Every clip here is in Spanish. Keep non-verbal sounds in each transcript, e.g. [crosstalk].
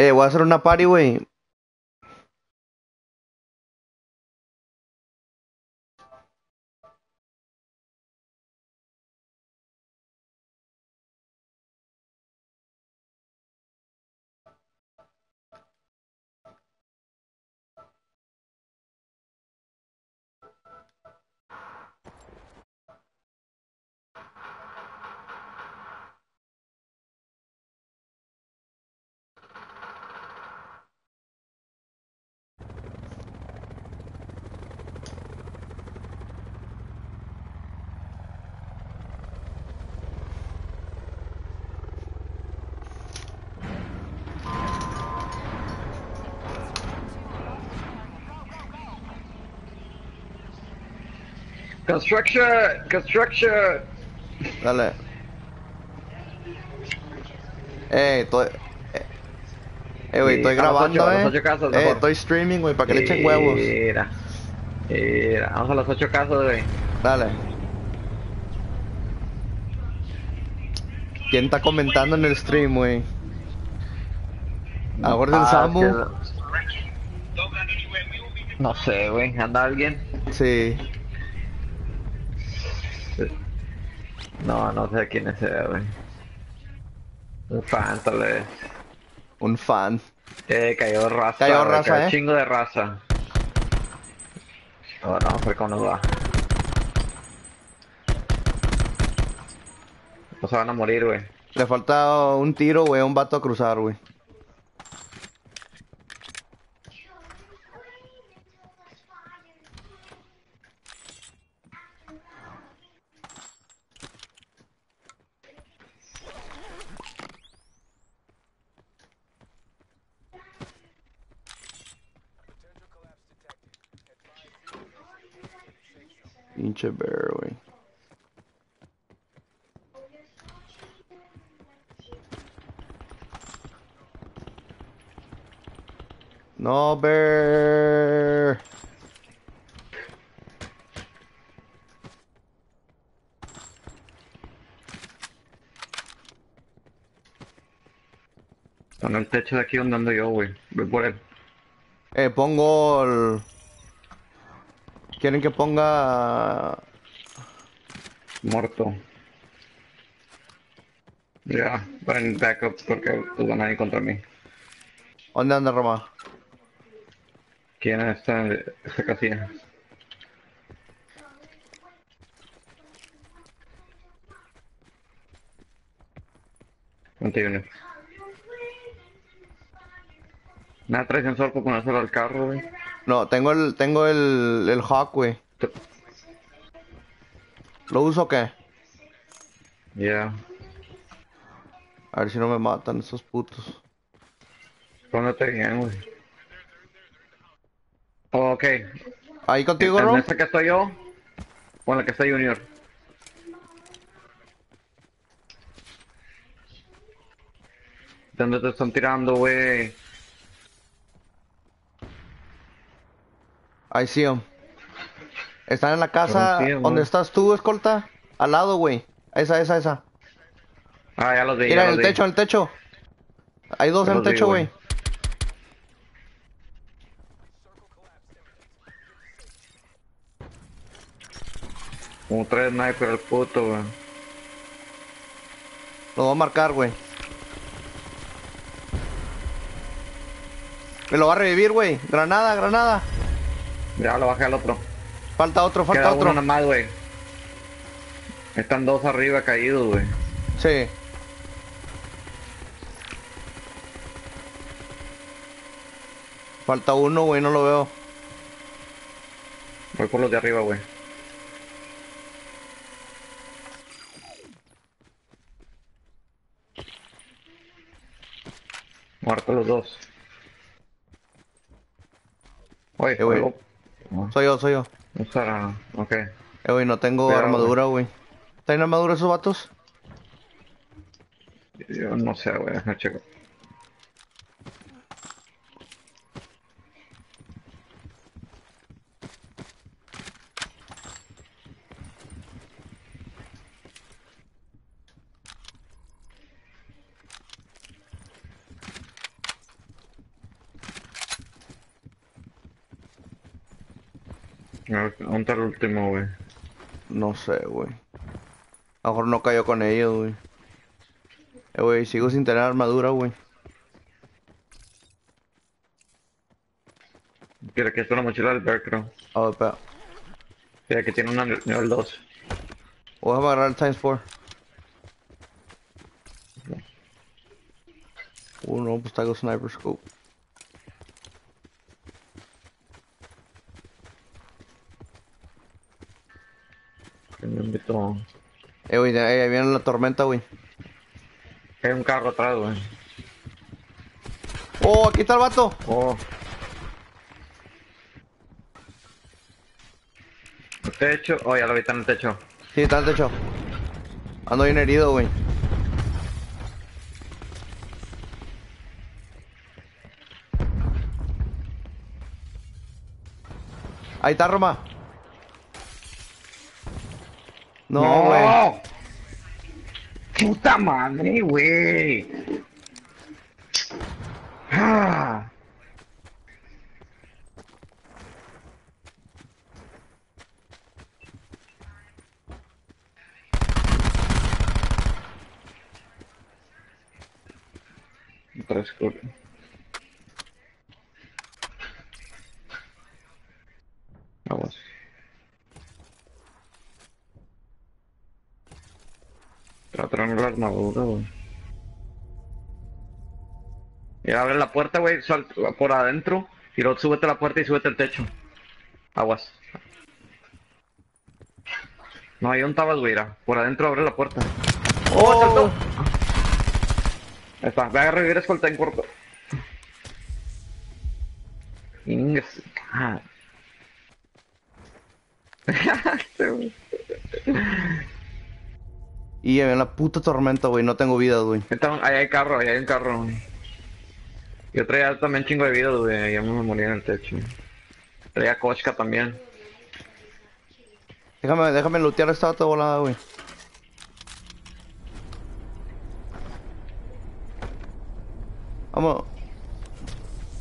Eh, voy a hacer una party, güey. Construction, construction. Dale. Eh, estoy... Eh, eh, güey, estoy a grabando, ocho, a eh. ocho casas, eh, estoy streaming, güey, para que le echen huevos. Mira, mira, vamos a las ocho casas, güey. Dale. ¿Quién está comentando en el stream, güey? El Ah, Samu. que- No sé, güey, anda alguien. Sí. No, no sé quién es ese, güey. Un fan, tal vez. Un fan. Eh, cayó raza. Cayó raza, eh. Chingo de raza. Oh, no, fue nos va. No se van a morir, güey. Le falta un tiro, güey, un vato a cruzar, güey. Pinche bear, güey. No, bear. El techo de aquí donde ando yo, güey. Voy por él. Eh, pongo el... ¿Quieren que ponga... Muerto. Ya, van backup porque pues, van a ir contra mí. ¿Dónde anda Roma? ¿Quién está en esta casilla? Nada, trae sensor para ponérselo al carro, güey. No, tengo el... Tengo el... El Hawk, güey. ¿Lo uso o qué? Ya. A ver si no me matan esos putos. Póngate bien, güey. Ok. ¿Ahí contigo, ¿En Rom? esta que estoy yo? ¿O en la que está Junior? ¿Dónde te están tirando, güey? Ahí sí. Están en la casa sí, donde estás tú, escolta. Al lado, güey. Esa, esa, esa. Ah, ya los vi, Mira, ya en el vi. techo, en el techo. Hay dos Ya en el techo, güey. Como tres sniper el puto, güey. Lo voy a marcar, güey. Me lo va a revivir, güey. Granada, granada. Ya lo bajé al otro. Falta otro, falta Queda otro. uno nomás, güey. Están dos arriba caídos, güey. Sí. Falta uno, güey, no lo veo. Voy por los de arriba, güey. Muertos los dos. Oye, Eh, güey. no, Soy yo, soy yo. no estará- Ok. Eh, güey, no tengo armadura, güey. ¿Tienen armadura esos vatos? Yo no sé, güey. Déjame checo. Ver, ¿Dónde está el último, güey? No sé, güey. A lo mejor no cayó con ellos, güey. Eh, güey, sigo sin tener armadura, güey. Mira, que es una mochila del. A ver, espera. Mira, que tiene una nivel nivel 2. Voy a agarrar el Times 4. Uh, no, pues traigo Sniper Scope. Me invitó. Eh, güey, eh, ahí viene la tormenta, güey. Hay un carro atrás, güey. Oh, aquí está el vato. Oh. El techo. Oh, ya lo vi, está en el techo. Sí, está en el techo. Ando bien herido, güey. Ahí está Roma. No, güey. ¡Puta madre, güey! Ah. Tres Trataron la armadura, güey. Y abre la puerta, güey, sal- por adentro. Y luego súbete a la puerta y súbete al techo. Aguas. No, ahí un tabas, güey. Por adentro abre la puerta. ¡Oh, saltó! Ahí está, ve a revivir escolta en corto. Y viene la puta tormenta, güey. No tengo vida, güey. Ahí hay carro, ahí hay un carro. Yo traía también chingo de vida, güey. Ya me morí en el techo. Traía Kochka también. Déjame, déjame lootear esta otra volada, güey. Vamos.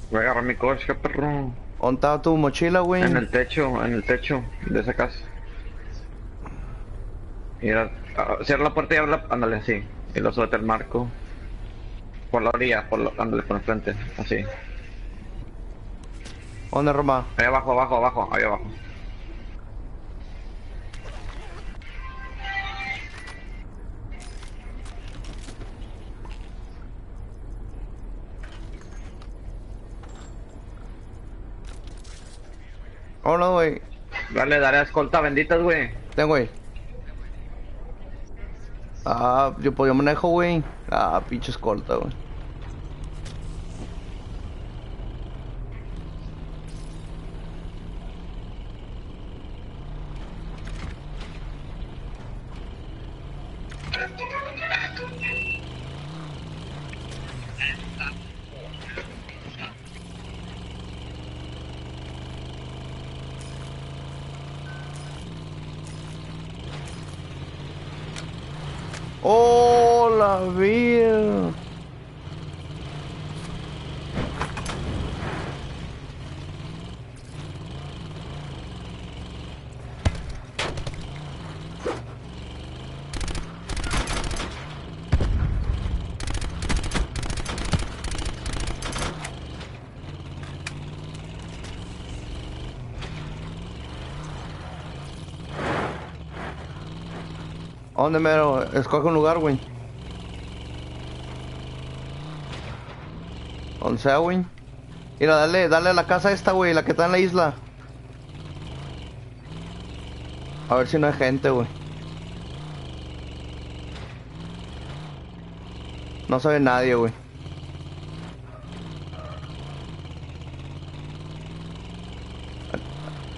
Voy a agarrar mi Kochka, perro. ¿Dónde está tu mochila, güey? En el techo, en el techo de esa casa. Mira, cierra la puerta y abre la... Ándale, así. Y lo suelta el marco. Por la orilla, por lo... ándale, por el frente. Así. ¿Dónde, Roma? Ahí abajo, abajo, abajo, ahí abajo. No, güey. Dale, dale a escolta benditas, güey. Tengo, güey. Ah, yo, pues yo manejo, güey. Ah, pinche escolta, güey. Oh, la vida. ¿A ¿Dónde mero? Escoge un lugar, güey. Donde sea, güey. Mira, dale, dale a la casa esta, güey, la que está en la isla. A ver si no hay gente, güey. No se ve nadie, güey.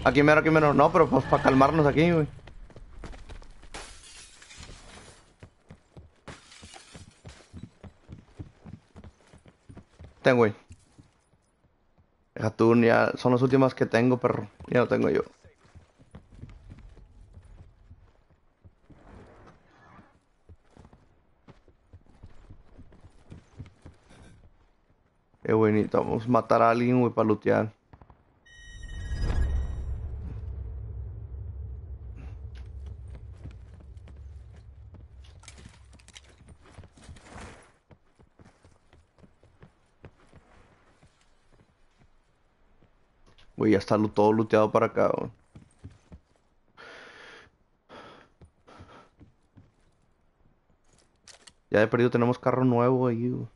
Aquí mero, aquí mero. No, pero pues para calmarnos aquí, güey. Tengo, güey. Ya son las últimas que tengo, perro. Ya lo tengo yo. Eh, güey, necesitamos matar a alguien, güey, para lootear. Está todo looteado para acá. Ya de perdido tenemos carro nuevo ahí, güey.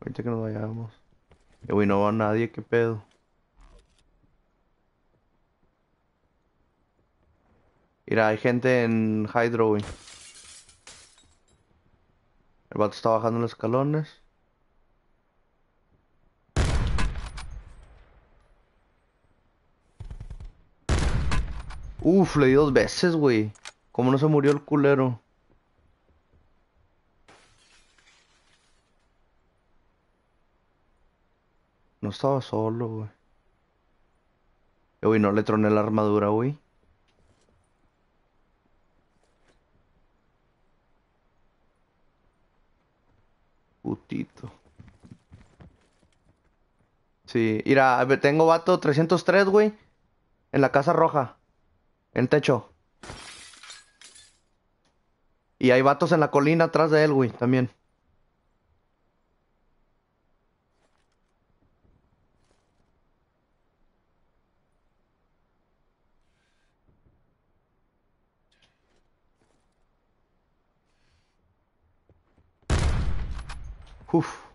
Ahorita que nos vayamos. Eh, güey, no va nadie, qué pedo. Mira, hay gente en Hydro, güey. El vato está bajando los escalones. Uf, le di dos veces, güey. ¿Cómo no se murió el culero? No estaba solo, güey. Güey, no le troné la armadura, güey. Putito. Sí, mira, tengo vato 303, güey. En la casa roja. El techo. Y hay vatos en la colina atrás de él, güey, también. Uf.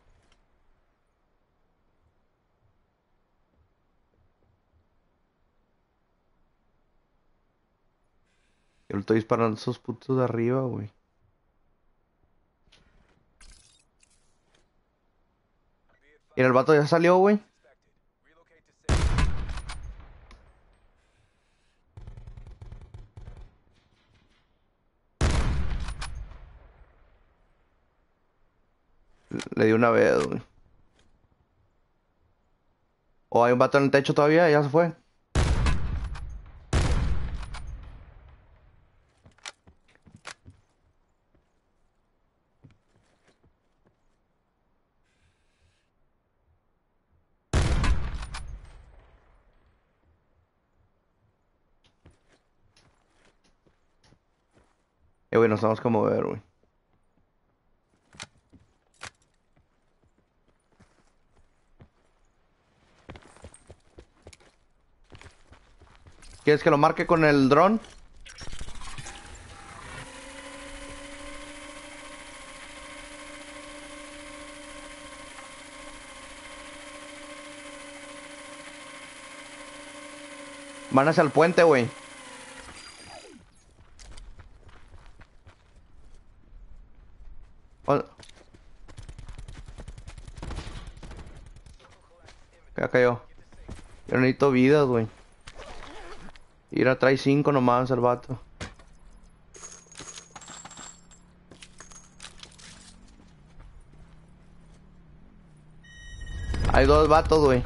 Estoy disparando esos putos de arriba, güey. Mira, el vato ya salió, güey. Le di una vez, güey. O hay un vato en el techo todavía, ya se fue. Eh, güey, nos tenemos que mover, güey. ¿Quieres que lo marque con el dron? Van hacia el puente, güey. Oh. Ya cayó. Yo necesito vidas, güey. Ir a traer cinco nomás el vato. Hay dos vatos, güey.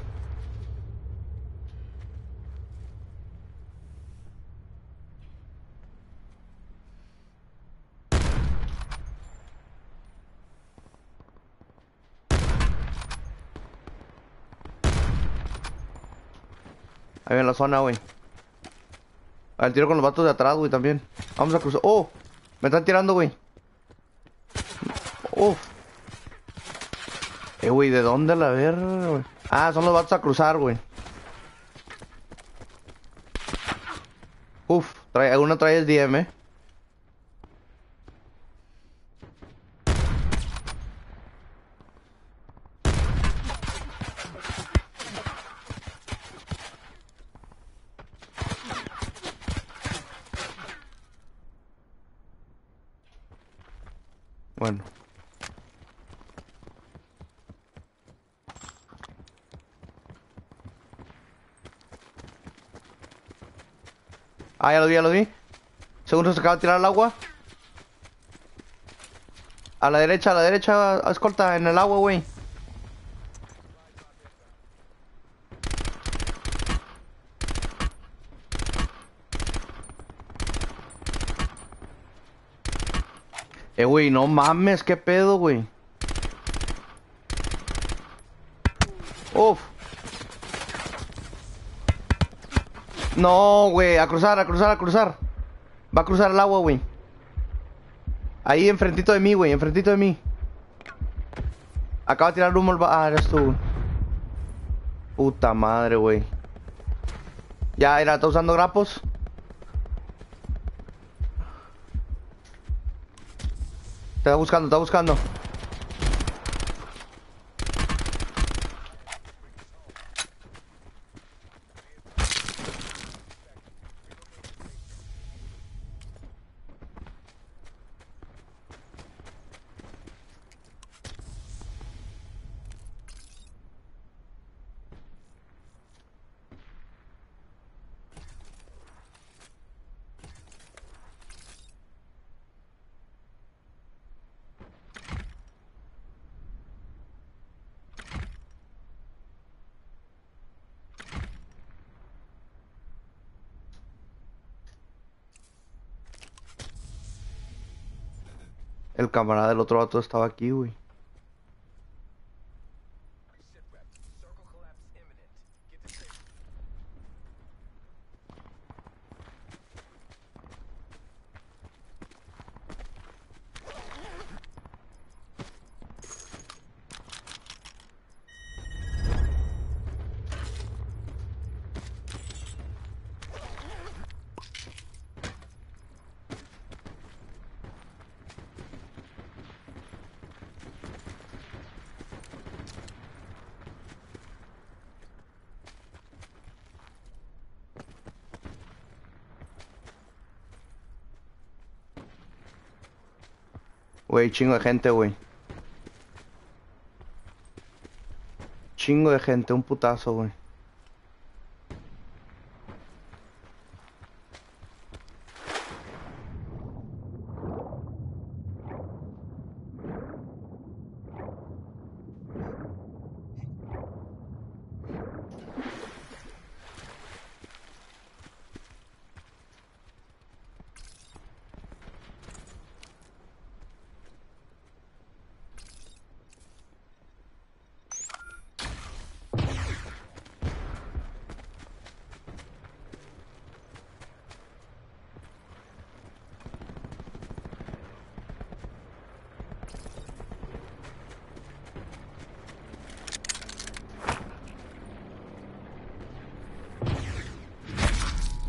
Ahí en la zona, güey. Al tiro con los vatos de atrás, güey, también. Vamos a cruzar. ¡Oh! Me están tirando, güey. ¡Oh! Eh, güey, ¿de dónde la verga, güey? Ah, son los vatos a cruzar, güey. Uf, trae, uno trae el DM, eh. Bueno. Ah, ya lo vi. Segundo se acaba de tirar al agua. A la derecha, a la derecha, escolta, en el agua, güey. Eh, güey, no mames, qué pedo, güey. Uf. No, güey, a cruzar, a cruzar, a cruzar. Va a cruzar el agua, güey. Ahí enfrentito de mí, güey, enfrentito de mí. Acaba de tirar humo el Ah, eres tú. Puta madre, güey. Ya, era, ¿está usando grapos? Te está buscando, está buscando. Camarada del otro vato estaba aquí, güey. Güey, chingo de gente, güey. Chingo de gente, un putazo, güey.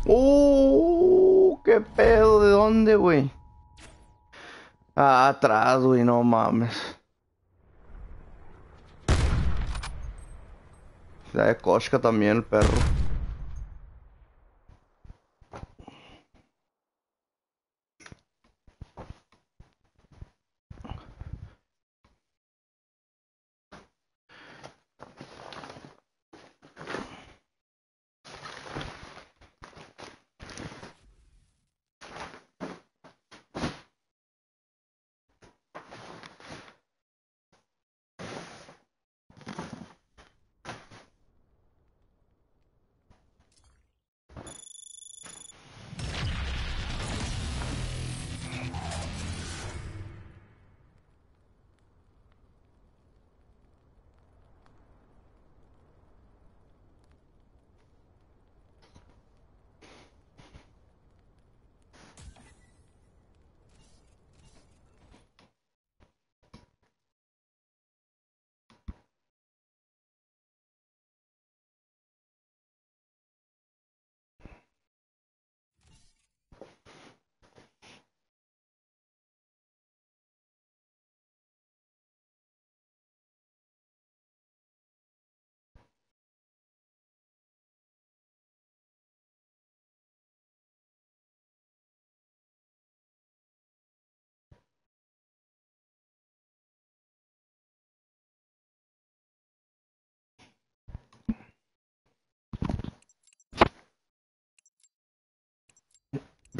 Uh, qué pedo, ¿de dónde, güey? Ah, atrás, güey, no mames. También, el perro.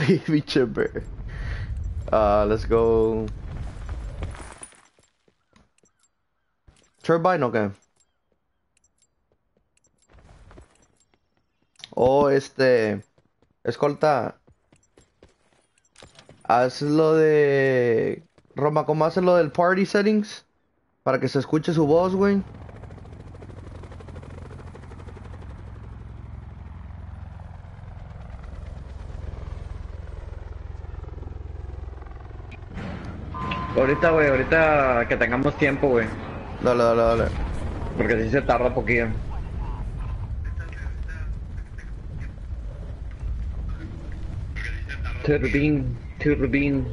Baby chipper. Uh, let's go. Turbine, okay. Oh, este. Escolta. Haz lo de. Roma, ¿cómo haces lo del party settings? Para que se escuche su voz, güey. Ahorita, güey, ahorita que tengamos tiempo, güey. Dale, dale, dale. Porque si se tarda poquillo. Turbine, turbine.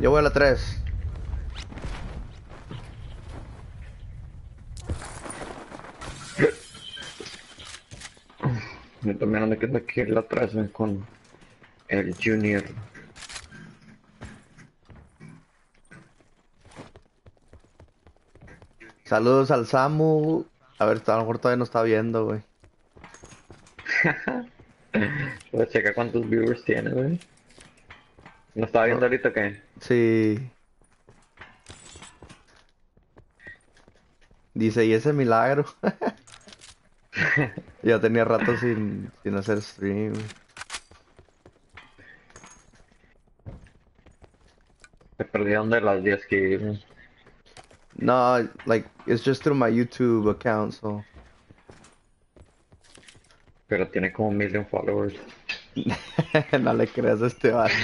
Yo voy a la 3. Me también ando quedando aquí la atrás eh, con el Junior. Saludos al Samu. A ver, a lo mejor todavía no está viendo, güey. [laughs] Voy a checar cuántos viewers tiene, güey. ¿No estaba viendo ahorita qué? Sí. Dice, ¿y ese milagro? [laughs] [laughs] ya tenía rato sin, sin hacer stream. Se perdieron de las 10 que. Mm. No, like, it's just through my YouTube account, so. Pero tiene como un millón followers. [laughs] no le creas a este vato.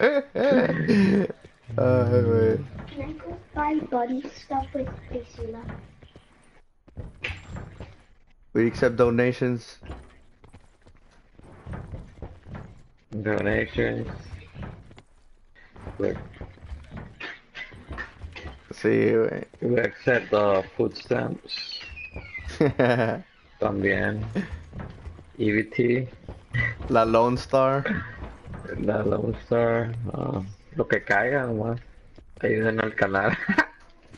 [laughs] Ay, güey. Can I go buy buddy stuff with Priscilla? We accept donations. Donations. Look, Sí, güey. we accept the food stamps. [laughs] También. EBT. La Lone Star. La Lone Star. lo que caiga nomás. Ayuden al canal.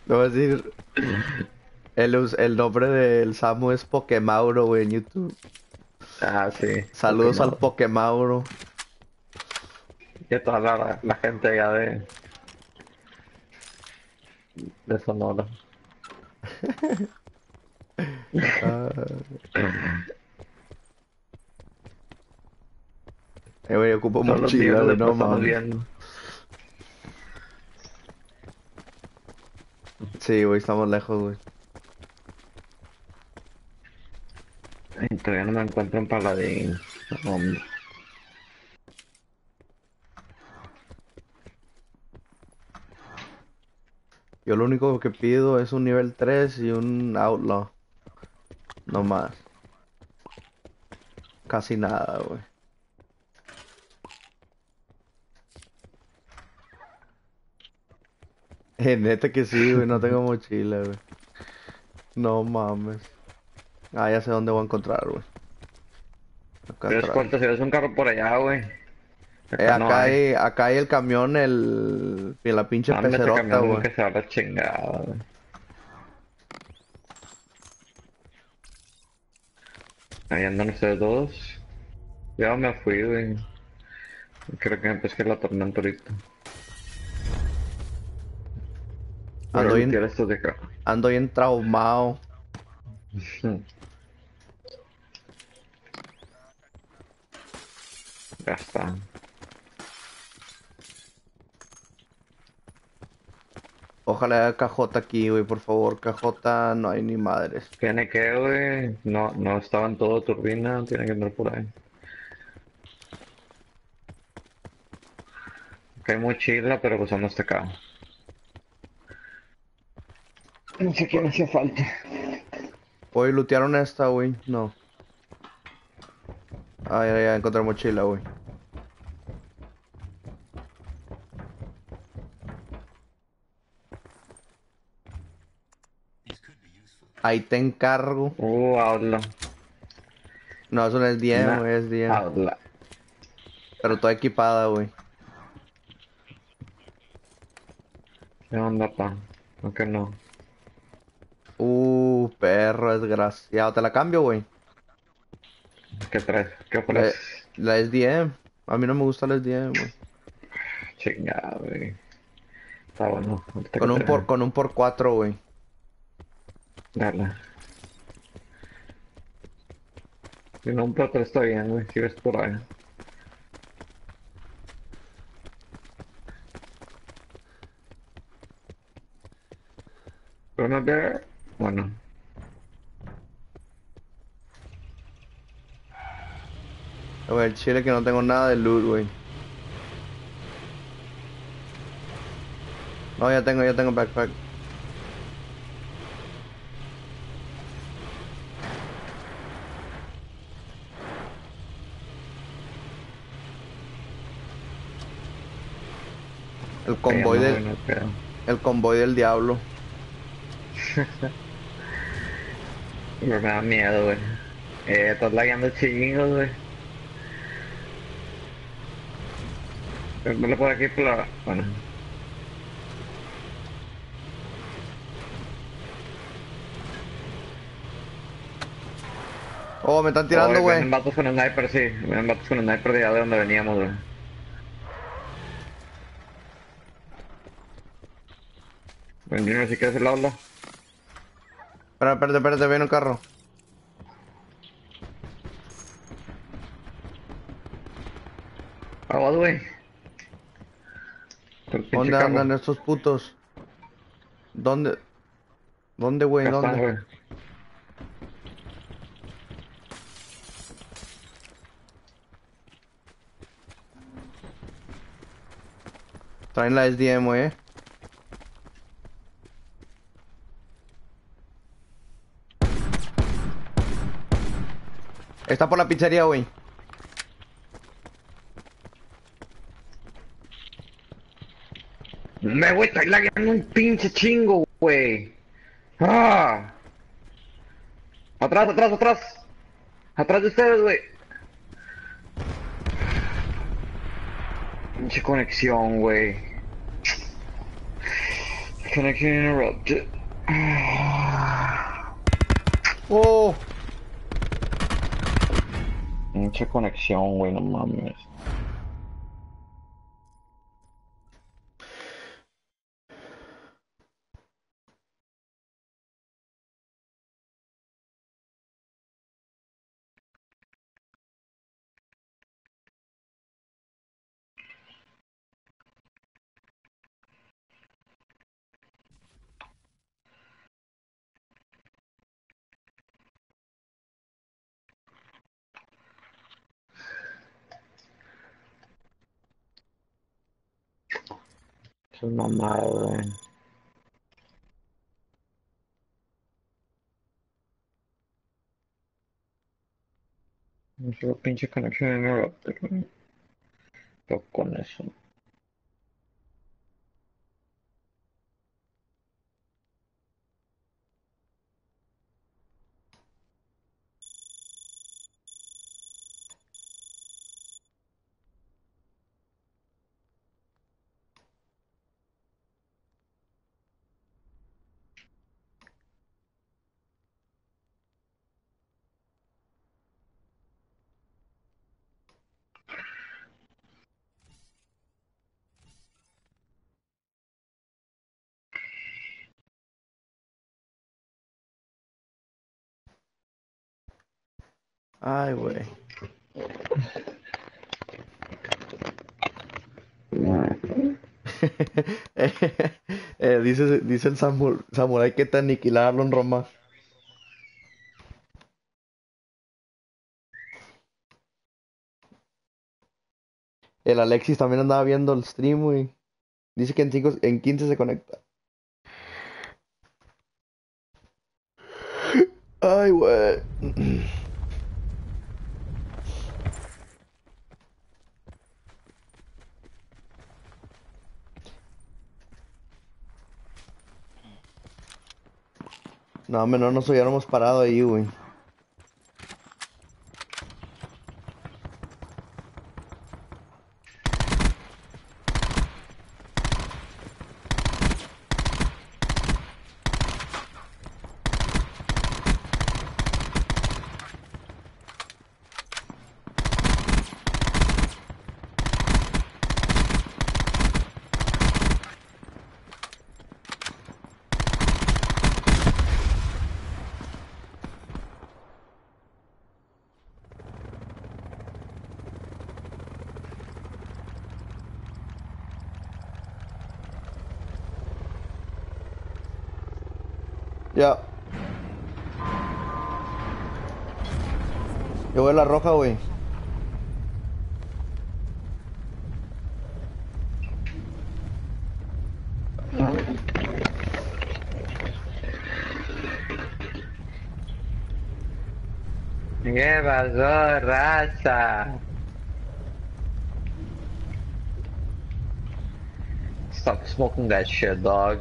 Le voy a decir. El, el nombre del Samu es Pokemauro, güey, en YouTube. ah, sí. Saludos al. Pokemauro. Y a toda la, la gente allá de. De Sonora. Eh, güey, ocupo los mochila, güey, de no mames. Sí, güey, estamos lejos, güey. Ay, todavía no me encuentro en Paladín. Hombre. Yo lo único que pido es un nivel 3 y un Outlaw. No más. Casi nada, güey. [laughs] Eh, neta que sí, güey, no tengo mochila, güey. No mames. Ah, ya sé dónde voy a encontrar, güey. Pero es corto, si ves un carro por allá, güey. Eh, acá no hay. hay, acá hay el camión, el, y la pinche ese pecerota, güey. que se va la chingada. Ahí andan ustedes dos. Ya me fui, güey. Creo que me pesqué la tormenta ahorita. Ando bien- de acá. Ando bien traumado. [laughs] Ya está. Ojalá haya cajota aquí, güey, por favor. Cajota, no hay ni madres. Tiene que, güey. No, no estaba en todo turbina. Tiene que andar por ahí. Que hay mochila, pero pues no está acá. No sé me hacía falta. Hoy lootearon esta, güey. No. Ah, ya, ya encontré mochila, güey. Ahí te encargo. Uh, habla. No, eso no es 10, Nah, güey, es 10. Habla. Pero toda equipada, güey. ¿Qué onda, pa? ¿Por qué no? Uh, perro desgraciado. Te la cambio, güey. ¿Qué traes? ¿Qué La, ofreces? la SDM. A mí no me gusta la SDM, güey. Chingada, güey. Está bueno. Con un por, con un por 4, güey. Dale. Si no, un plato está bien, güey. Si ves por ahí. Gonna bear. Bueno. Güey, el chile que no tengo nada de loot, güey. No, ya tengo, ya tengo backpack. Convoy no, del, el convoy del diablo. [laughs] Pero me da miedo, güey. Eh, estás lagueando chingos, güey. Vele por aquí por la... Bueno. Oh, me están tirando, Oh, güey. Vienen vatos con sniper, sí. Vienen vatos con sniper de allá de donde veníamos, güey. Dime si quieres el habla. Espera, espérate, espérate, viene un carro. Aguas, güey. ¿Dónde andan estos putos? ¿Dónde? ¿Dónde, güey? ¿Dónde? güey. Traen la SDM, güey. Está por la pizzería, güey. Me güey, estoy lagueando un pinche chingo, güey. Ah. Atrás, atrás, atrás. Atrás de ustedes, güey. Pinche conexión, güey. Connection interrupted. ¡Oh! Pinche conexión, güey, no mames. Qué mamada, güey. Eso pinche conexión interrupted, güey. Pero con eso. Ay, güey. [laughs] eh, dice, dice el samu- samurái que te aniquilarlo en Roma. El Alexis también andaba viendo el stream, güey. Dice que en, cinco, en 15 se conecta. Ay, güey. [clears throat] No, hombre, no nos hubiéramos parado ahí, güey. Ya. Yo voy a la roja, güey. ¿Qué pasó, raza? Stop smoking that shit, dog.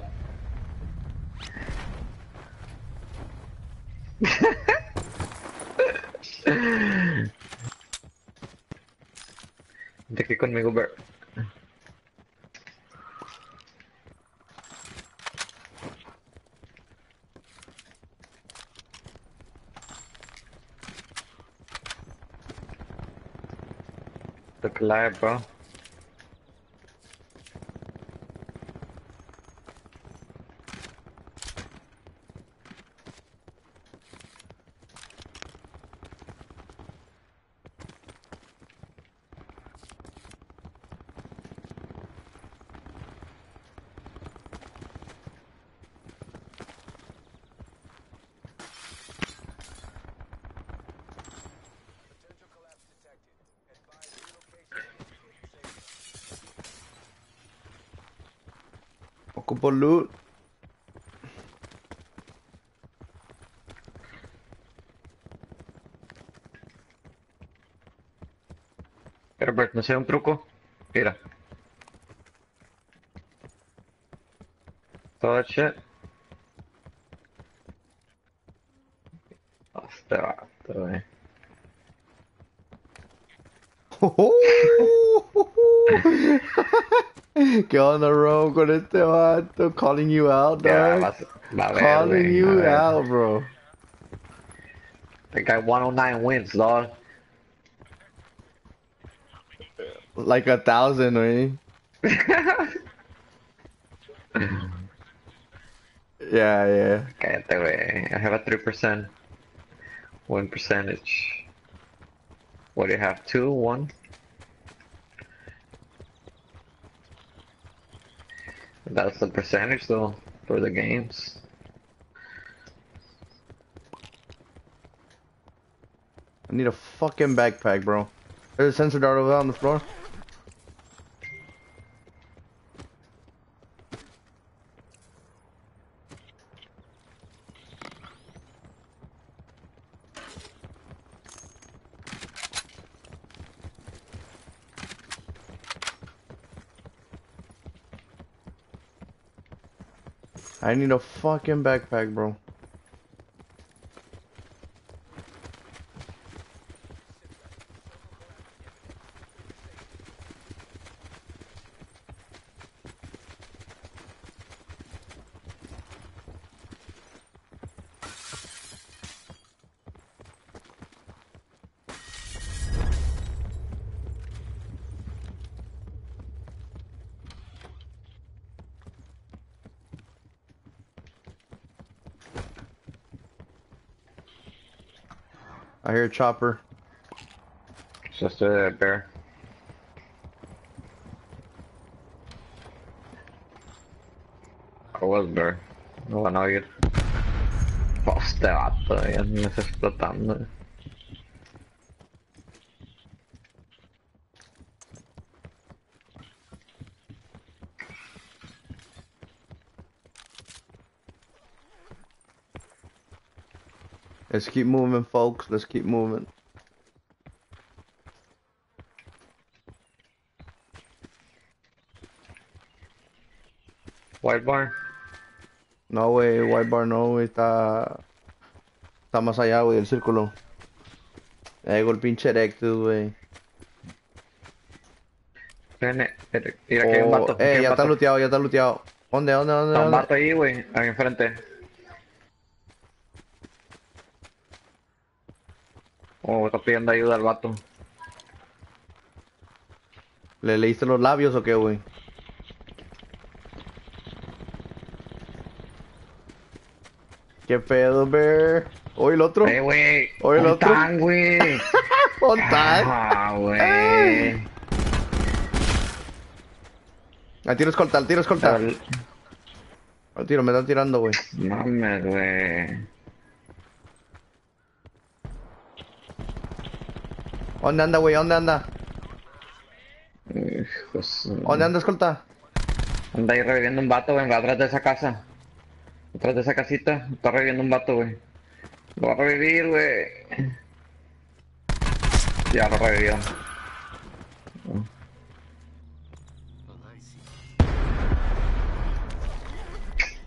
Vente aquí conmigo, Bert. Look alive, bro. Ocupo loot. Herbert, no sé un truco. Mira. Todo shit. Oh, este vato, eh. ¿Qué onda, bro? Con este vato. Calling you out, Ya, dog. vas, va a ver, Calling güey, a you ver. out, bro. The guy 109 wins, dog. Like a thousand, wey. [laughs] Yeah, yeah. Cállate, güey. I have a 3% win percentage. What do you have? Two? One? That's the percentage, though, for the games. I need a fucking backpack, bro. There's a sensor dart over on the floor. I need a fucking backpack, bro. Chopper. It's just a bear. I was bear. No van a oír. Oh, este vato, ya Let's keep moving, folks. Let's keep moving. White bar. No, güey, White Bar no, güey, está... Está más allá, güey, del círculo. Ya llegó el pinche Erectus, güey. Mira, que hay un Oh, vato. eh, ya está looteado, ya está looteado. ¿Dónde, dónde, dónde, Está un vato ahí, güey, ahí enfrente. Oh, está pidiendo ayuda al vato. ¿Le leíste los labios o qué, güey? ¿Qué pedo, Bear? ¿Oye el otro? Eh, güey. Oye, el otro. tan, güey. [laughs] ¿Dónde está? Ah, güey. Al tiro escolta, al tiro escolta. Al tiro, me están tirando, güey. Mames, güey. ¿Dónde anda, güey? ¿Dónde anda? Hijos. ¿Dónde anda, escolta? Anda ahí reviviendo un vato, güey, atrás de esa casa. Atrás de esa casita. Está reviviendo un vato, güey. Lo va a revivir, güey. Ya lo revivió.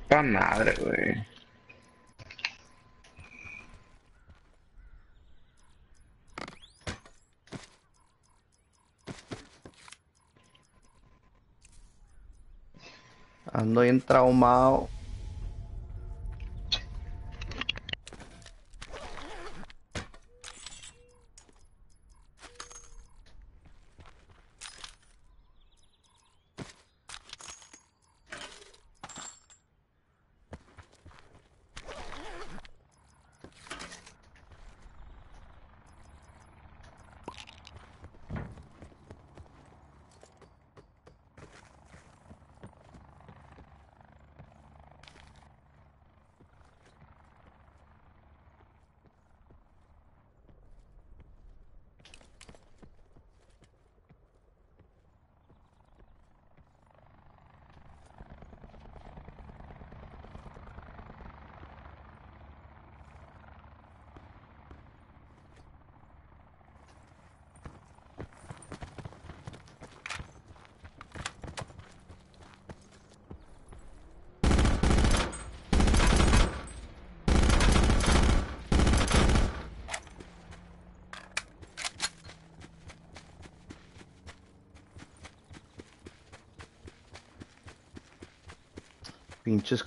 ¡Pa madre, güey! Ando bien traumado.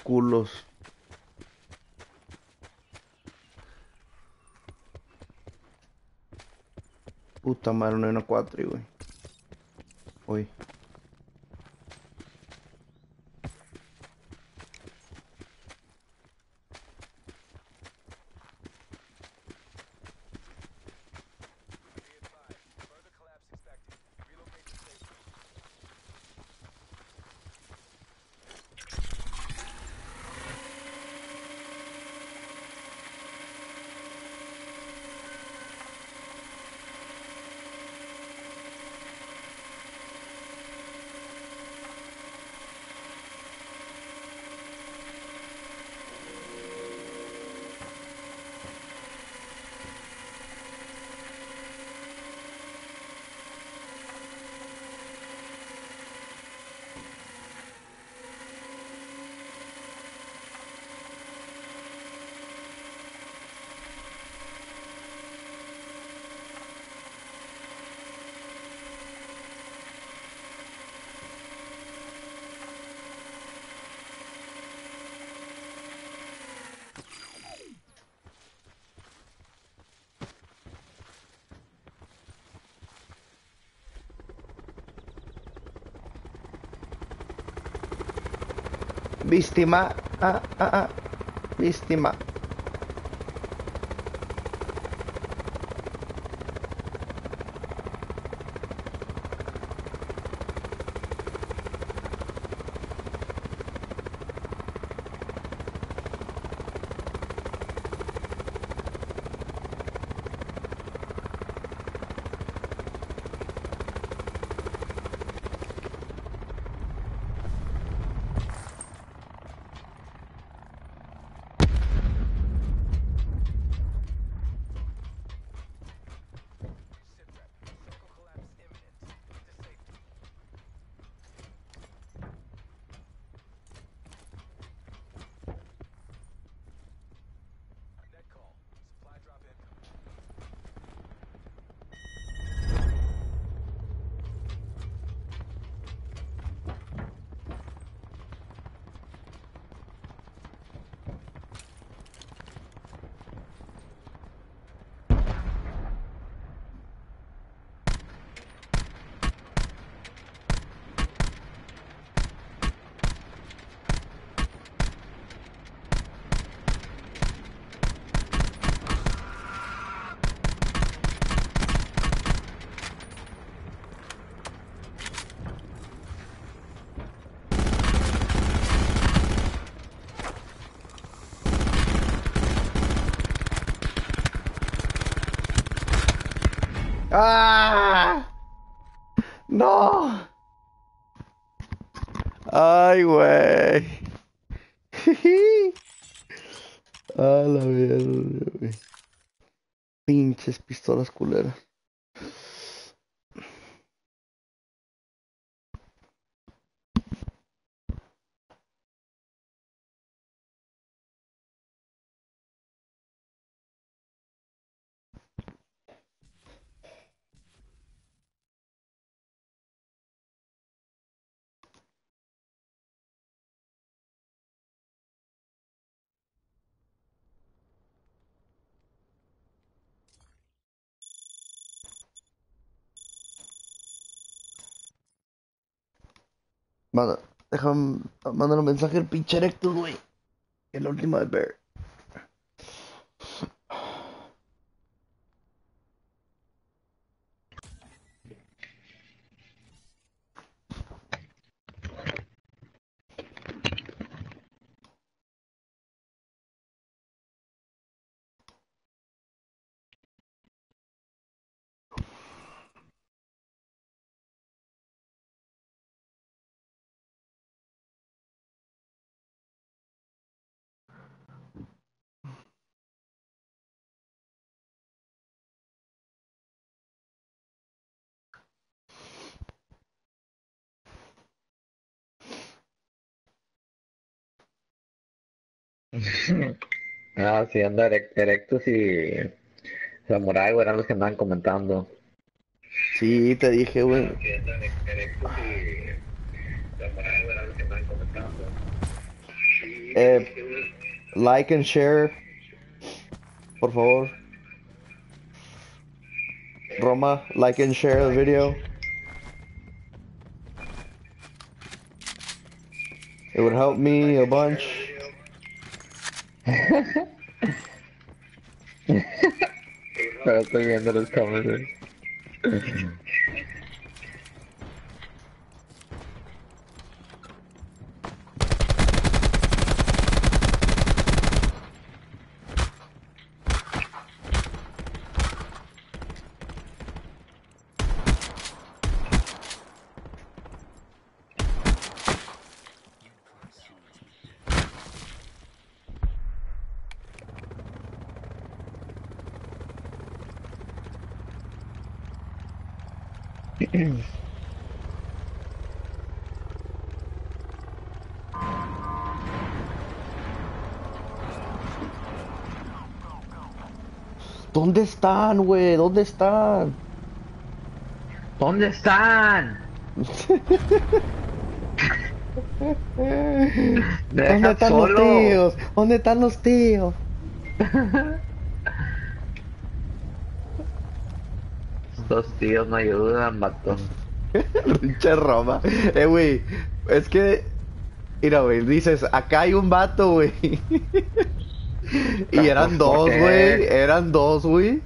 Culos. Puta madre, no hay una cuatri, güey. Uy. Víctima. Ah, ah, ah. Víctima. ¡No! ¡Ay, güey! [laughs] A la mierda, güey. Pinches pistolas culeras. Manda, déjame, mandar un mensaje al pinche Erectus, güey. En la última de Bear. [laughs] Ah, sí, anda Erec- Erectus y Samurai, güey, eran los que andaban comentando. Sí, te dije, güey. Sí, anda Erec- Erectus y Samurai, güey, eran los que andaban comentando. Sí, Eh, like and share. Por favor. Roma, like and share the video. It would help me a bunch. [laughs] Pero estoy viendo los comments. ¿Dónde están, güey? ¿Dónde están? ¿Dónde están? ¿Dónde están solo. los tíos? ¿Dónde están los tíos? Estos tíos no ayudan, vato. [laughs] Pinche Roma. Eh, güey, es que. Mira, güey, dices, acá hay un vato, güey. [laughs] [laughs] y eran ¿Por dos, güey. Eran dos, güey.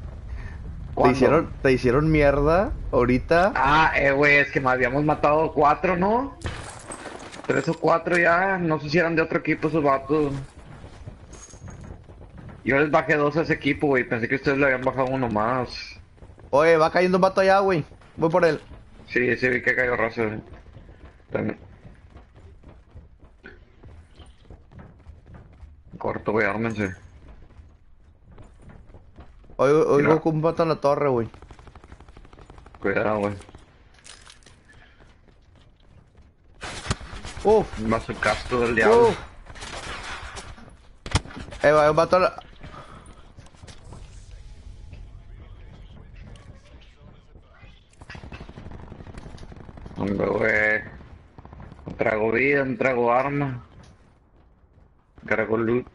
Te hicieron, te hicieron mierda ahorita. Ah, eh, güey, es que me habíamos matado cuatro, ¿no? Tres o cuatro ya, no sé si eran de otro equipo esos vatos. Yo les bajé dos a ese equipo, güey, pensé que ustedes le habían bajado uno más. Oye, va cayendo un vato allá, güey. Voy por él. Sí, sí, vi que cayó güey. También. Corto, güey, ármense. Oigo, oigo que un vato en la torre, güey. Cuidado, güey. Uf, Va su casco del diablo. uf. Eh, va, un vato en la... Hombre, güey. No trago vida, no trago arma. Cargo loot.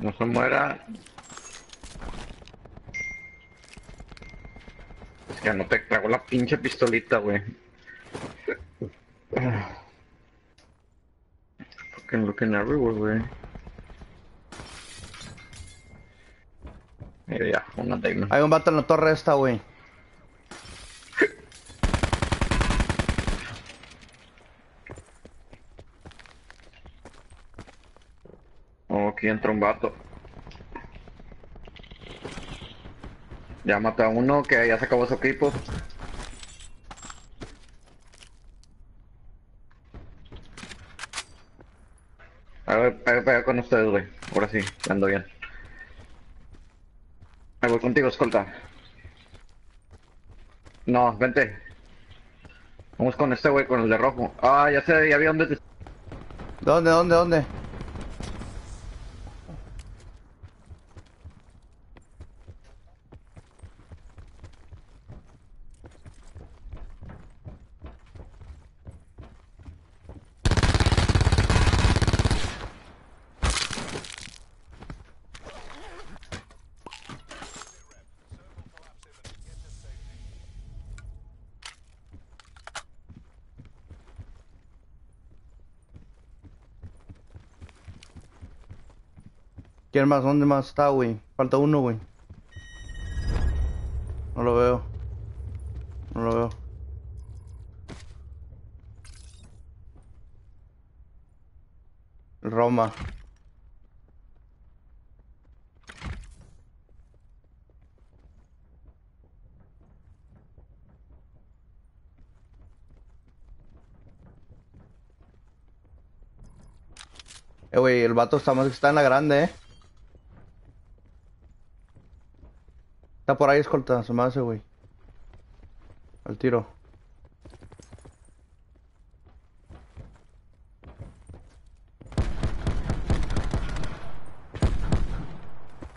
No se muera. Es que no te trago la pinche pistolita, güey. Fucking looking everywhere, güey. Ya, una. Hay un vato en la torre esta, güey. [laughs] Oh, aquí entra un vato. Ya mató a uno que ya se acabó su equipo. A ver, pega, pega con ustedes, güey. Ahora sí, ando bien. Me voy contigo, escolta. No, vente. Vamos con este güey, con el de rojo. Ah, ya sé, ya vi dónde te... ¿Dónde, dónde, dónde? ¿Quién más? ¿Dónde más está, güey? Falta uno, güey. No lo veo. No lo veo. Roma. Eh, güey, el vato está más está en la grande, eh. Está por ahí escolta, se me hace, güey. Al tiro.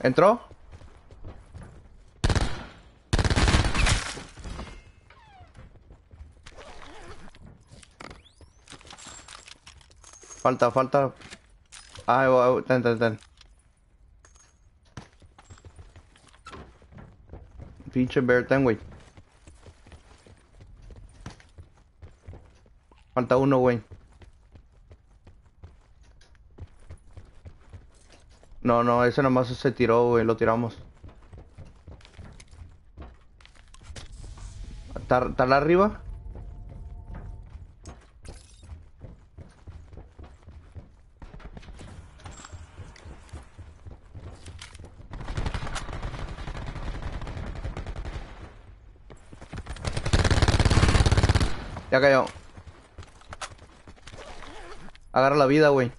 ¿Entró? Falta, falta. Ah, ten, ten, ten. Pinche bear, ten, güey. Falta uno, güey. No, no, ese nomás se tiró, güey, lo tiramos. ¿Está, está arriba? Ya cayó. Agarra la vida, güey.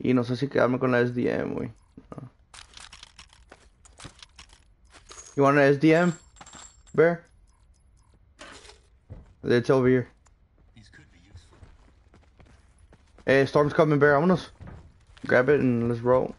Y no sé si quedarme con la SDM, güey. You want an SDM? Bear? It's over here. Hey, Storm's coming, Bear. Vámonos. Grab it and let's roll.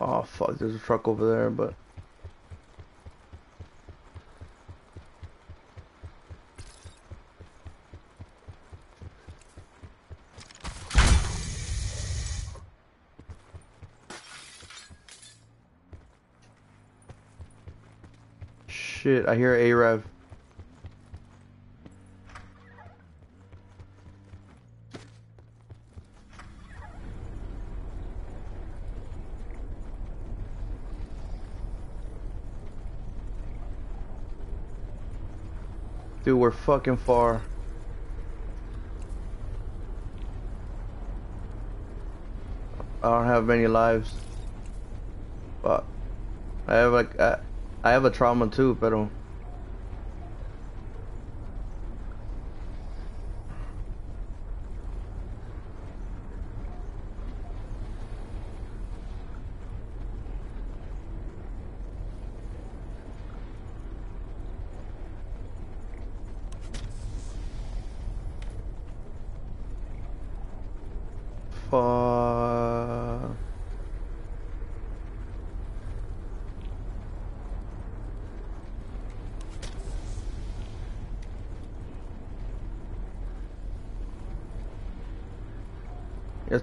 Oh fuck, there's a truck over there, but shit, I hear A-Rev. Dude, we're fucking far. I don't have many lives. But I have like I, I have a trauma too, pero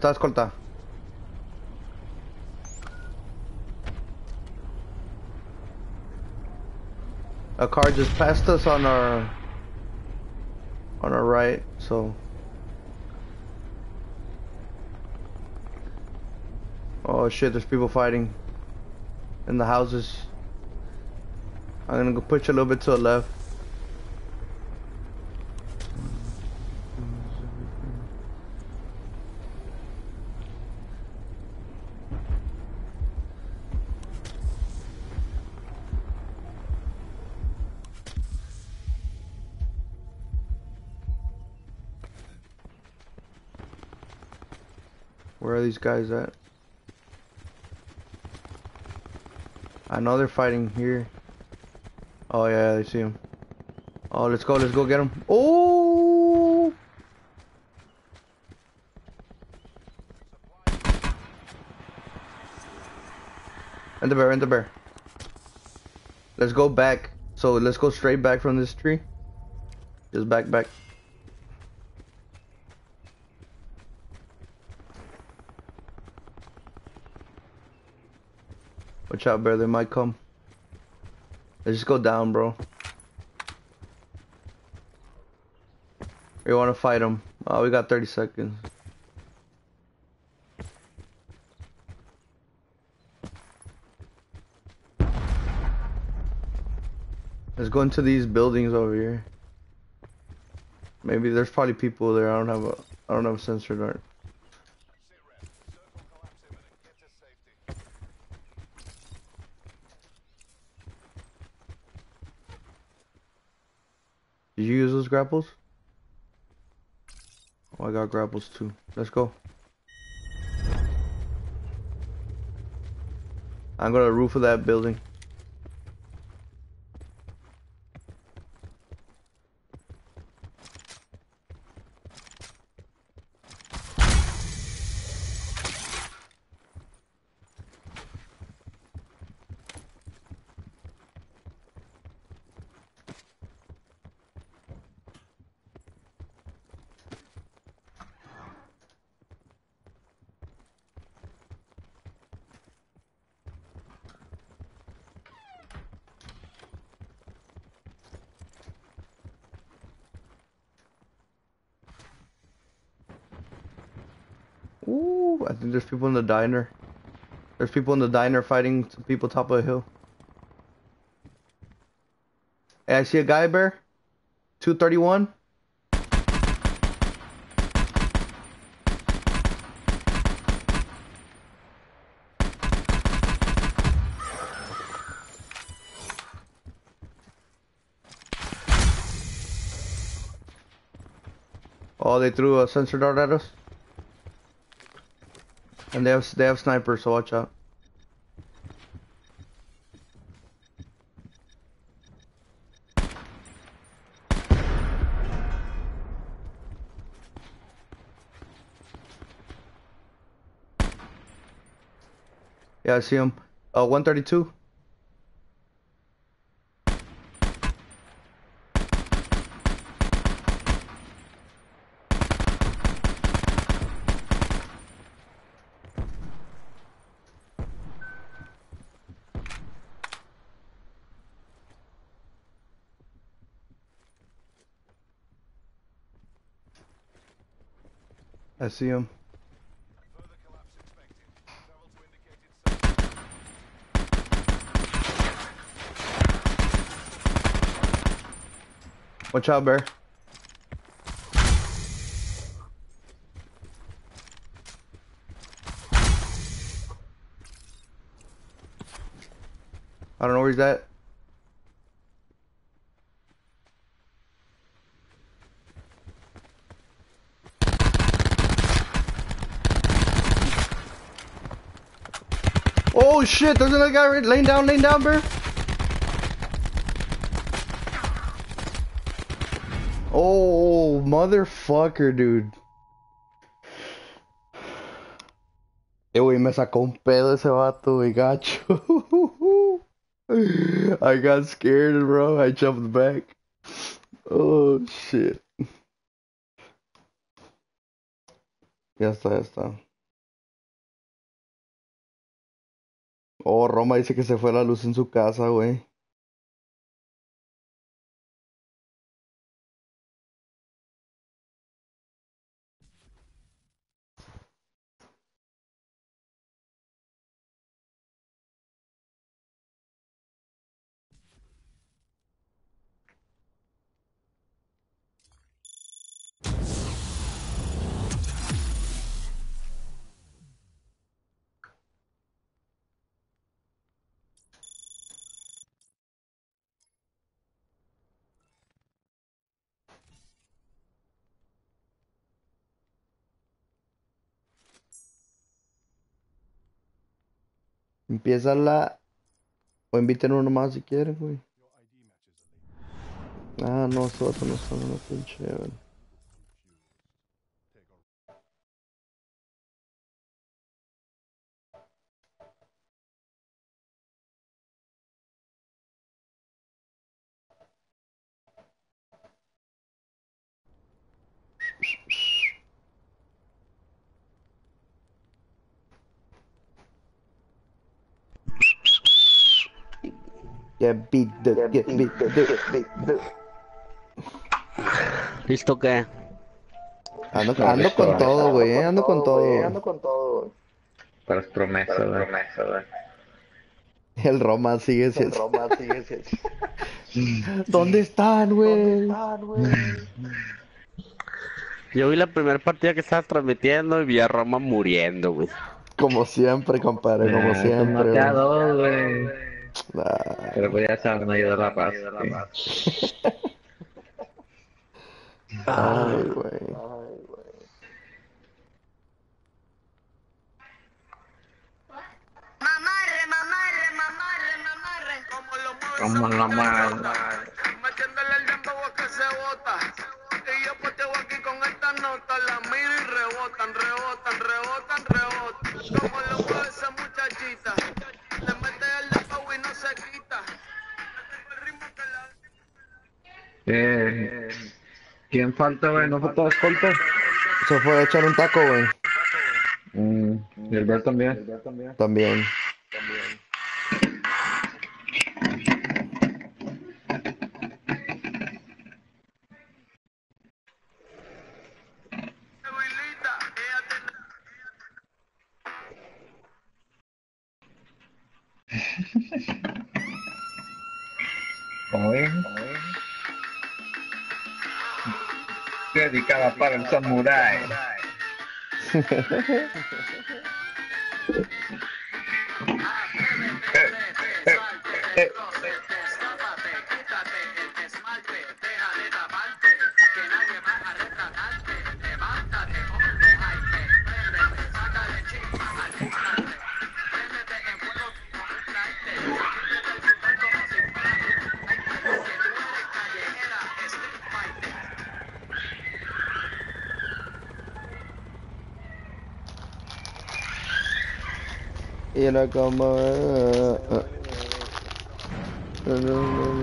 Está escolta. A car just passed us on our on our right, so Oh shit, there's people fighting in the houses. I'm gonna go push a little bit to the left. these guys at? I know they're fighting here. Oh yeah, I see him. Oh, let's go, let's go get him. Oh! And the bear, and the bear. Let's go back. So let's go straight back from this tree. Just back, back. Out, bear. They might come. Let's just go down, bro. We want to fight them. Oh, we got 30 seconds. Let's go into these buildings over here. Maybe there's probably people there. I don't have a I don't have a sensor dart. Those grapples? Oh, I got grapples too. Let's go. I'm gonna roof of that building. Ooh, I think there's people in the diner. There's people in the diner fighting people top of a hill. Hey, I see a guy bear. 231. Oh, they threw a sensor dart at us. And they have they have snipers, so watch out. Yeah, I see him. Uh, 132. See him. Watch out, bear. I don't know where he's at. Oh shit, there's another guy right, laying down, laying down, bear. Oh, motherfucker, dude. Eh, güey, me sacó un pedo ese vato, güey, gacho. [laughs] I got scared, bro. I jumped back. Oh, shit. Ya está, ya está. Oh, Roma dice que se fue la luz en su casa, güey. Empieza la... O inviten uno más si quieren, güey. Ah, no, esos vatos no son una pinche, güey. Get beat the, get beat the. ¿Listo qué? Ando, ando con todo, güey, eh, ando con todo. con todo. Pero es promesa, güey. El Roma sigue siendo. [laughs] ¿Dónde están, güey? Yo vi la primera partida que estabas transmitiendo y vi a Roma muriendo, güey. Como siempre, compadre, como siempre. Maté a [laughs] güey. dos, güey. Ah, Pero pues ya saben, ayudar a la paz. Ay, güey. Mamarre, mamarre, mamarre, mamarre. Como lo mueve Como esa la Eh, ¿Quién falta, güey? ¿No falta escolta? Se fue a echar un taco, güey. Mm, y también. También. Dedicada para el samurái. eh, Como. eh, eh.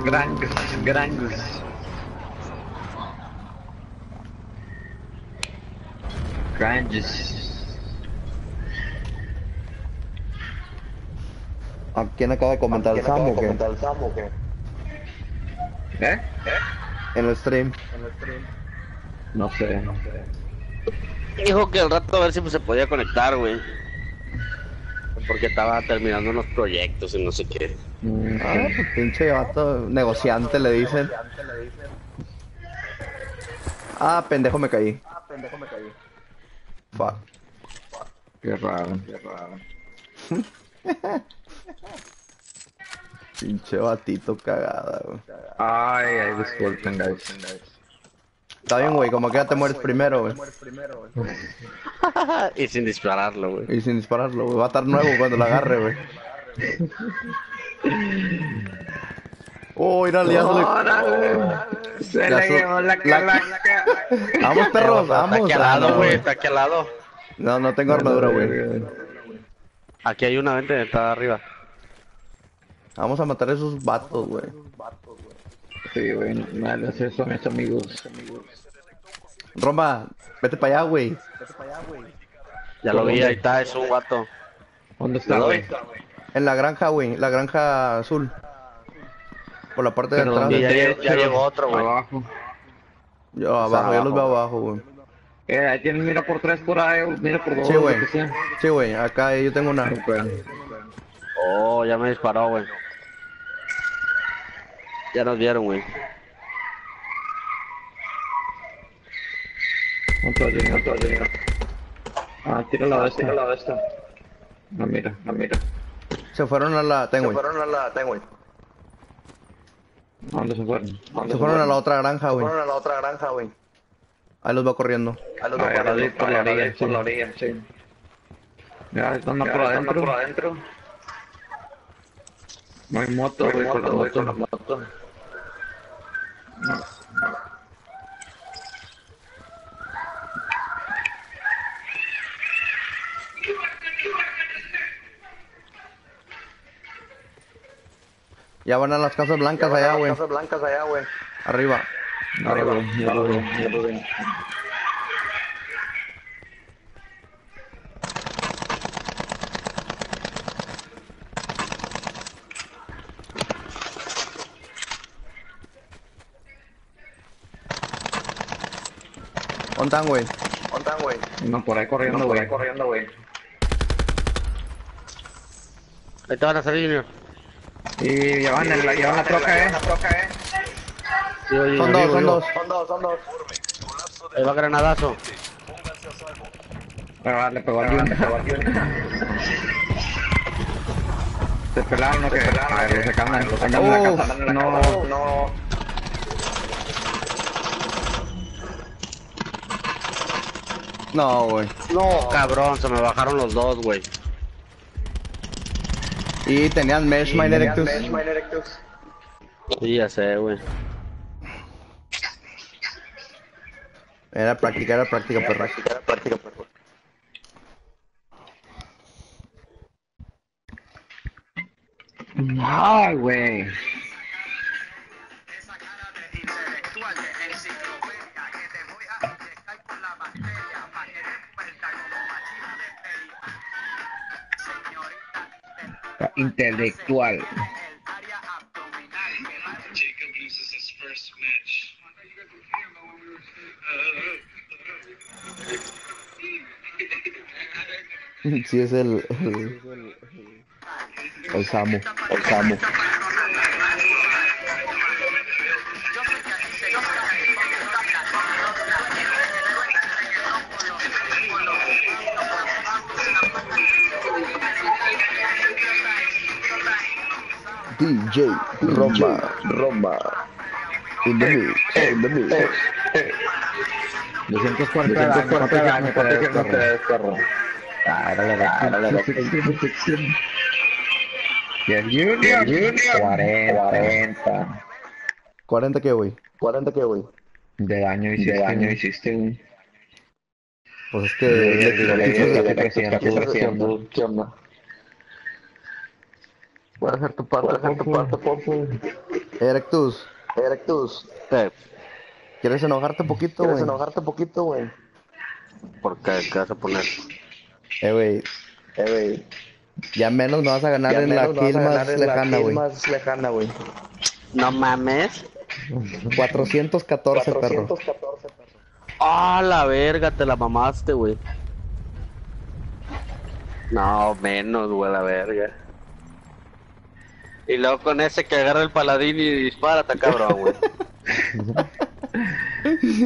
Grangus, Grangus. Grangus. ¿A quién acaba de comentar el Samu? ¿qué? ¿Eh? En el stream. No sé. Dijo que al rato a ver si se podía conectar, güey. Porque estaba terminando unos proyectos y no sé qué. Ah, pues pinche vato negociante le dicen. Ah, pendejo me caí. Fuck. Qué raro, qué raro. [laughs] Pinche batito cagada, güey. Ay, ay, disculpen, guys. Está bien, güey, como que ya te mueres primero, güey. [laughs] [laughs] y sin dispararlo, güey. Y sin dispararlo, güey. Va a estar nuevo cuando lo agarre, güey. Oh, mira, ya se. Se le llevó la la- calaca. [laughs] Vamos, perros, Está vamos. aquí al lado, no, güey. Está aquí al lado. No, no tengo armadura, güey. Aquí hay una venta está arriba. Vamos a matar a esos vatos, güey. Sí, güey, no eso a mis amigos. Roma, vete para allá, güey. Ya lo vi, ahí está, es un guato. ¿Dónde está, güey? En la granja, güey. La granja azul. Por la parte de atrás. ¿dónde ya ya llegó otro, güey. Abajo. Yo abajo, yo los veo abajo, güey. Eh, ahí tienen mira por tres por ahí, mira por dos. Sí, güey. Sí, güey. Acá yo tengo una. Oh, ya me disparó, güey. Ya nos vieron, güey. No te oye, no te oye. Ah, tira la de esta. Tira la de esta. No, mira, no, mira. Se fueron a la. Tengo, güey. fueron a la, tengo, güey. ¿A ¿Dónde se fueron? Se fueron a la otra granja, güey. Fueron a la otra granja, güey. Ahí los va corriendo. Ahí los Ah, la vi corriendo. por la Ah, orilla, por la orilla, sí. Ya, están por adentro. por adentro. No hay moto, güey, con la la moto. moto. Ya van a las casas blancas allá, güey. Casas blancas allá, güey. Arriba. Arriba, Arriba. ya lo veo, ya lo veo. ¿Dónde están, güey? ¿Dónde están, güey? No, por ahí corriendo, güey. No, por ahí corriendo, güey. Ahí te van a salir, Junior. Y llevan, el, llevan la troca, eh. La troca, eh. Sí, oye, Son dos, son dos. Son dos, son dos. Ahí va granadazo. Ah, le pegó al Junior. Se pelaron, ¿o qué? A ver, se en andan en la No, no. No, güey. No, cabrón, se me bajaron los dos, güey. Y tenían Mesh Mine Erectus. Sí, ya sé, güey. Era práctica, era práctica, perra. Práctica, práctica, perro. Ay, güey. Match. Sí, es el. El, el Samu. El Samu. DJ Roma. Roma. In the mix. In the mix. 240 Entonces, daño, ¿cuánto daño, daño ¿cuánto para daño, este perro? Ah, era la verdad. Y el Junior, Junior. 40. 40. 40 que, güey. 40 que, güey. De daño De hiciste. daño hiciste, güey. Pues es que. De- le- de- le- de- le- de- ¿Qué creciendo, onda? ¿Qué onda? Puedes hacer tu parte, hacer tu parte. Erectus, Erectus, Eh, ¿quieres enojarte un poquito, ¿quieres güey? enojarte un poquito, güey? ¿Por qué? ¿Qué vas a poner? Eh, güey. Eh, güey. Ya menos me vas a ganar Ya en la kill lejana, güey. más lejana, güey. No mames. 414, perro. 414, perro. Ah, la verga, te la mamaste, güey. No, menos, güey, la verga. Y luego con ese que agarra el paladín y dispara, está cabrón, güey. [laughs]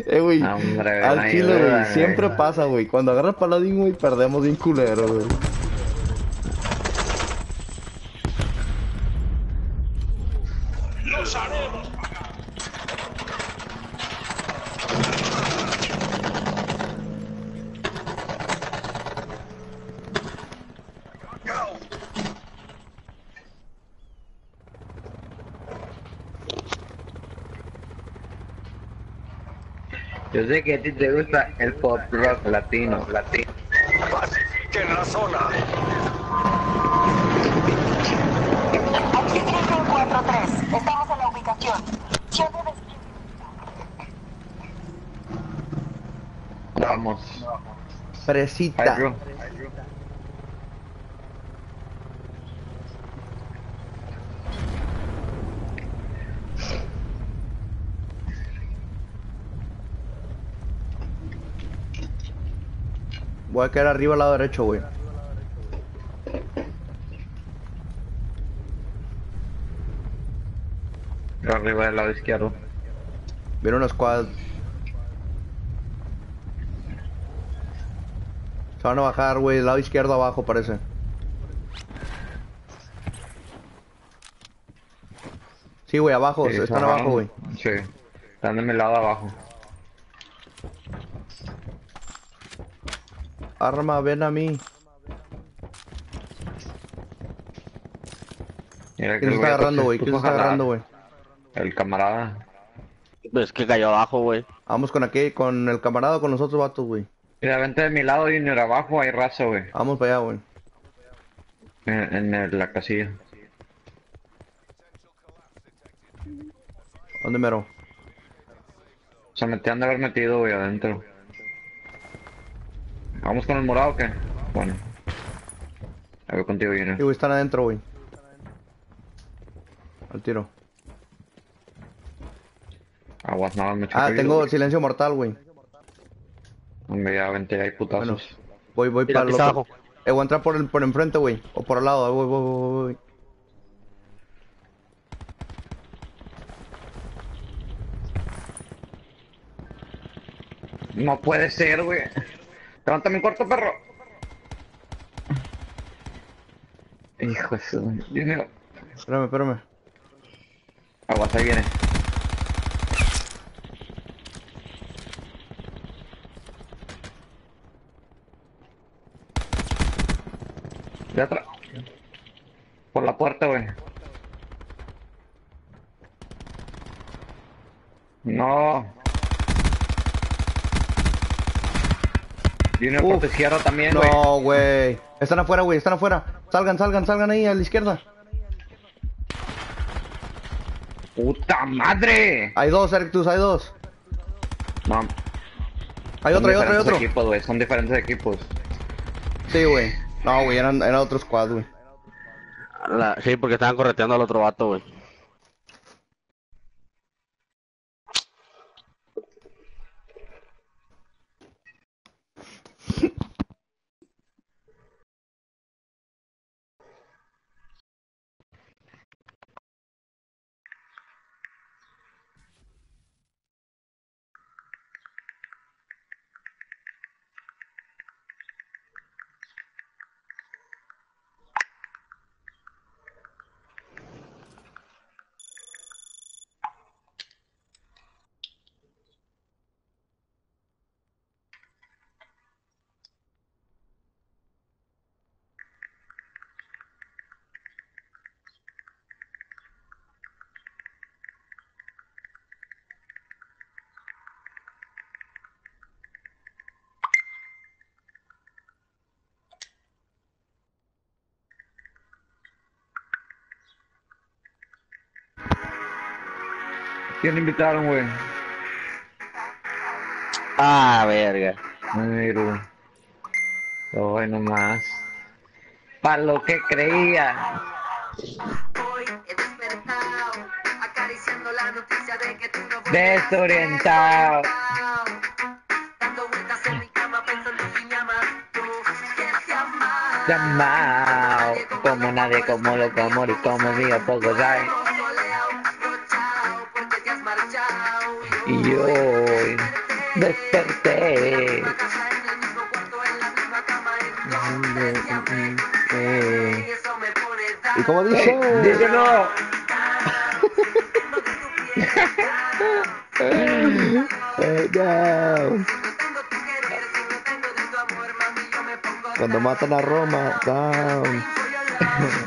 Eh, güey. Hombre, Al chile, güey. Siempre pasa, güey. Cuando agarra el paladín, güey, perdemos bien culero, güey. Sé que a ti te gusta el pop rock latino, latino. Pacifiquen la zona. Aquí 43, estamos en la ubicación. Vamos. Fresita. Voy a quedar arriba al lado derecho, güey. Yo arriba del lado izquierdo. Viene una squad. Se van a bajar, güey. Del lado izquierdo abajo, parece. Sí, güey, abajo. Sí, Están abajo, güey. Sí. Están de mi lado abajo. Arma, ven a mí. Mira ¿Quién se el está agarrando, güey? ¿Quién está agarrando, güey? El camarada. Es que cayó abajo, güey. Vamos con aquí, con el camarada o con los otros vatos, güey. Mira, vente de mi lado, Junior, abajo hay raza, güey. Vamos para allá, güey. En, en el- la casilla. ¿Dónde mero? Se metían de haber metido, güey, adentro. ¿Vamos con el morado o qué? Bueno. A ver contigo, Sí, Junior. güey, están adentro, güey. Al tiro. Aguas, nada, me Ah, tengo güey. silencio mortal, güey. Hombre, ya vente, hay putazos. Bueno, voy, voy Mira, para el otro. abajo. Eh, voy a entrar por, el, por enfrente, güey. O por al lado, voy, voy, voy, voy. No puede ser, güey. Levanta mi cuarto, perro. Hijo de su... Dios mío. Espérame, espérame. Aguas, ahí viene. De atrás. Por la puerta, güey. No. Viene por Uf. tu izquierda también, güey. No, güey. Están afuera, güey, están afuera. Salgan, salgan, salgan ahí a la izquierda. ¡Puta madre! Hay dos, Erectus, hay dos. No, Hay otro, hay otro, hay diferentes otro. equipos, güey. Son diferentes equipos. Sí, güey. No, güey, eran, era otro squad, güey. Sí, porque estaban correteando al otro vato, güey. ¿Quién invitaron, güey? Ah, verga. Miro. Ay, nomás. Para lo que creía. Hoy he despertado, acariciando la noticia de que tú no. Desorientado. Dando vueltas en mi cama pensando si me amas tú. Que te amas. Llamado. Como nadie, como loco, amor y como mío, poco hay. Y me pone ¿Y cómo dice? ¡Díselo! Eh, down. Cuando matan a Roma, down.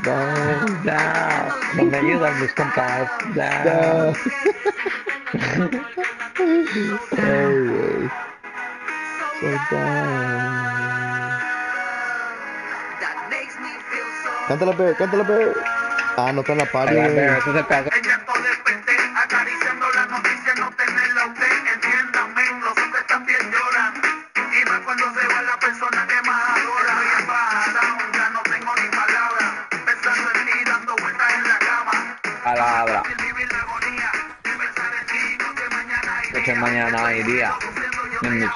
Down. Down. No me ayudan mis compas. Down. [laughs] Down. Ay. Cántala, Bear, cántala, Bear. Ah, no está en la party,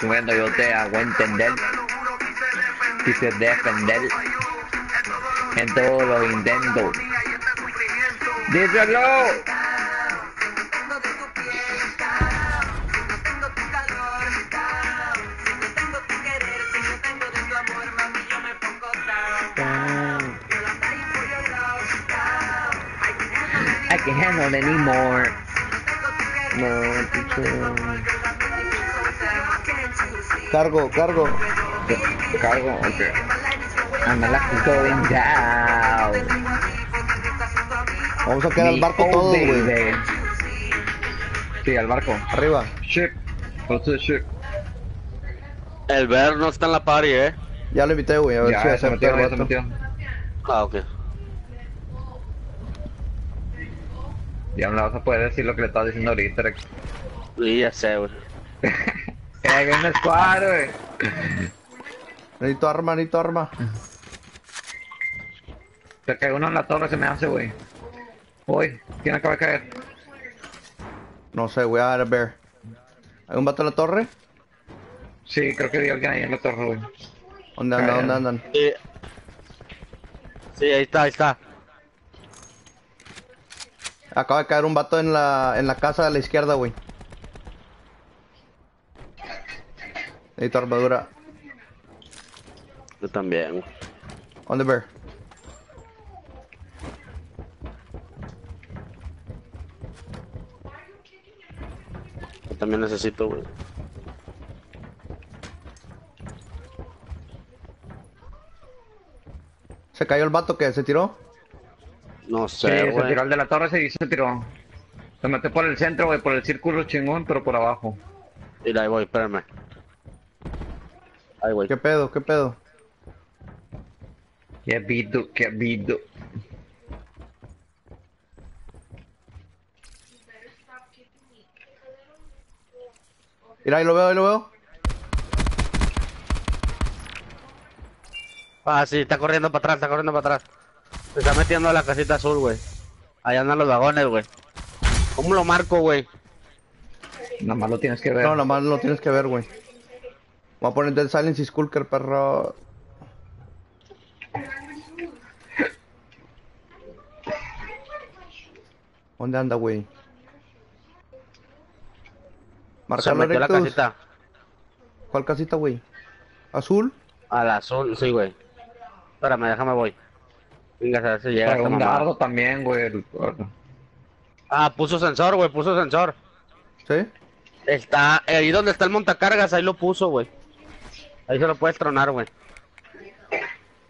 En mi momento yo te hago entender. Quise defender. En todos los intentos. Díselo. I can't handle anymore. No, teacher. Cargo, cargo. Cargo, okay. And my luck is going down. Vamos a quedar al barco todos, güey. baby. Sí, al barco. Arriba. Ship. Go to the ship. El Ver no está en la party, eh. Ya lo invité, güey, a ver Ya, si se metió, ya se metió. Ah, ok. Ya no le vas a poder decir lo que le estaba diciendo ahorita. Rex. Sí, ya sé, güey. Viene el squad, güey. Necesito arma, necesito arma. Se cayó uno en la torre, se me hace, güey. Uy, ¿quién acaba de caer? No sé, güey, a ver, Bear. ¿Hay un vato en la torre? Sí, creo que vi a alguien ahí en la torre, güey. ¿Dónde andan? ¿Dónde andan? Sí. Sí, ahí está, ahí está. Acaba de caer un vato en la, en la casa de la izquierda, güey. Necesito armadura. Yo también, güey. ¿Dónde ver? Yo también necesito, güey. ¿Se cayó el vato que se tiró? No Sí, sé, se güey. tiró al de la torre sí, se tiró. Se metió por el centro, güey, por el círculo chingón, pero por abajo. Mira, ahí voy, espérame. Ahí, güey. ¿Qué pedo? ¿Qué pedo? Qué vido, qué vido. Mira, ahí lo veo, ahí lo veo. Ah, sí, está corriendo para atrás, está corriendo para atrás. Se está metiendo a la casita azul, güey. Ahí andan los vagones, güey. ¿Cómo lo marco, güey? Nada más lo tienes que ver. No, nomás lo tienes que ver, güey. Voy a poner Dead Silence y Skulker, perro. ¿Dónde anda, güey? Se Marcarlo metió la casita. ¿Cuál casita, güey? ¿Azul? A la azul, sí, güey. Espérame, déjame voy. Venga, a ver si llega Trae esta un dardo también, güey. el- Ah, puso sensor, güey, puso sensor. ¿Sí? Está ahí donde está el montacargas, ahí lo puso, güey. Ahí se lo puedes tronar, güey.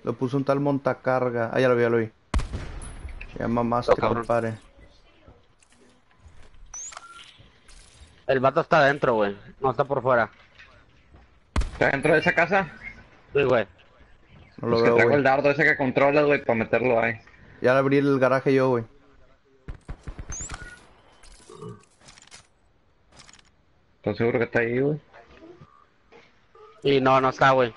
Lo puso un tal montacarga. Ah, ya lo vi, ya lo vi. Ya mamaste, Oh, cabrón. compadre. El vato está adentro, güey. No está por fuera. ¿Está dentro de esa casa? Sí, güey. No lo Pues que traigo el dardo ese que controlas, güey, para meterlo ahí. Ya le abrí el garaje yo, güey. ¿Estás seguro que está ahí, güey? Y no, no está, güey.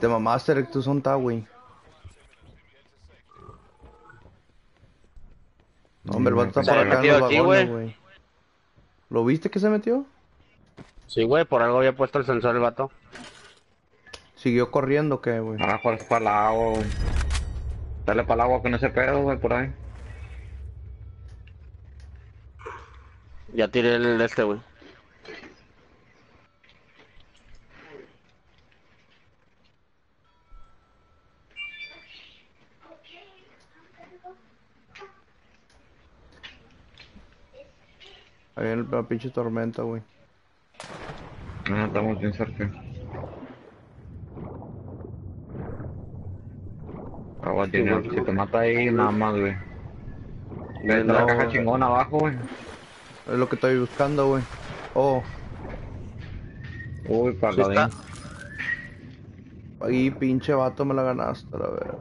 Te mamaste, Erectus, ¿dónde está, güey? No, hombre, el vato está Se por metió acá en los aquí, vagones, güey. güey. ¿Lo viste que se metió? Sí, güey, por algo había puesto el sensor el vato. ¿Siguió corriendo qué, güey? Ahora por para el agua, güey. Dale para el agua con ese pedo, güey, por ahí. Ya tiré el de este, güey. Ahí en la pinche tormenta, güey. No, estamos bien cerca. Agua tiene, si te mata ahí, nada más, güey. Ves la caja chingona abajo, güey. Es lo que estoy buscando, güey. Oh, Uy, para la ahí pinche vato me la ganaste, a ver.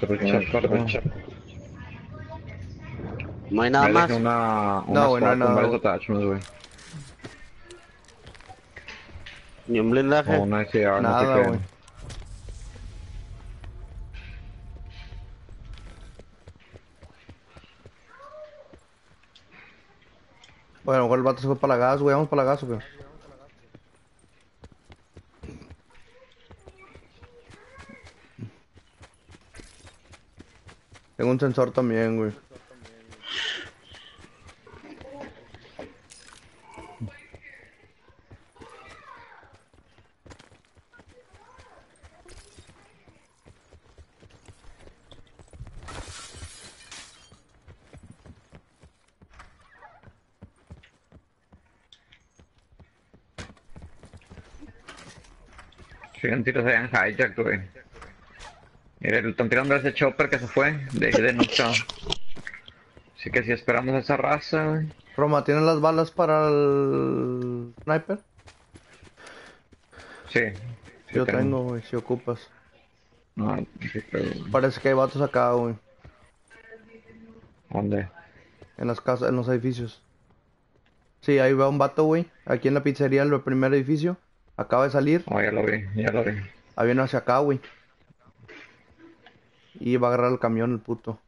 Trucha, perdón. No hay nada Me más. una, una No, güey, no con nada, varios güey. attachments, güey. Ni un blindaje. O una no Nada, sé qué. güey. Bueno, a lo mejor el vato se fue para la gas, güey. Vamos para la gas, güey. Tengo un sensor también, güey. Siguen tiros allá en hijack, güey. Mira, le están tirando a ese chopper que se fue de ahí de. Así que si esperamos a esa raza, güey. Roma, ¿tienes las balas para el sniper? Sí. sí Yo tengo, güey, si ocupas. No, sí, pero... Parece que hay vatos acá, güey. ¿Dónde? En las casas, en los edificios. Sí, ahí va un vato, güey. Aquí en la pizzería, en el primer edificio. Acaba de salir. Oh, ya lo vi, ya lo vi. Ahí viene hacia acá, güey. Y va a agarrar el camión, el puto.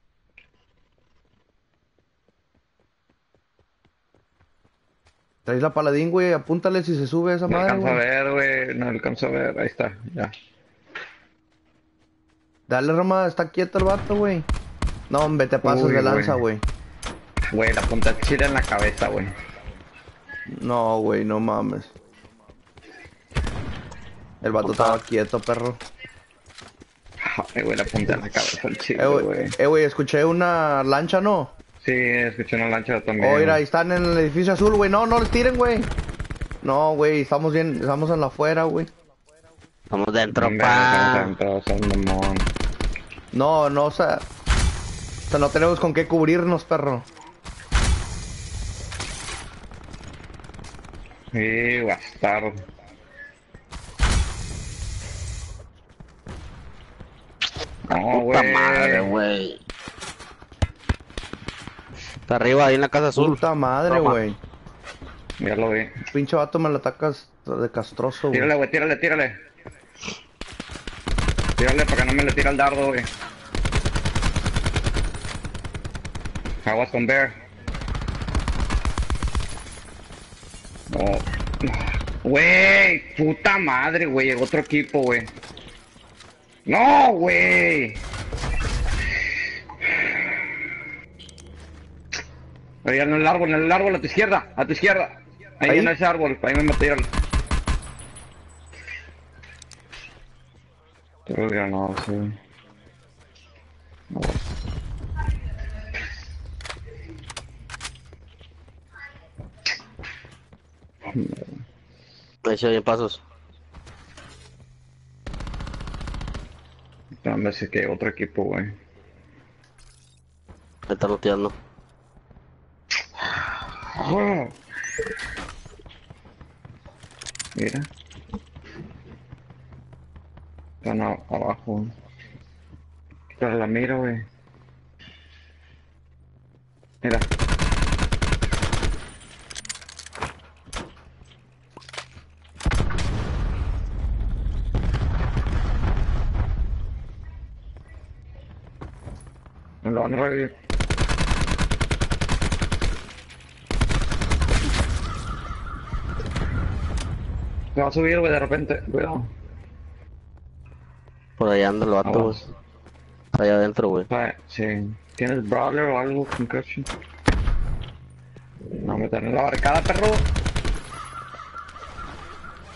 Traes la paladín, güey, apúntale si se sube esa No madre, alcanzo a güey. ver, güey. No alcanzo a ver. Ahí está, ya. Dale, Roma, está quieto el vato, güey. No, hombre, te pasas Uy, de lanza, güey. güey. La punta chile en la cabeza, güey. No, güey, no mames. El vato estaba quieto, perro. Ay, güey, la punta en la cabeza el chile, Eh, güey, eh, güey, escuché una lancha, ¿no? Sí, escuché una lancha también. Oh, mira, ahí están en el edificio azul, güey. No, no les tiren, güey. No, güey, estamos bien, estamos en la afuera, güey. Estamos dentro, Hombre, pa. estamos dentro, son. No, no, o sea... O sea, no tenemos con qué cubrirnos, perro. Sí, bastardo. No, Puta madre, güey. güey. Está arriba, ahí en la casa azul. Puta madre, güey. Ya lo vi. Pinche vato me lo atacas de castroso, güey. Tírale, güey, tírale, tírale. Tírale para que no me le tire el dardo, güey. Aguas con Bear. No. Güey, puta madre, güey. Llegó otro equipo, güey. No, güey. Ahí en el árbol, en el árbol, a tu izquierda, a tu izquierda. Ahí, ¿Ahí? en ese árbol, ahí me metieron. Que no, sí. No. Ahí se oyen pasos. No, me sé que otro equipo, güey. Ahí está looteando. Oh. Mira. Están abajo. Quítale la mira, güey. Mira. A revivir. Me va a subir, güey, de repente. Cuidado. Por ahí anda el vato, güey. Aguas. Está allá adentro, güey. Ah, Sí. ¿Tienes brawler o algo con coche? No, meter en la barricada, perro.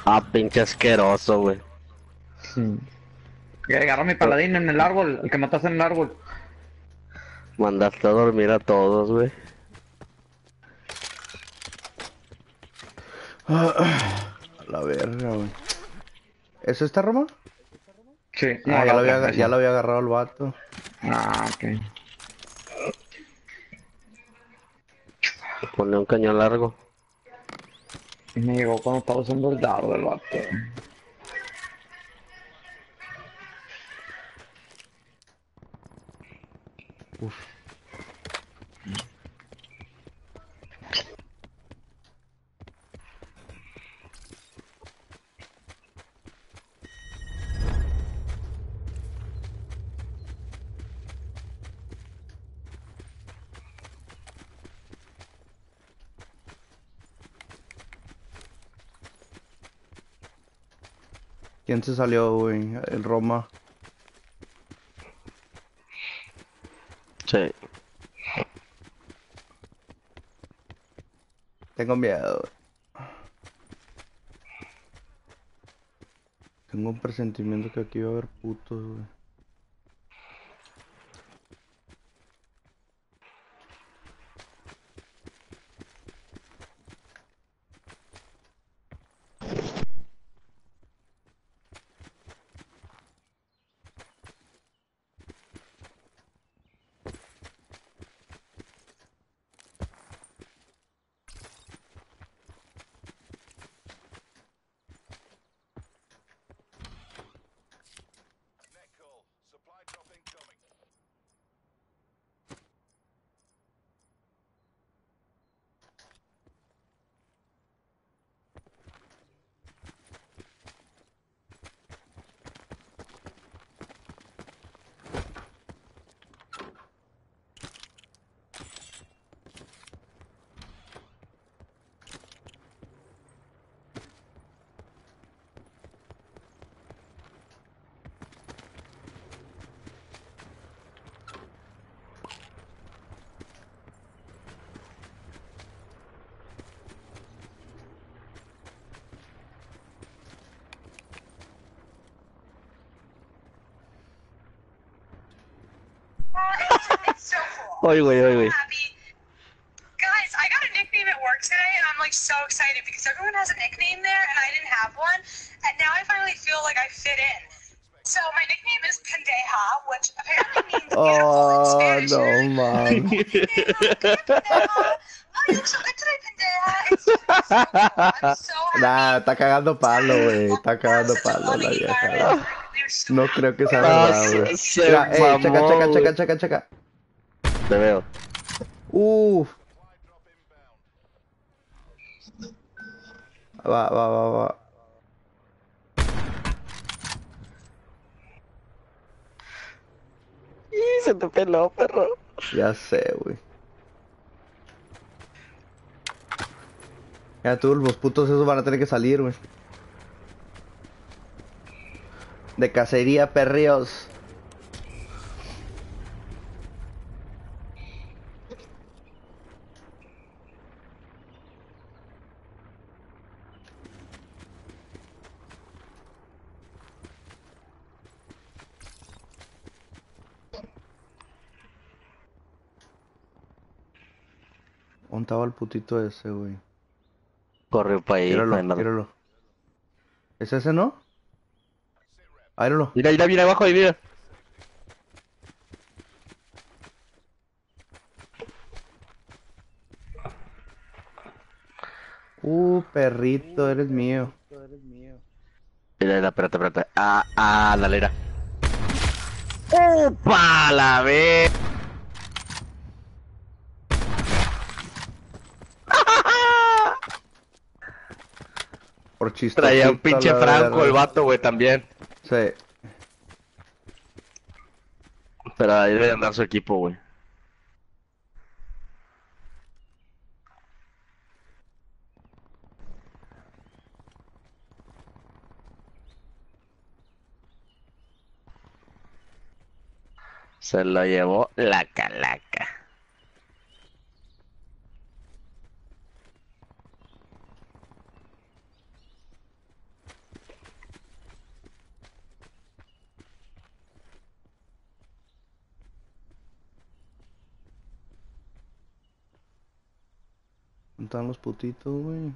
Ah, pinche asqueroso, güey. Sí. Agarra mi paladín en el árbol, el que mataste en el árbol. Mandaste a dormir a todos, güey. A la verga, güey. ¿Es esta Roma? Sí. ah, ya, la lo había, ya lo había agarrado el vato. Ah, ok. Pone un cañón largo. Y me llegó cuando estaba usando el dado del vato. ¿Quién se salió, güey? El Roma. Tengo miedo. Tengo un presentimiento que aquí va a haber putos. Hoy, güey, hoy, güey. Guys, I got a nickname at work today, and I'm like so excited because everyone has a nickname there, and I didn't have one, and now I finally feel like I fit in. So my nickname is Pendeja, which apparently means [laughs] beautiful in Oh, Spanish. no, and man. [laughs] I'm like, Pendeja. Oh, you look so good today, Pendeja. It's so cool. I'm so [laughs] happy. Nah, está cagando palo, güey. Está cagando palo la loving vieja. environment. güey. They're so No creo que sea Ah, verdad, güey. se Mira, ey, checa, mamó, checa, checa, checa, checa. Ya sé, güey. Ya tú, los putos esos van a tener que salir, güey. De cacería, perríos. ¿Dónde estaba el putito ese, güey? Corre para ahí. Míralo. ¿Es ese, no? Ah, míralo. Mira, mira, mira abajo ahí, mira. Uh, perrito, eres mío. Mira, mira, espérate, espérate. Ah, ah, la lera. ¡Upa! La vez. Por chiste. Traía un pinche franco el vato, güey, también. Sí. Pero ahí debe andar su equipo, güey. Se lo llevó la calaca. Están los putitos, güey?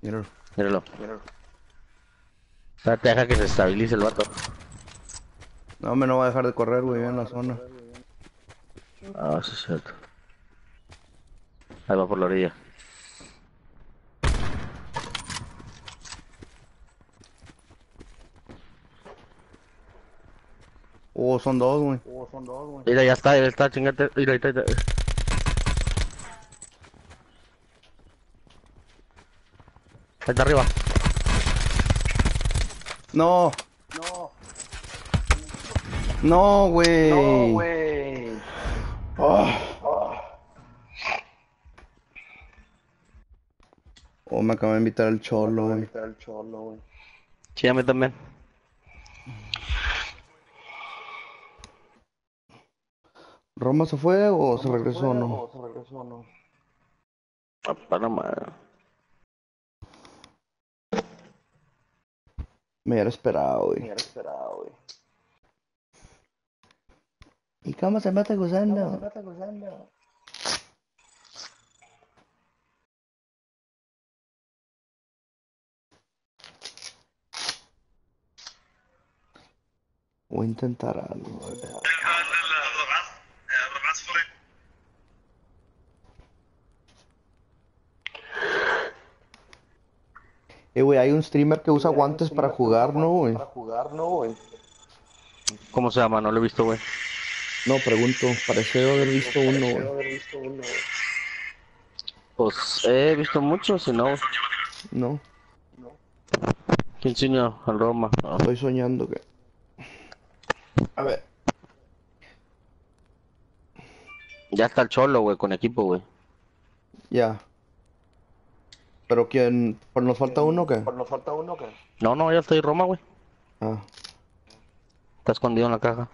Míralo. Míralo. Espérate, deja que se estabilice el vato. No, me no va a dejar de correr, güey, en la zona. Ah, eso es cierto. Ahí va por la orilla. Oh, son dos, güey. Mira, ya está, ya está, chingate. Mira, ahí está, ahí está. Ahí está arriba. No. No, güey. No, güey. Oh, me acaba de invitar el cholo, güey. Sí, a mí también. ¿Roma se fue o se regresó o no? Se regresó o no. A Panamá. Me hubiera esperado, güey. Mira, esperado, güey. ¿Y cómo se mete gozando? Voy a intentar algo, güey. Eh, güey, hay un streamer que usa guantes para jugar, ¿no, güey? Para jugar, no, güey. ¿Cómo se llama? No lo he visto, güey. No, pregunto, parece haber visto uno, güey. haber visto uno, güey. Pues he visto muchos, si no. No, ¿Quién enseñó? Al Roma. No. estoy soñando que... A ver, Ya está el cholo, güey, con equipo, güey. ya. ¿Pero quién? ¿Pues nos falta uno o qué? Pero nos falta uno, ¿qué? No, no, ya estoy Roma, güey. Ah, Está escondido en la caja.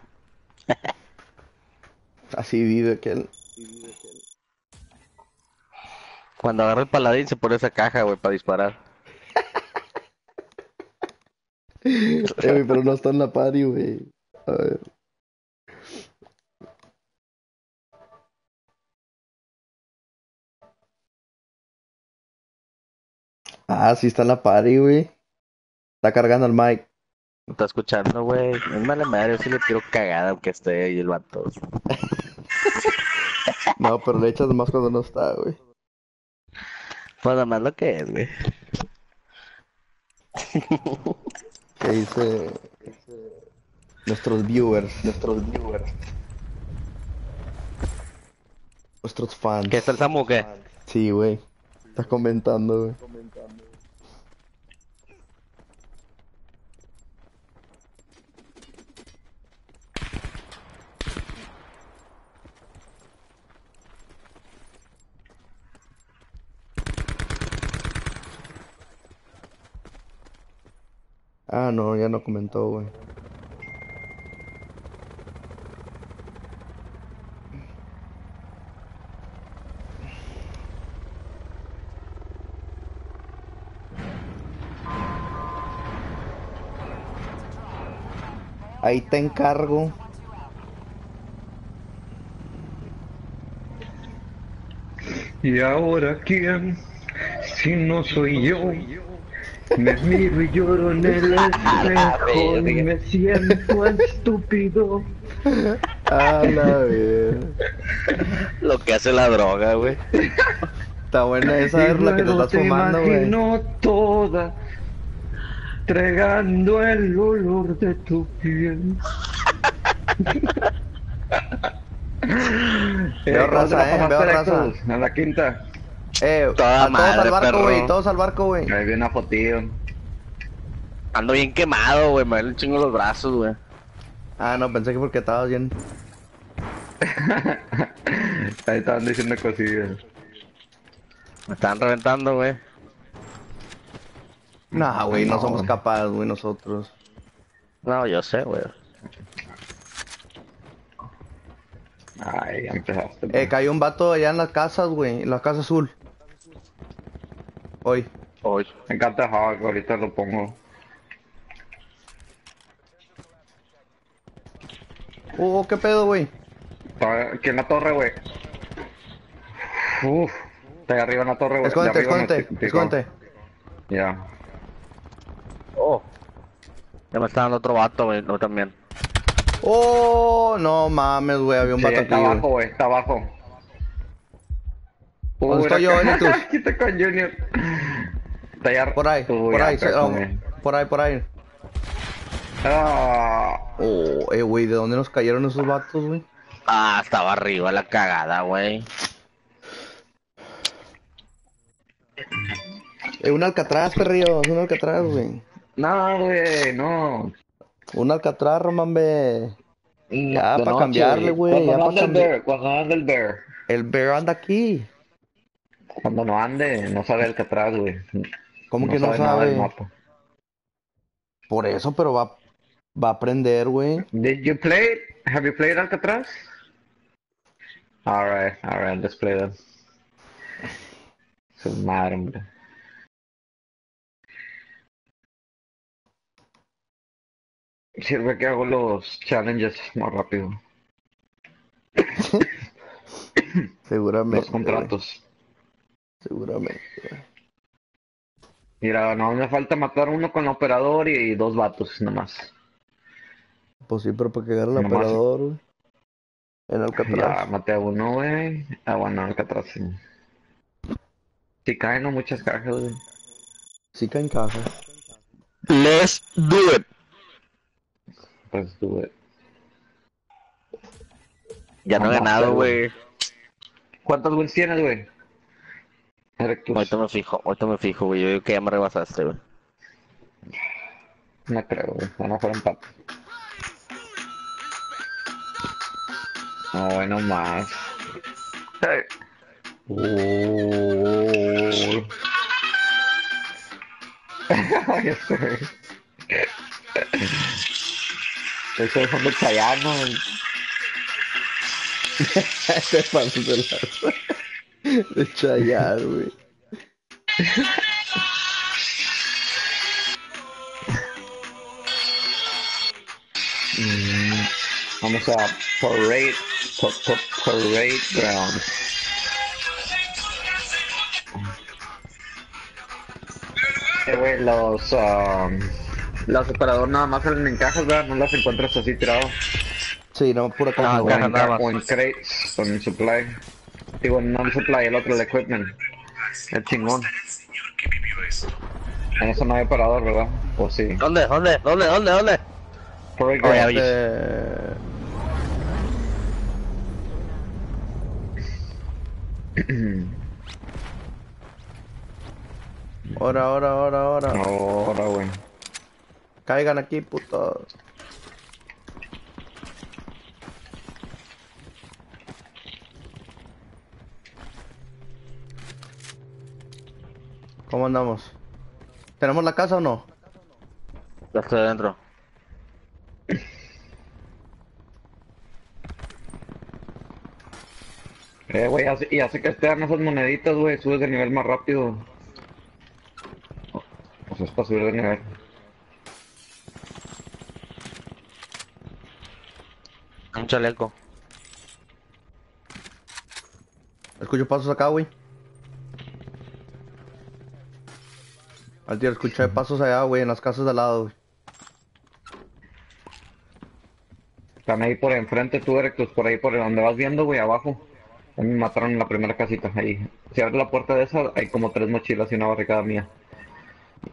[laughs] Así vive aquel. Cuando agarra el paladín se pone esa caja, güey, para disparar. [laughs] Eh, pero no está en la party, güey. A ver. Ah, sí está en la party, güey. Está cargando el mic. No está escuchando, güey. Es mala madre, yo sí le tiro cagada aunque esté ahí el vato. [laughs] No, pero le echas más cuando no está, güey. Pues nada más lo que es, güey. ¿Qué dice nuestros viewers? Nuestros viewers. Nuestros fans. ¿Qué está el Samu qué? Sí, güey. Está comentando, güey. Ah, no, ya no comentó, güey. Ahí te encargo. ¿Y ahora quién? Si no soy yo. Me miro y lloro en el [laughs] espejo y me siento estúpido. A la vez. Lo que hace la droga, güey. Está buena esa es la que te estás fumando, güey. imagino toda, tragando el olor de tu piel. Veo raza, eh, veo raza. A la quinta. Eh, Toda a todos al barco, güey, todos al barco, güey. Ahí vi una fotillo. Ando bien quemado, güey. Me duelen un chingo los brazos, güey. Ah, no, pensé que porque estabas bien. [laughs] Ahí estaban diciendo cosillas. Me están reventando, güey. Nah, güey, no No. somos capaces, güey, nosotros. No, yo sé, güey. Ay, ya empezaste. Eh, cayó un vato allá en las casas, güey, en la casa azul. Hoy. Hoy. Me encanta Hawk, ahorita lo pongo. Uh, ¿qué pedo, güey? Aquí en la torre, güey. Uf, está ahí arriba en la torre, güey. Escóndete, picó. escóndete. Ya. Oh. Ya me está dando otro vato, güey. No, también. Oh, no mames, güey, había un Sí, vato aquí, está abajo, güey, está abajo. ¿Dónde Uy, estoy yo? Aquí está con Junior. Está allá. Por ahí, Uy, por ahí, se- oh, por ahí, por ahí. Ah, Oh, eh, güey, ¿de dónde nos cayeron esos vatos, güey? Ah, estaba arriba la cagada, güey. Eh, un alcatraz, perrillo, un alcatraz, güey. No, güey, no. Un alcatraz, Romambe. Ya, De pa' noche, cambiarle, güey, Cuando ya no bear, cuando no ande el bear. El bear anda aquí. Cuando no ande, no sabe que atrás, güey. ¿Cómo que no nada del sabe? mapa. Por eso, pero va, va a aprender, güey. Did you play? Have you played Alcatraz? Alright, alright, let's play that. Su madre, hombre. Sirve que hago los challenges más rápido. [laughs] Seguramente. Los contratos. Seguramente. Mira, no me falta matar uno con el operador y dos vatos nomás. Pues sí, pero para que agarre el Nomás- operador. En Ya Alcatraz. maté a uno, güey. Ah, bueno, Alcatraz sí. Si caen, no muchas cajas, güey. Sí caen cajas. Let's do it. Pues tuve. Ya no he ganado, güey. ¿Cuántos wins tienes, güey? Ahorita me fijo, ahorita me fijo, güey. Yo digo que ya me rebasaste, güey. No creo, güey. A fuera empate. No, bueno, más. Hey. Oh. Ay, [laughs] este, güey. Estoy dejando Chayano. Te pasas de lanza. De chayar, güey. Mm, Vamos a parade, pa- pa- parade ground. Eh, güey, los, um, los operadores nada más salen en cajas, ¿verdad? No las encuentras así tirados. Sí, no, pura caja, o, güey. en, ca- o en crates, con el supply. Digo, no el supply, el otro, el equipment. El chingón. En eso no hay operador, ¿verdad? O sí. ¿Dónde? ¿Dónde? ¿Dónde? ¿Dónde? ¿Dónde? Oh, ya ground. vi. Eh, [clears throat] Ahora, ahora, ahora, ahora. Ahora, güey. Caigan aquí, putos. ¿Cómo andamos? ¿Tenemos la casa o no? Ya estoy adentro. Eh, güey, y hace que estén esas moneditas, güey, subes de nivel más rápido. O sea, es para subir de nivel. Un chaleco. Escucho pasos acá, güey. Al tío, escuché pasos allá, güey, en las casas de al lado, güey. Están ahí por enfrente, tú, Erectus, por ahí por donde vas viendo, güey, abajo. A mí me mataron en la primera casita, ahí. Si abres la puerta de esa, hay como tres mochilas y una barricada mía.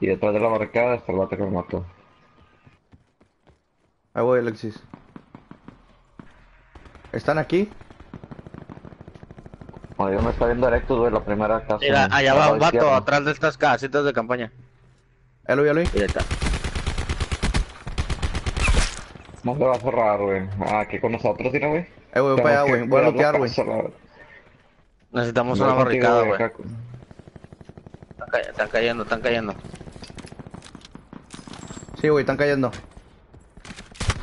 Y detrás de la barricada está el vato que me mató. Ahí voy, Alexis. ¿Están aquí? Yo me está viendo Erectus, güey, la primera casa. Mira, allá al va un vato atrás de estas casitas de campaña. ¿Ya lo vi, ya lo vi? Y ahí está. No se va a cerrar, güey. Ah, aquí con nosotros, mira, güey. Eh, güey, voy para allá, güey. Voy a lootear, güey. Necesitamos una barricada, güey, están cayendo, están cayendo. Sí, güey, están cayendo.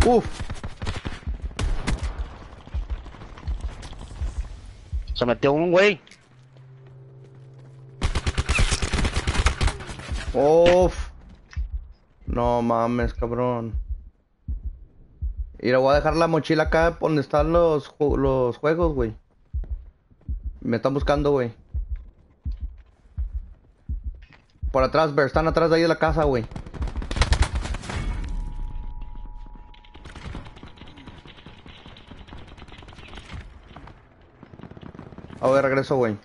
Uf, Se metió un güey. uf. No mames, cabrón. Y le voy a dejar la mochila acá donde están los, los juegos, güey. Me están buscando, güey. Por atrás, Bear, están atrás de ahí de la casa, güey. A ver, regreso, güey.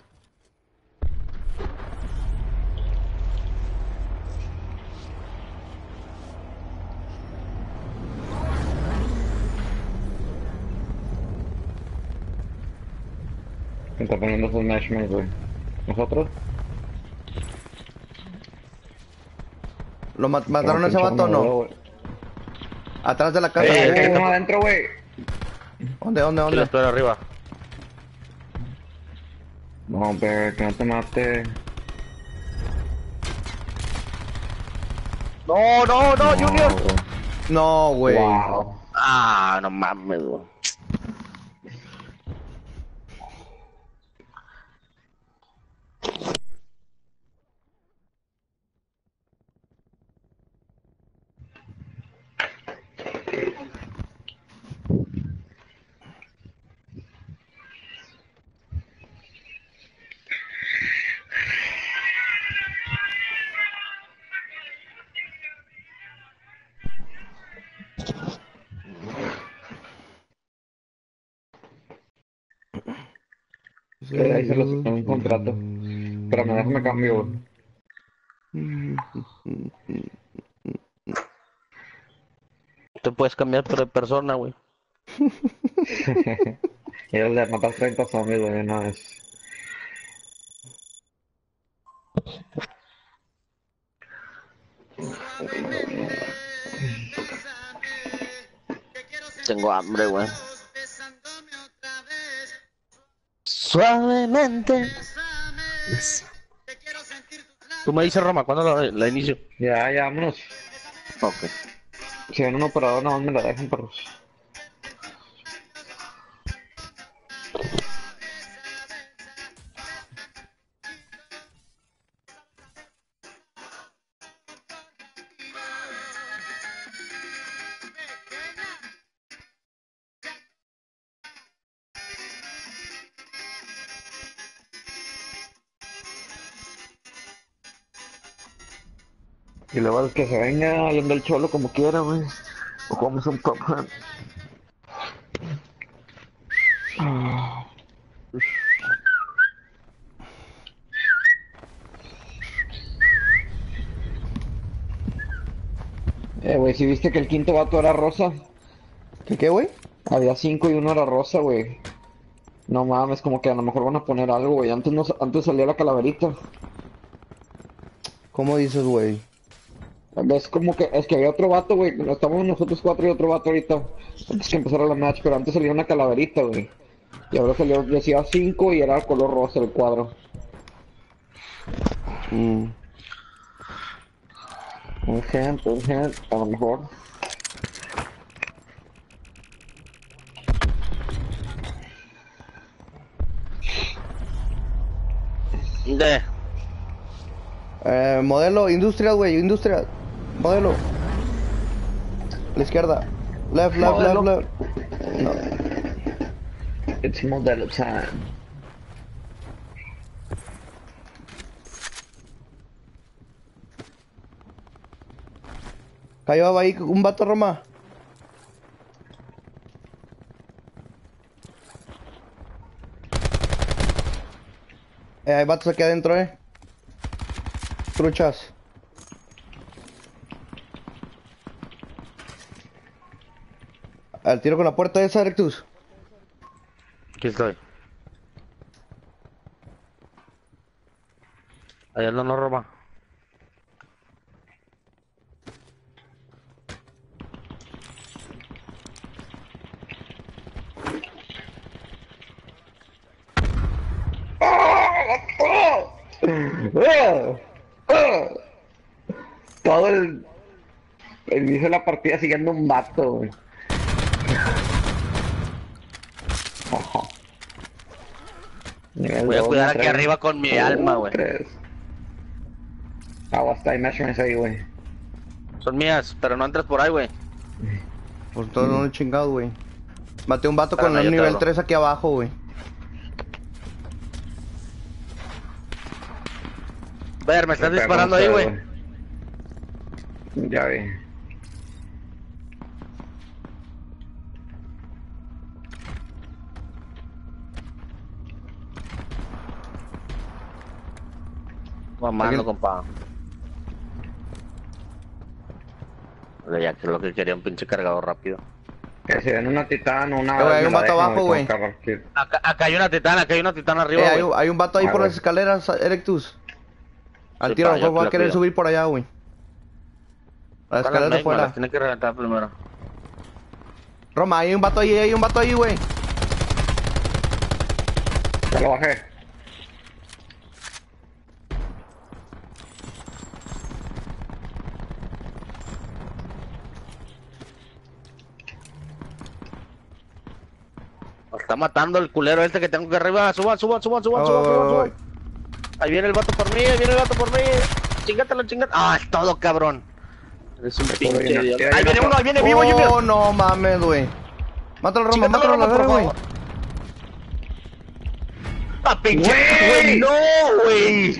Me está poniendo sus matchmates, güey. ¿Nosotros? ¿Lo ma- mataron a ese vato o no? Atrás de la casa. Eh, güey. hay uno adentro, güey. ¿Dónde, dónde, dónde? espero arriba. No, pero que no te mate. No, no, no, Junior. güey. No, güey. Wow. Ah, no mames, güey. Te puedes cambiar pero de persona, güey. [laughs] Y el de matar 30 zombies, güey, no es. Tengo hambre, güey. Suavemente. Tú me dices, Roma, ¿cuándo la, la inicio? Ya, ya, vámonos. Ok. Si ven un operador, más me la dejan, perros. Y que se venga yendo el cholo como quiera, güey. O jugamos un top hat. Eh, güey, si viste que el quinto vato era rosa. ¿Qué qué, güey? Había cinco y uno era rosa, güey. No mames, como que a lo mejor van a poner algo, güey. Antes, no, antes salía la calaverita. ¿Cómo dices, güey? Es como que, es que había otro vato, güey. Estamos nosotros cuatro y otro vato ahorita. Antes que empezara la match, pero antes salía una calaverita, güey. Y ahora salió, decía cinco y era color rosa el cuadro. Mm. Un hand, un hand, a lo mejor. De. Eh, modelo, industrial, güey, industrial. Modelo. A la izquierda. Left, left, Modelo. left, left. No. It's modelo time. Cayó ahí un vato Roma. Eh, hay vatos aquí adentro, eh. Truchas. Al tiro con la puerta esa, Rectus. Aquí estoy. Allá no nos roba. Todo el. El inicio de la partida siguiendo un vato, güey. Ojo. Nivel Voy a dos, cuidar aquí tres, arriba con mi alma, güey. tres. Agua está, hay measurements ahí, güey. Son mías, pero no entres por ahí, güey. Por todo no chingado, güey. Maté un vato Espérame, con el nivel hablo. 3 aquí abajo, güey. Ver, me estás disparando ahí, güey. Ya vi. Mamando, compa. Ya que es lo que quería un pinche cargador rápido. Que si ven una titán o una. Hay un vato abajo, güey. Acá, acá hay una titana, acá hay una titana arriba, Eh, hay, un- hay un vato ahí Ah, por las escaleras, Erectus. Al Sí, tiro, mejor va a querer subir por allá, güey. Las escaleras de fuera. las tiene que reventar primero. Roma, hay un vato ahí, hay un vato ahí, güey. Ya lo bajé. Está matando el culero este que tengo que arriba. Suban, suban, suban, suban, Oh, suban, suban, oh, suban. Ahí viene el vato por mí, ahí viene el vato por mí. Chingatelo, chingatelo. Ah, es todo, cabrón. Eres un pinche Ahí viene otro. uno, ahí viene vivo, oh, Junior. no mames, güey. Mátalo, Roma, mátalo, Roma, por favor. Ah, pinche. Güey, no, güey.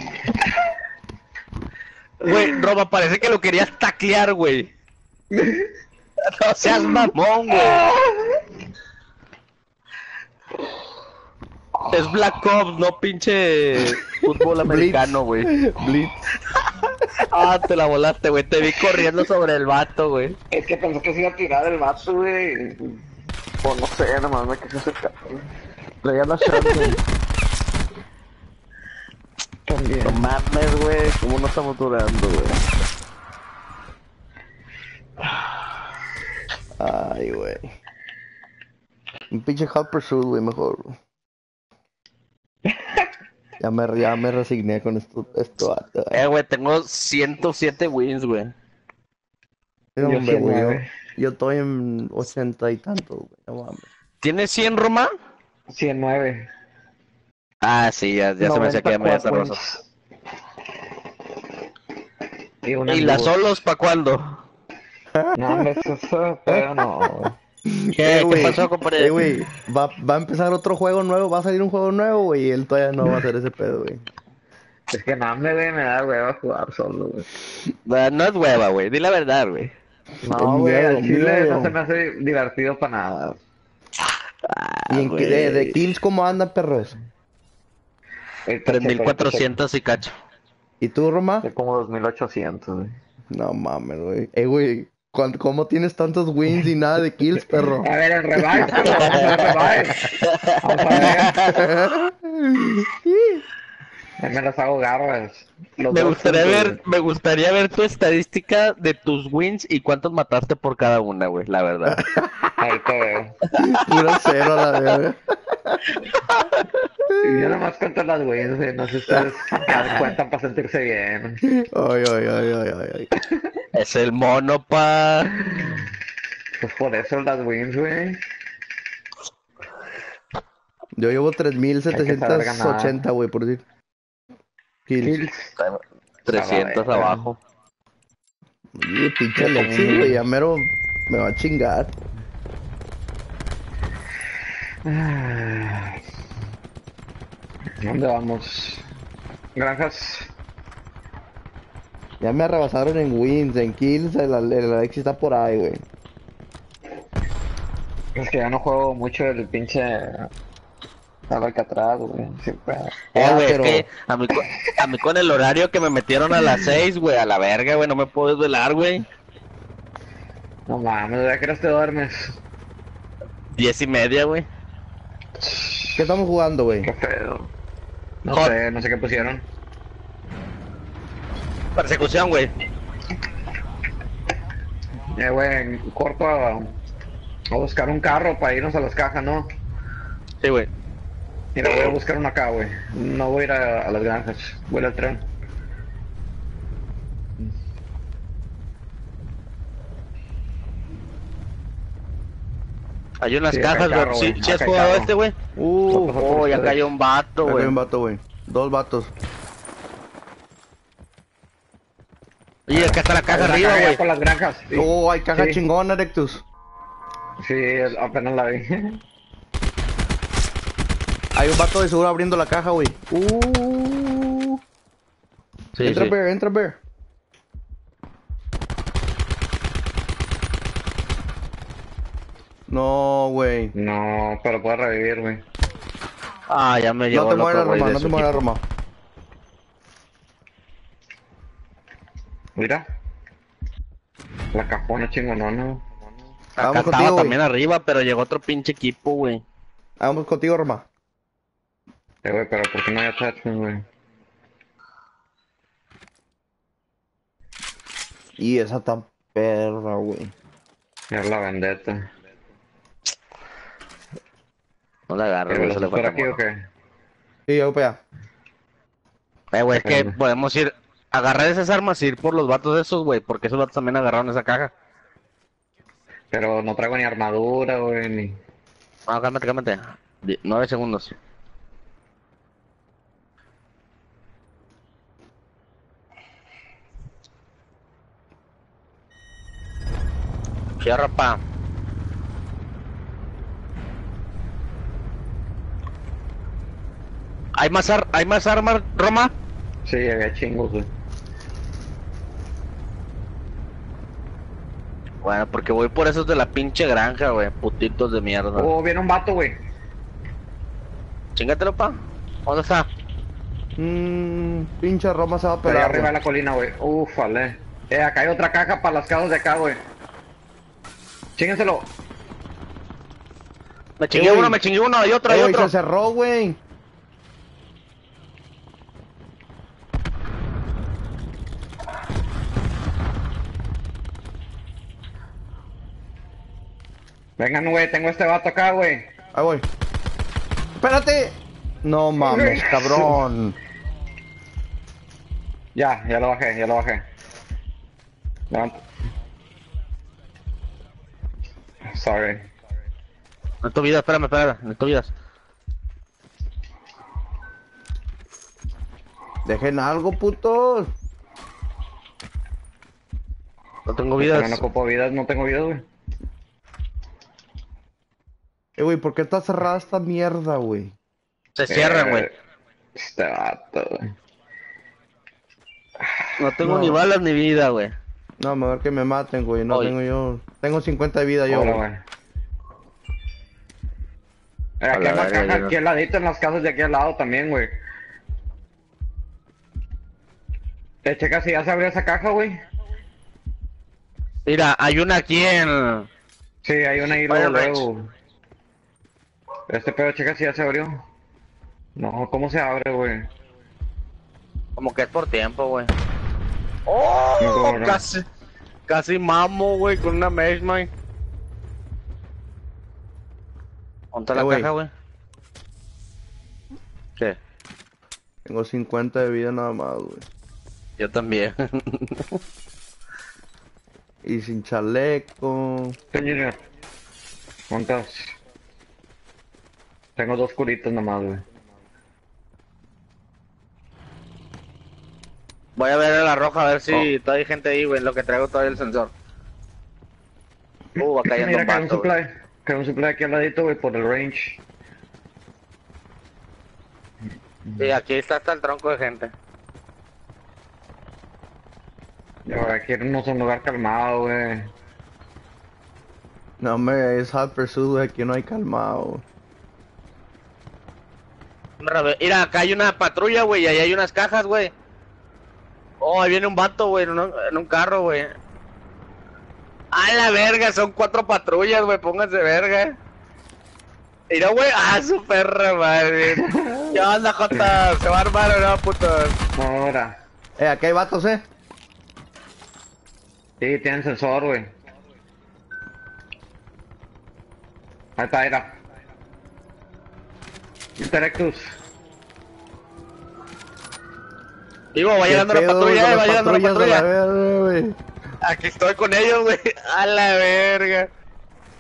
Güey, Roma, parece que lo querías taclear, güey. No [laughs] seas mamón, güey. Es Black Ops, no pinche fútbol americano, güey. Blitz. [laughs] Ah, te la volaste, güey. Te vi corriendo sobre el vato, güey. Es que pensé que se iba a tirar el vato, güey. Pues no sé, nomás me quise acercar. Traía la shotgun. También. No mames, güey. ¿Cómo no estamos durando, güey? Ay, güey. Un pinche Hot Pursuit, güey, mejor. güey. Ya me, ya me resigné con esto, esto vato, güey. Eh, güey, tengo 107 wins, güey. Hombre, yo güey, yo, 109. yo estoy en ochenta y tantos, güey, no mames. ¿Tienes 100, Roma? 109. Ah, sí, ya, ya se me hacía que ya me había cerrado. Y, ¿Y las solos pa' cuándo? No, me eso, pero no. [laughs] ¿Qué, Eh, güey, pasó, compadre? eh, güey, va, va a empezar otro juego nuevo, va a salir un juego nuevo, güey, y él todavía no va a hacer ese pedo, güey. Es que no me, güey, me da hueva jugar solo, güey. No, no es hueva, güey. Di la verdad, güey. No, güey, al chile no se me hace divertido para nada. ¿Y en qué- de, de kills cómo anda, perros? Ahorita checo, ahorita 3400 y cacho. ¿Y tú, Roma? checo. Como 2800, güey. No mames, güey. Eh, güey, ¿cuán- ¿cómo tienes tantos wins y nada de kills, perro? A ver, el revive, pero vamos a ver el revive. Vamos a ver. Me las hago garras. Los Me gustaría ver, me gustaría ver tu estadística de tus wins y cuántos mataste por cada una, güey, la verdad. Ahorita veo. Puro cero la verga. Y yo nomás cuento las wins, güey. No sé si ustedes cuentan para sentirse bien. Ay, ay, ay, ay, ay, ay. Es el mono, pa. Pues por eso las wins, güey. Yo llevo Hay que saber 3780, güey, por decir. Kills. Kills. 300 A la verga. abajo. Y pinche Alexis, güey, ya mero me va a chingar. ¿Dónde vamos? Granjas. Ya me arrebasaron en wins, en kills, el, el Alexis está por ahí, güey. Es que ya no juego mucho el pinche. Al Alcatraz, güey. Siempre. Eh, Ah, güey, pero- es que a mí, a mí con el horario que me metieron a las 6, güey, a la verga, güey, no me puedo desvelar, güey. No mames, ¿de qué horas te duermes? 10 y media, güey. ¿Qué estamos jugando, güey? Qué feo. No Hot. sé, no sé qué pusieron. Persecución, güey. Eh, güey, corto a, a buscar un carro para irnos a las cajas, ¿no? Sí, güey. Mira, voy a buscar uno acá, güey. No voy a ir a, a las granjas. Voy al tren. Hay unas Sí, cajas, güey. ¿Sí, güey. sí has jugado este, güey? Uh, Oh, ya cayó un vato, acá hay güey. un vato, güey. Dos vatos. Oye, acá está la caja arriba, güey. por las granjas. Sí, Oh, hay caja Sí. chingona, Erectus. sí, apenas la vi. [laughs] Hay un vato de seguro abriendo la caja, güey. Uh. Sí, entra sí. Bear, entra Bear. No, güey. No, pero puedo revivir, güey. Ah, ya me llevó No te mueras, Roma, no te mueras. Roma. Mira. La cajona chingonona. Acá Vamos estaba contigo, güey. también arriba, pero llegó otro pinche equipo, güey. Vamos contigo, Roma. Eh, güey, pero ¿por qué no hay attachment, güey? Y esa tan perra, güey. Es la vendetta. No la agarro, ¿Que güey, espera falta aquí o qué? Sí, yo para allá. Eh, güey, es que podemos ir, agarrar esas armas y ir por los vatos de esos, güey, porque esos vatos también agarraron esa caja. Pero no traigo ni armadura, güey, ni... No, cálmate, cálmate. Di- Nueve segundos. Cierra, pa. ¿Hay más, ar- ¿Hay más armas, Roma? Sí, había chingos, güey. Bueno, porque voy por esos de la pinche granja, güey. Putitos de mierda. Oh, viene un vato, güey. Chingatelo, pa. ¿Dónde está? Mmm, pinche Roma se va a pegar. arriba de la colina, güey. Ufale. Eh, acá hay otra caja para las casas de acá, güey. Chíngenselo. Me chingué uno, me chingué uno, hay otro, hay otro. se cerró, güey. Vengan, güey, tengo este vato acá, güey. Ahí voy. ¡Espérate! No mames, cabrón. [laughs] Ya, ya lo bajé, ya lo bajé. Levanta. Sorry. Necesito vida, espérame, espérame, necesito vidas. Dejen algo, putos. No tengo vidas. no ocupo vidas, no tengo vidas, güey. Eh, güey, ¿por qué está cerrada esta mierda, güey? Se cierran, güey. Eh, Este vato, güey. No tengo No. ni balas ni vida, güey. No, mejor que me maten, güey. No Oye. tengo yo. Tengo 50 de vida yo, güey. Eh, Aquí la hay una verga, caja aquí al ladito en las casas de aquí al lado también, güey. Te checa si ya se abrió esa caja, güey. Mira, hay una aquí en... Sí, hay una ahí luego, luego. Este pedo checa si ya se abrió. No, ¿cómo se abre, güey? Como que es por tiempo, güey. ¡Oh! No, cómo no. Casi... Casi mamo, güey, con una mesh, man. ¿Dónde Eh, la güey. caja, güey? ¿Qué? Tengo 50 de vida nada más, güey. Yo también. Y sin chaleco. Junior. Tengo dos curitas nomás, güey. Voy a ver a la roja a ver si Oh. todavía hay gente ahí, güey, en lo que traigo todavía el sensor. Uh, va [laughs] cayendo Mira, un hay un supply. Hay un supply aquí al ladito, güey, por el range. Sí, aquí está hasta el tronco de gente. Ahora quiero un lugar calmado, güey. No, me es hot pursuit, güey. Aquí no hay calmado. Mira, acá hay una patrulla, güey, y ahí hay unas cajas, güey. Oh, ahí viene un vato, güey, en un, en un carro, güey. A la verga, son cuatro patrullas, güey, pónganse verga. Mira, güey, ah, su perra, madre. [laughs] ¿Qué onda, Jota? ¿Se va a armar o no, putos? Ahora. Eh, aquí hay vatos, eh. Sí, tienen sensor, güey. Ahí está, era. Interectus. Digo, va ¿Qué llegando la patrulla, eh, va llegando la patrulla. verga. Aquí estoy con ellos, güey. A la verga.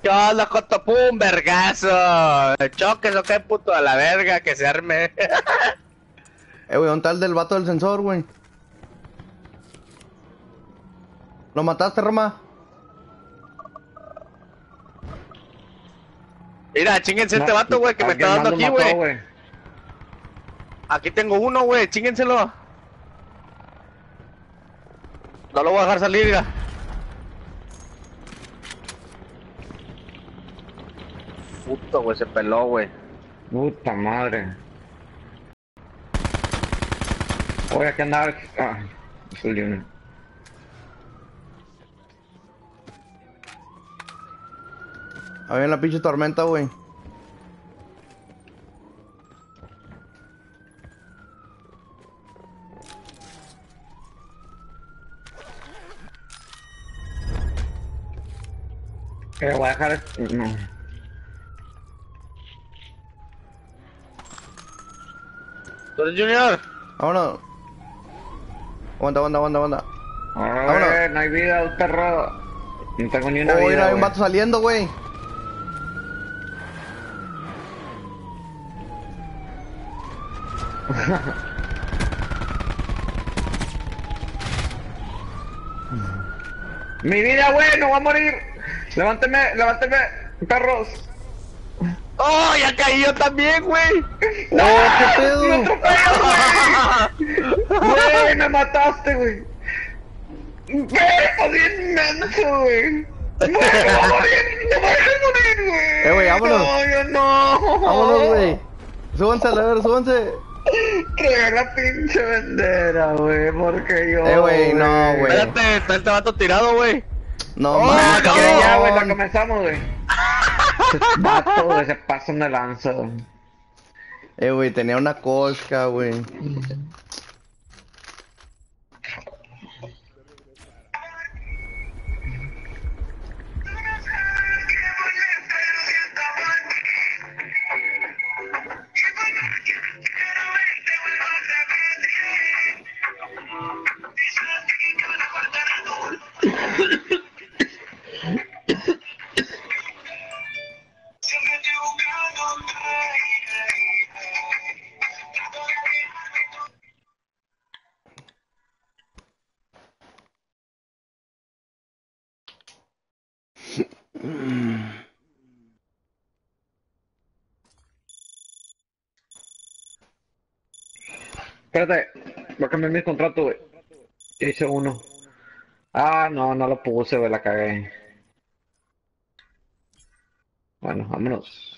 ¿Qué onda, Joto? ¡Pum! ¡Vergazo! ¿Choques o qué, puto? A la verga, que se arme. Eh, güey, ¿dónde está el del vato del sensor, güey? ¿Lo mataste, Roma? Mira, chinguense este vato, güey, que me está dando aquí, güey. Aquí tengo uno, güey, chíngenselo. No lo voy a dejar salir, mira. Puto, güey, se peló, güey. Puta madre. Oye, aquí andaba. Ah, es Había en la pinche tormenta, güey. Eh, voy a dejar. No. ¿Tú eres Junior? Vámonos. Aguanta, aguanta, aguanta, aguanta. Ah, Vámonos. no hay vida, perro. No tengo ni una Oh, mira, vida. hay un vato saliendo, güey. Mi vida, güey, no va a morir. Levánteme, levánteme, perros. ¡Oh, ya caí yo también, güey! ¡Oh, qué pedo! ¡Me atropellas, güey! [laughs] Güey, me mataste, güey. Güey, bien inmenso, güey. No va a morir, no va a morir, güey. Eh, güey, vámonos. No, yo no. Vámonos, güey. Súbanse, a ver, súbanse. Trae la pinche bandera, güey, porque yo. Eh, güey, no, güey. Espérate, está este vato tirado, güey. No, Oh, mames, Ya, ya, güey, la comenzamos, güey. Ese Vato, güey, se pasan de lanza. Eh, güey, tenía una cosca, güey. Mi contrato, güey. Hice uno. Ah, no, no lo puse, la cagué. Bueno, vámonos.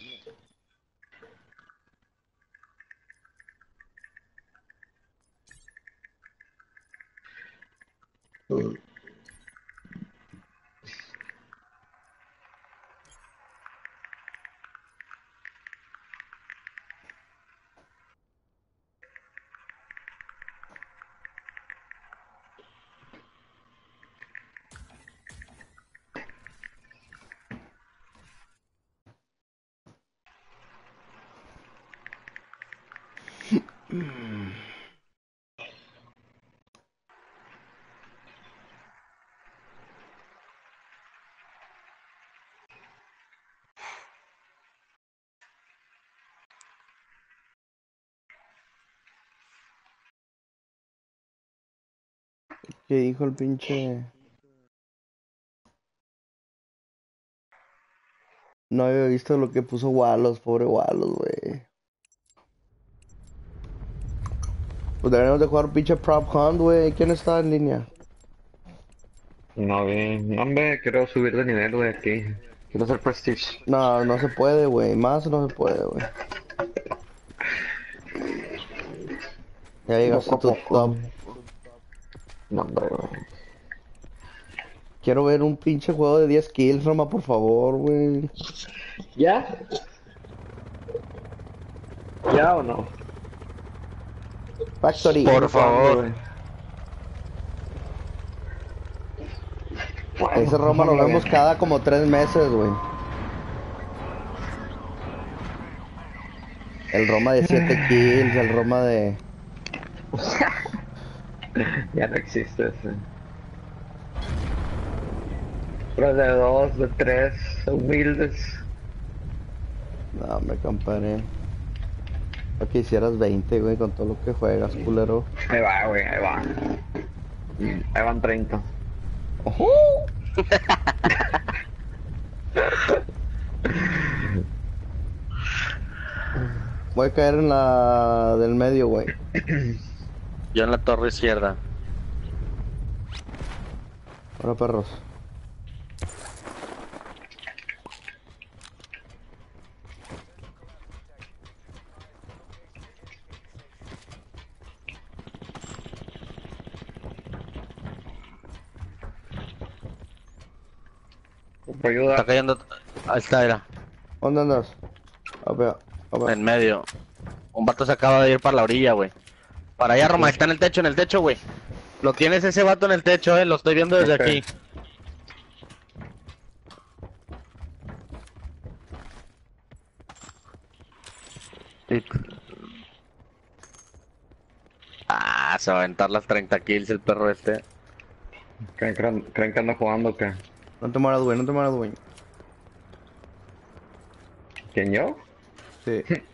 ¿Qué dijo el pinche? No había visto lo que puso Wallace, pobre Wallace, güey. Pues deberíamos de jugar pinche Prop Hunt, güey. ¿Quién está en línea? No, bien. No, hombre, quiero subir de nivel, güey, aquí. Quiero hacer Prestige. No, no se puede, güey. Más no se puede, güey. Ya llegaste a tu top. No, hombre, güey. Quiero ver un pinche juego de 10 kills, Roma, por favor, güey. ¿Ya? ¿Ya o no? Factory. Por favor. Ese Roma lo vemos cada como tres meses, güey. El Roma de 7 kills, el Roma de... [laughs] [laughs] Ya no existe ese. Pero de dos, de tres, humildes. No, me comparé. Lo que hicieras 20, güey, con todo lo que juegas, culero. Ahí va, güey, ahí va. Ahí van 30. [laughs] Voy a caer en la del medio, güey. [clears throat] Yo en la torre izquierda. Ahora, perros. Ayuda. Está cayendo. Ahí está, era. ¿Dónde andas? A ver, a ver. En medio. Un vato se acaba de ir para la orilla, güey. Para allá, Roma, está en el techo, en el techo, güey. Lo tienes ese vato en el techo, eh. Lo estoy viendo desde aquí. [laughs] Ah, se va a aventar las 30 kills el perro este. ¿Creen, creen, creen que ando jugando o qué? No te mueras, güey, no te mueras, güey. ¿Quién yo? Sí. [laughs]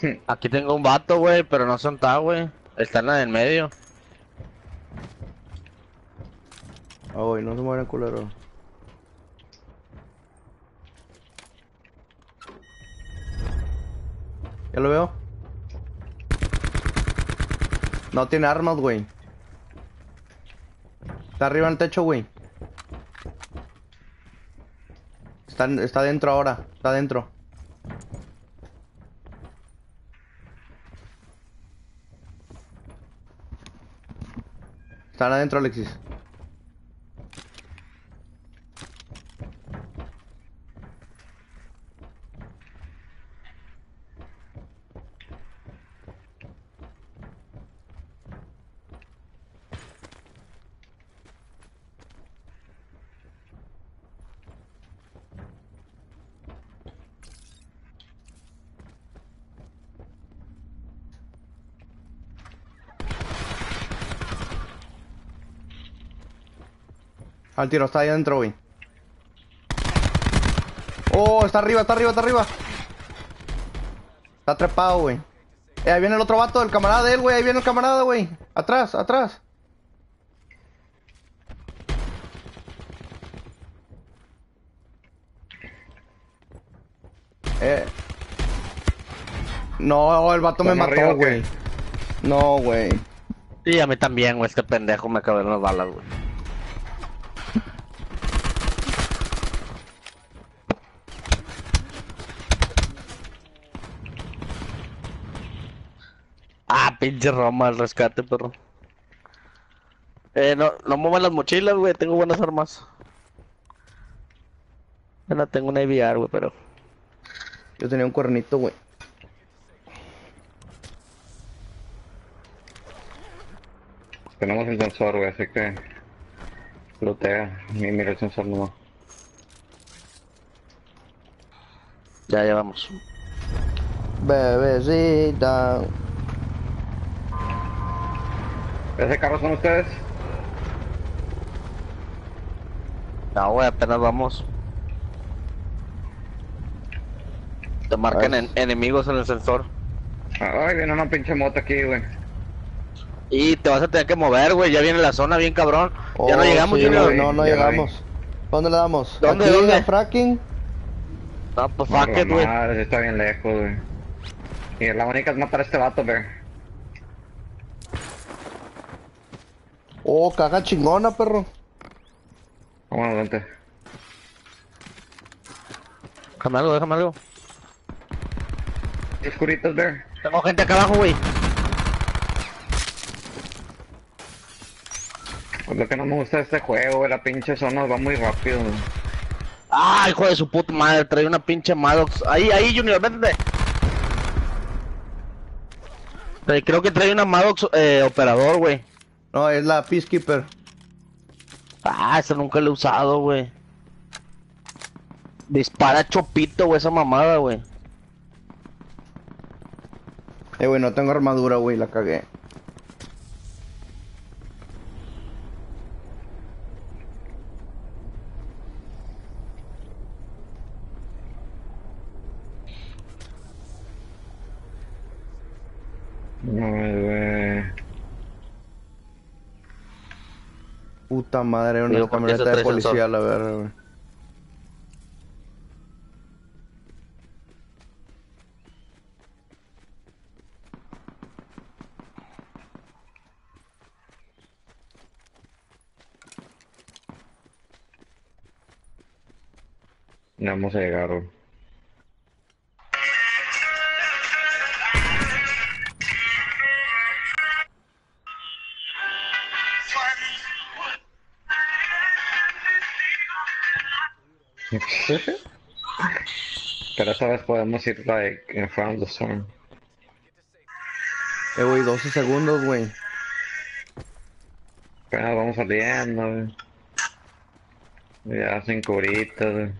[laughs] Aquí tengo un vato, güey, pero no son ta, güey. Está en la del medio. Ah, güey, no se mueran, culero. Ya lo veo. No tiene armas, güey. Está arriba en el techo, güey. Está, está dentro ahora. Está dentro. Están adentro, Alexis. Al tiro, está ahí adentro, güey. Oh, está arriba, está arriba, está arriba. Está trepado, güey. Eh, ahí viene el otro vato, el camarada de él, güey. Ahí viene el camarada, güey. Atrás, atrás. Eh. No, el vato me ¿Están mató, güey. No, güey. Sí, a mí también, güey. Este pendejo me acabó las balas, güey. Ah, pinche Roma, el rescate, perro. Eh, no, no muevan las mochilas, güey. Tengo buenas armas. Yo no tengo una AVR, güey, pero... Yo tenía un cuernito, güey. Tenemos el sensor, güey, así que... Lootea. Y mira el sensor nomás. Ya, ya vamos. Bebecita. ¿Ese carro son ustedes? No, güey, apenas vamos. Te marcan en- enemigos en el sensor. Ay, viene una pinche moto aquí, güey. Y te vas a tener que mover, güey. Ya viene la zona bien cabrón. ya no Oh, llegamos, sí, güey, No, no ya la vi. llegamos. ¿Dónde le damos? ¿Dónde, ¿Aquí, dónde? fracking? No, pues fuck it, güey. está bien lejos, güey. Y la única es matar a este vato, güey. Oh, caja chingona, perro. Vámonos, vente. Déjame algo, déjame algo. Oscuritos, Bear. Tengo gente acá abajo, güey. Pues lo que no me gusta de este juego, la pinche zona va muy rápido, güey. Ah, hijo de su puta madre. Trae una pinche Maddox. Ahí, ahí, Junior, vente. Creo que trae una Maddox eh, operador, güey. No, es la Peacekeeper. Ah, esa nunca la he usado, güey. Dispara chopito, güey, esa mamada, güey. Eh, güey, no tengo armadura, güey, la cagué. No, güey. Puta madre, una Digo, ¿por qué camioneta de policía, sensor? la verga, güey. Ya vamos a llegar, güey. Pero esta vez podemos ir, like, in front of the storm. Eh, güey, 12 segundos, güey. Apenas vamos saliendo, güey. Ya sin curitas, güey.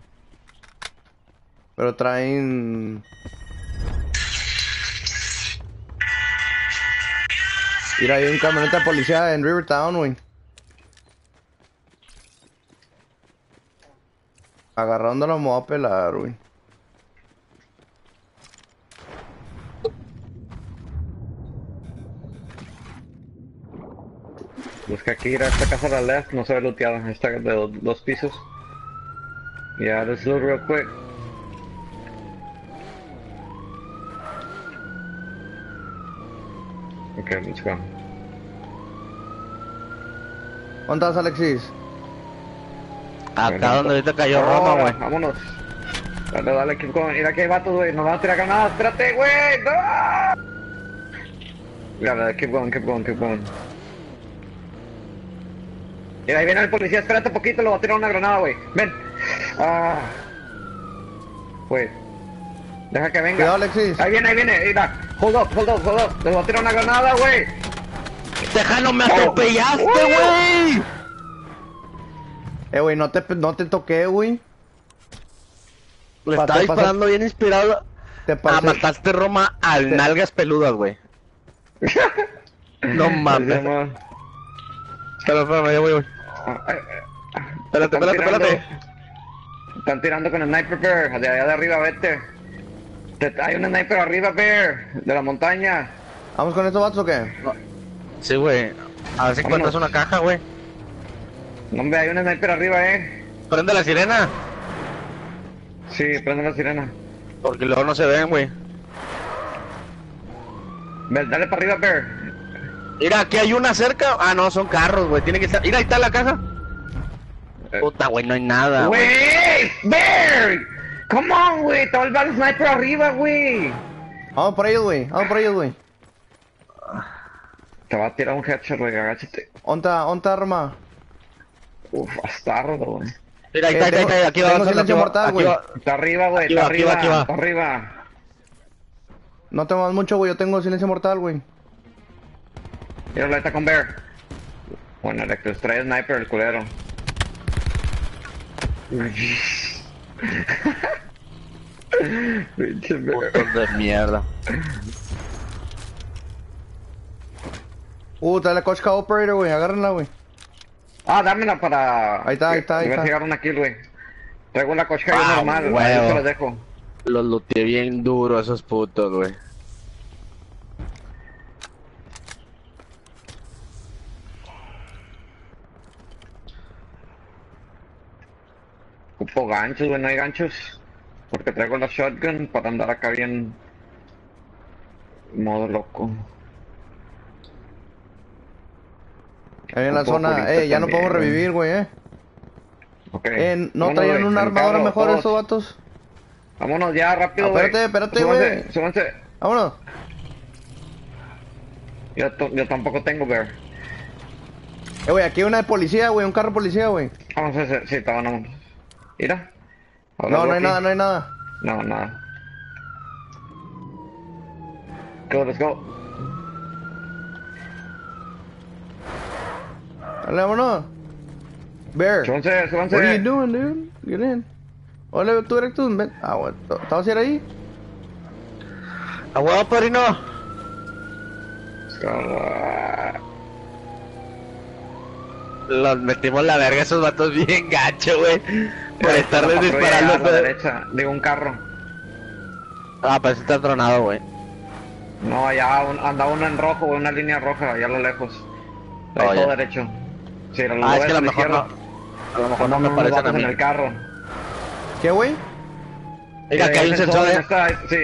Pero traen... Mira, hay un camioneta de policía en Rivertown, güey. Agarrándolo me voy a pelar, güey. Busca aquí ir a esta casa a la left, no se ve looteada, esta de dos, dos pisos. Yeah, let's loot real quick. Okay, let's go. ¿Dónde estás, Alexis? Acá donde ahorita cayó Roma, güey. Vámonos. Dale, dale, keep going. Mira que hay vatos, güey. Nos van a tirar granadas. Espérate, güey. No. Dale, keep going, keep going, keep going. Mira, ahí viene el policía. Espérate un poquito, le voy a tirar una granada, güey. Ven. Ah. Güey. Deja que venga. Cuidado, Alexis. Ahí viene, ahí viene. Mira. Hold up, hold up, hold up. Le voy a tirar una granada, güey. Déjalo, me Oh. atropellaste, Uh. güey. Eh, güey, no te, no te toqué, güey. Le estaba disparando bien inspirado. Te Ah, mataste Roma al Te- nalgas peludas, güey. No [laughs] mames. Espera, espera, ya voy, voy. Espérate, Están espérate, tirando- espérate. Están tirando con el sniper, Bear. De allá de arriba, vete. Te- hay un sniper arriba, Bear. De la montaña. ¿Vamos con estos vatos o qué? Sí, güey. A ver si encuentras una caja, güey. No, hombre, hay un sniper arriba, eh. Prende la sirena. Sí, prende la sirena. Porque luego no se ven, güey. Ve, dale para arriba, Bear. Mira, aquí hay una cerca. Ah, no, son carros, güey. Tiene que estar. Mira, ahí está la caja. Puta, güey, no hay nada, güey. Wey, Bear! Come on, güey. Te va el sniper arriba, güey. Vamos por ellos, güey. Vamos por ellos, güey. Te va a tirar un headshot, güey. Agáchate. Onta, onta arma. Uf, bastardo, güey. Mira, ahí está, ahí está, está, aquí va, tengo aquí va, silencio aquí va, mortal, güey. Está arriba, güey. Está arriba. va, aquí va. Está arriba. No te más mucho, güey. Yo tengo silencio mortal, güey. Mira, ahí está con Bear. Bueno, Electros, trae sniper el culero. [laughs] Pinche de mierda. Uh, trae la Kochka Operator, güey. Agárrenla, güey. Ah, dámela para... Ahí está, ahí está, ahí A está. si agarro una kill, güey. Traigo una cochca Ah, normal, ahí se la dejo. Los luteé bien duro esos putos, güey. Ocupo ganchos, güey, no hay ganchos. Porque traigo la shotgun para andar acá bien... Modo loco. Ahí en la zona. Eh, ya no podemos revivir, güey, eh. Ok. Eh, ¿no Vámonos, traían una armadura carro, mejor todos. esos vatos? Vámonos ya, rápido, güey. Espérate, espérate, güey. Súbanse. Vámonos. Yo, yo tampoco tengo, Bear. Eh, güey, aquí hay una de policía, güey. Un carro policía, güey. Vamos a hacer... Sí, está bueno. Mira. Ahora No, no hay nada, no hay nada. No, nada. Go, let's go. Dale, vámonos. Bear. Súbanse, súbanse. What are you doing, dude? Get in. Hola, tú Erectus. Ven. Ah, güey. ¿Estabas ahí? ¡A huevo, padrino! Ah, Los metimos la verga esos vatos bien gacho, güey. Por estarles disparando. a la todo. derecha, digo un carro. Ah, pues está tronado, güey. No, allá un- anda uno en rojo, güey, una línea roja, allá a lo lejos. Ahí Oh, todo ya. derecho. Sí, lo Ah, es que a lo la mejor no. izquierda. A lo mejor no me parecen a vatos mí. en el carro. ¿Qué, güey? Mira, que hay un sensor, en eh. esta- Sí.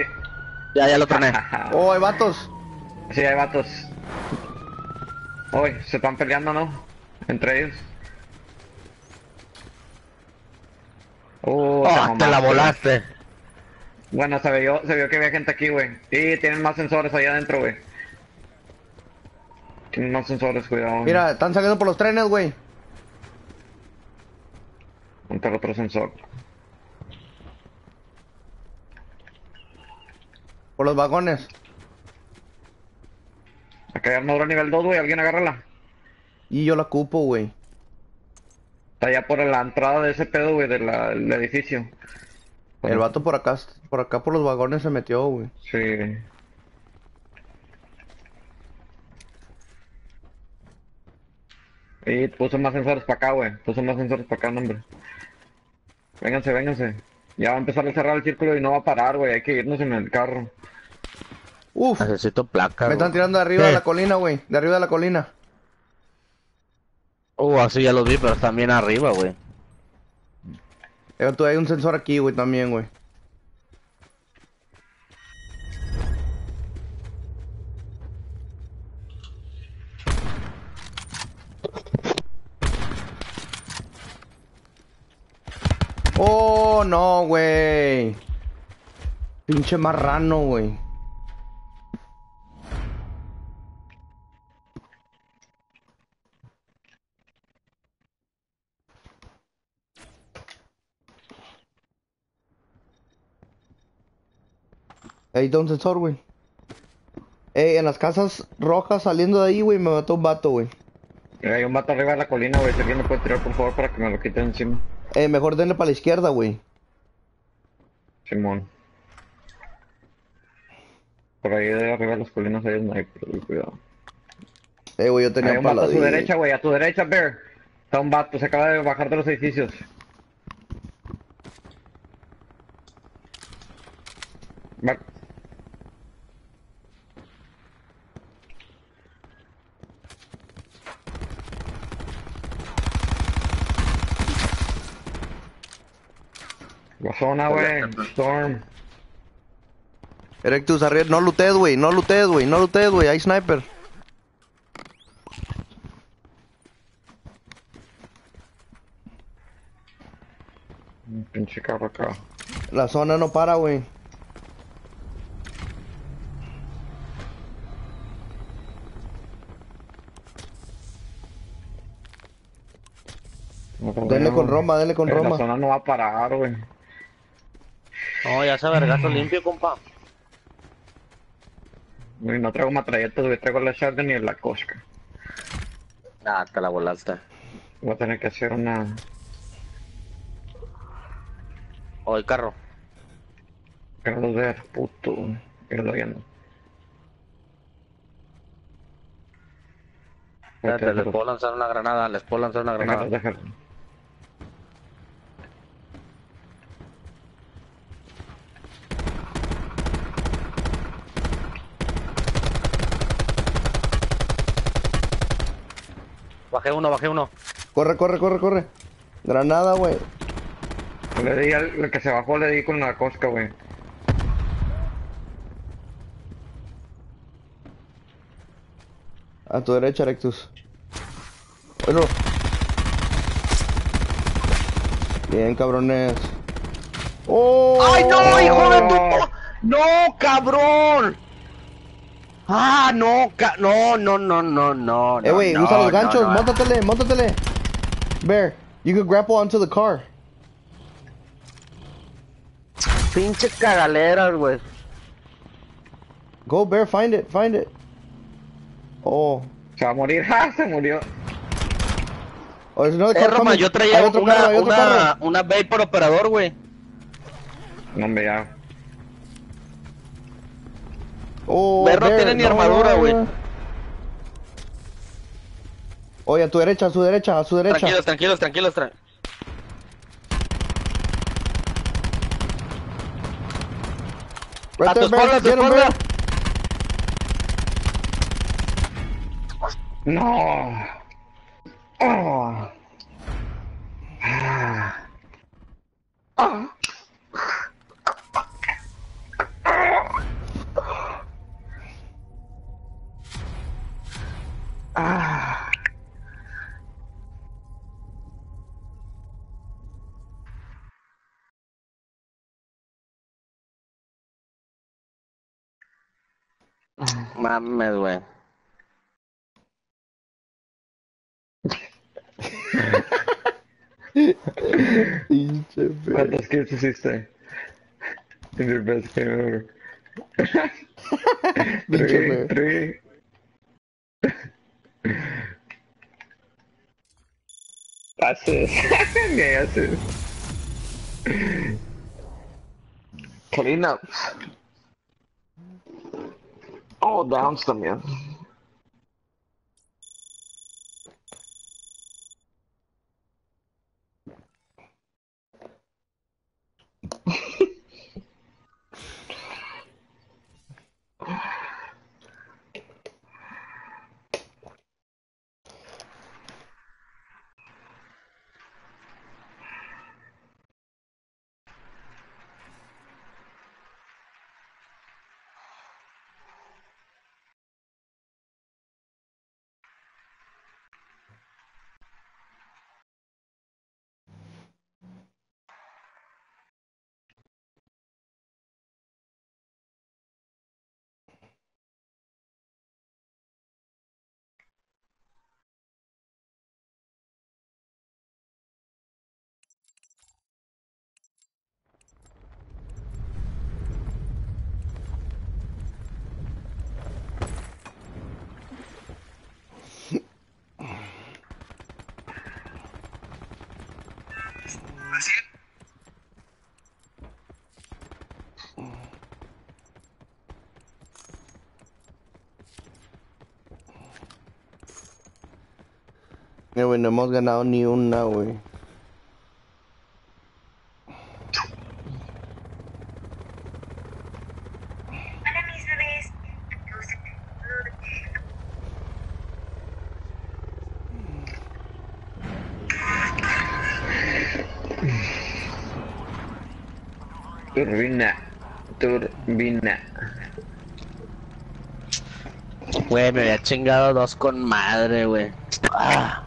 Ya, ya lo [laughs] troné. [laughs] Oh, hay vatos. Sí, hay vatos. Uy, se están peleando, ¿no? Entre ellos. Uh, Oh, te la volaste. Bueno, se vio, se vio que había gente aquí, güey. Y tienen más sensores ahí adentro, güey. Tienen más sensores, cuidado. Mira, están saliendo por los trenes, güey. Montar otro sensor. Por los vagones. Acá hay armadura nivel 2, güey. Alguien agárrala. Y yo la cupo, güey. Está allá por la entrada de ese pedo, güey, del del edificio. El vato por acá, por acá por los vagones se metió, güey. Sí. Y puso más sensores para acá, güey. Puso más sensores para acá, no, hombre. Vénganse, vénganse. Ya va a empezar a cerrar el círculo y no va a parar, güey. Hay que irnos en el carro. Uf, Necesito placa. me están tirando de arriba de la colina, güey. De arriba de la colina. Uh, así ya los vi, pero están bien arriba, güey. Eh, tú, hay un sensor aquí, güey, también, güey. Oh, no, güey. Pinche marrano, güey. Ahí está un sensor, güey. Ey, en las casas rojas saliendo de ahí, güey, me mató un vato, güey. Hay un vato arriba de la colina, güey. Si alguien me puede tirar, por favor, para que me lo quiten encima. Eh, mejor denle para la izquierda, güey. Simón. Por ahí de arriba de las colinas hay sniper, cuidado. Eh, güey, yo Hay tenía un vato a su derecha, güey, a tu derecha, Bear. Está un vato, se acaba de bajar de los edificios. Va- zona, güey. Storm. Erectus, arriba. No looted, güey. No looted, güey. No looted, güey. Hay sniper. Pinche carro acá. La zona no para, güey. No denle con Roma, denle con eh, Pero Roma. La zona no va a parar, güey. No, ya se vergazo limpio, compa. No traigo matralletas, güey. Traigo la Shotgun y la Koshka. Ah, te la volaste. Voy a tener que hacer una... O el carro. Quiero ver, puto. Quiero viendo. Espérate, les puedo lanzar una granada, les puedo lanzar una granada. Déjalo, déjalo. Bajé uno, bajé uno. Corre, corre, corre, corre. Granada, güey. Le di al el que se bajó, le di con la Koshka, güey. A tu derecha, Rectus. Bueno. Bien, cabrones. ¡Oh! ¡Ay, no, hijo de tu... po- ¡No, cabrón! ¡Ah, no, ca... no, no, no, no, no! Eh, güey, no, usa los no, ganchos. no. Móntatele, móntatele. Bear, you can grapple onto the car. Pinche cagaleras, güey. Go, Bear, find it, find it. Oh. Se va a morir. [laughs] ¡Ah! Se murió. Oh, there's another Eh, car Roma, coming. yo traía una, carro, una, una Vapor operador, güey. No, hombre, ya. Oh, no Bear, tiene ni armadura, güey. Oye, a tu derecha, a su derecha, a su derecha. Tranquilos, tranquilos, tranquilos. tra- a tu espalda, a tu espalda. No. Oh. Ah. Ah. Ah. Mames, güey. ¿Cuántos kills hiciste? In your best game ever. [laughs] Pinche three, Bear. three. Haces. Ni haces. Clean ups. Oh, downs también. Eh, güey, no hemos ganado ni una, güey. Turbina. Turbina. Güey, me había chingado dos con madre, güey. Ah.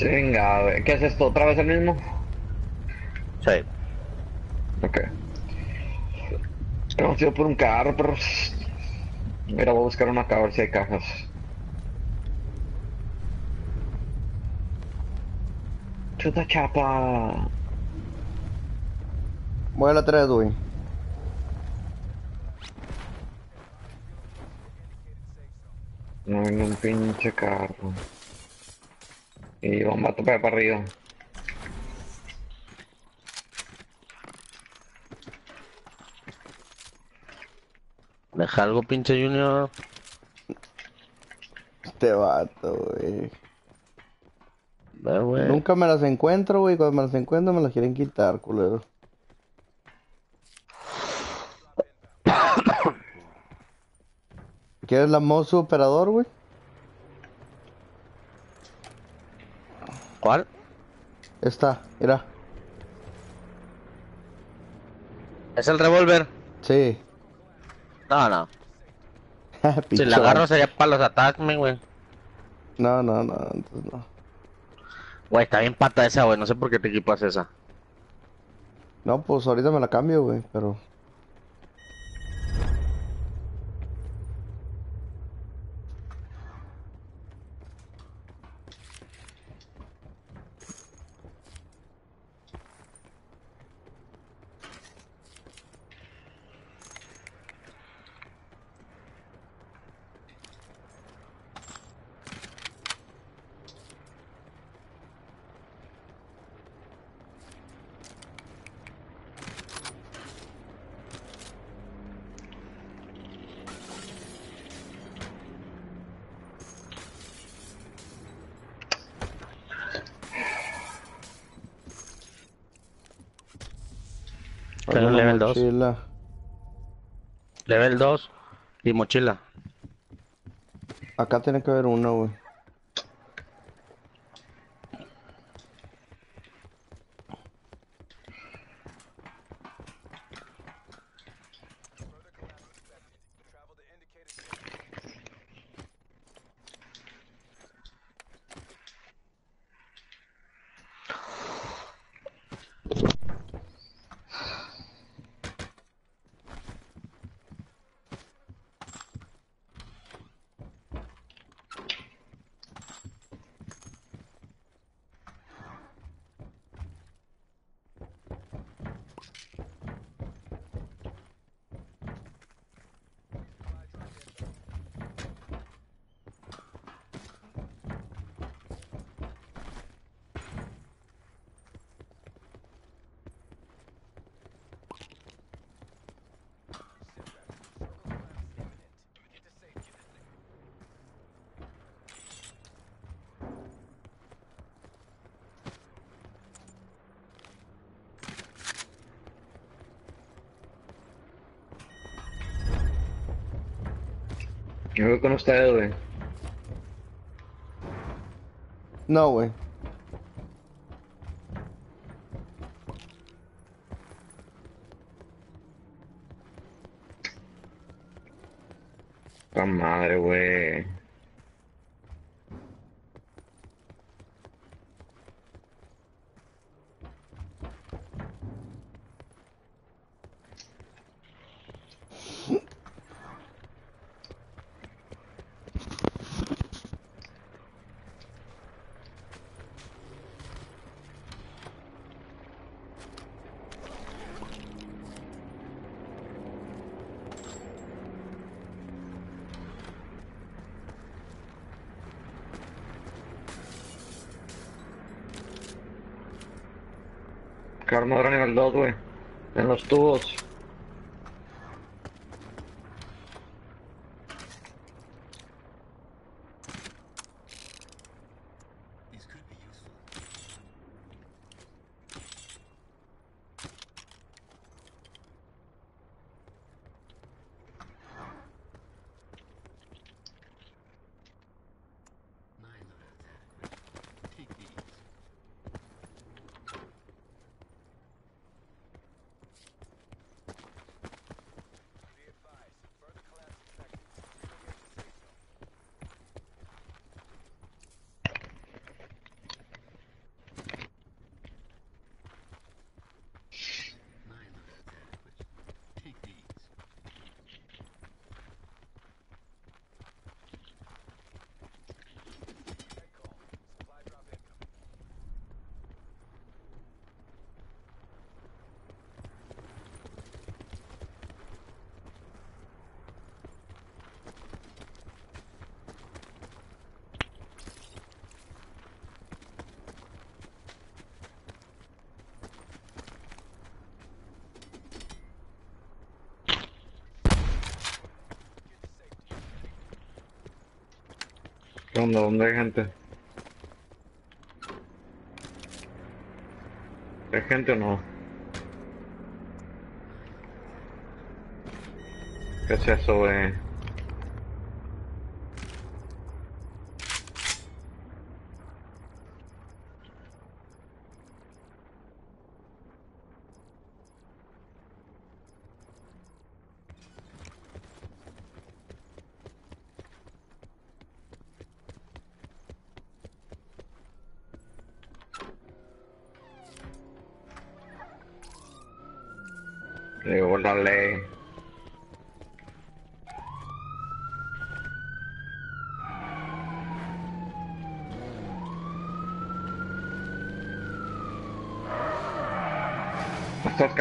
Venga, güey. ¿Qué es esto? ¿Otra vez el mismo? Sí. Ok. A ir por un carro, pero... Mira, voy a buscar una acá a ver si hay cajas. Chuta chapa. Voy a la 3, güey. No en un pinche carro. Y va un vato para, arriba. Deja algo, pinche Junior. Este vato, güey. Nunca me las encuentro, güey. Cuando me las encuentro me las quieren quitar, culero. [coughs] ¿Quieres la mozo operador, güey? ¿Cuál? Esta, mira. ¿Es el revólver? Sí. No, no. [laughs] Si la agarro sería para los ataques, güey. No, no, no, entonces no. Güey, está bien pata esa, güey. No sé por qué te equipas esa. No, pues ahorita me la cambio, güey, pero... Tengo Una level dos. mochila. Level 2 y mochila. Acá tiene que haber una, güey. Yo voy con ustedes, güey. No, güey. La madre, güey. Armadura nivel 2, güey. En los tubos. ¿Dónde, dónde hay gente? ¿Hay gente o no? ¿Qué es eso, güey? Llegó la ley.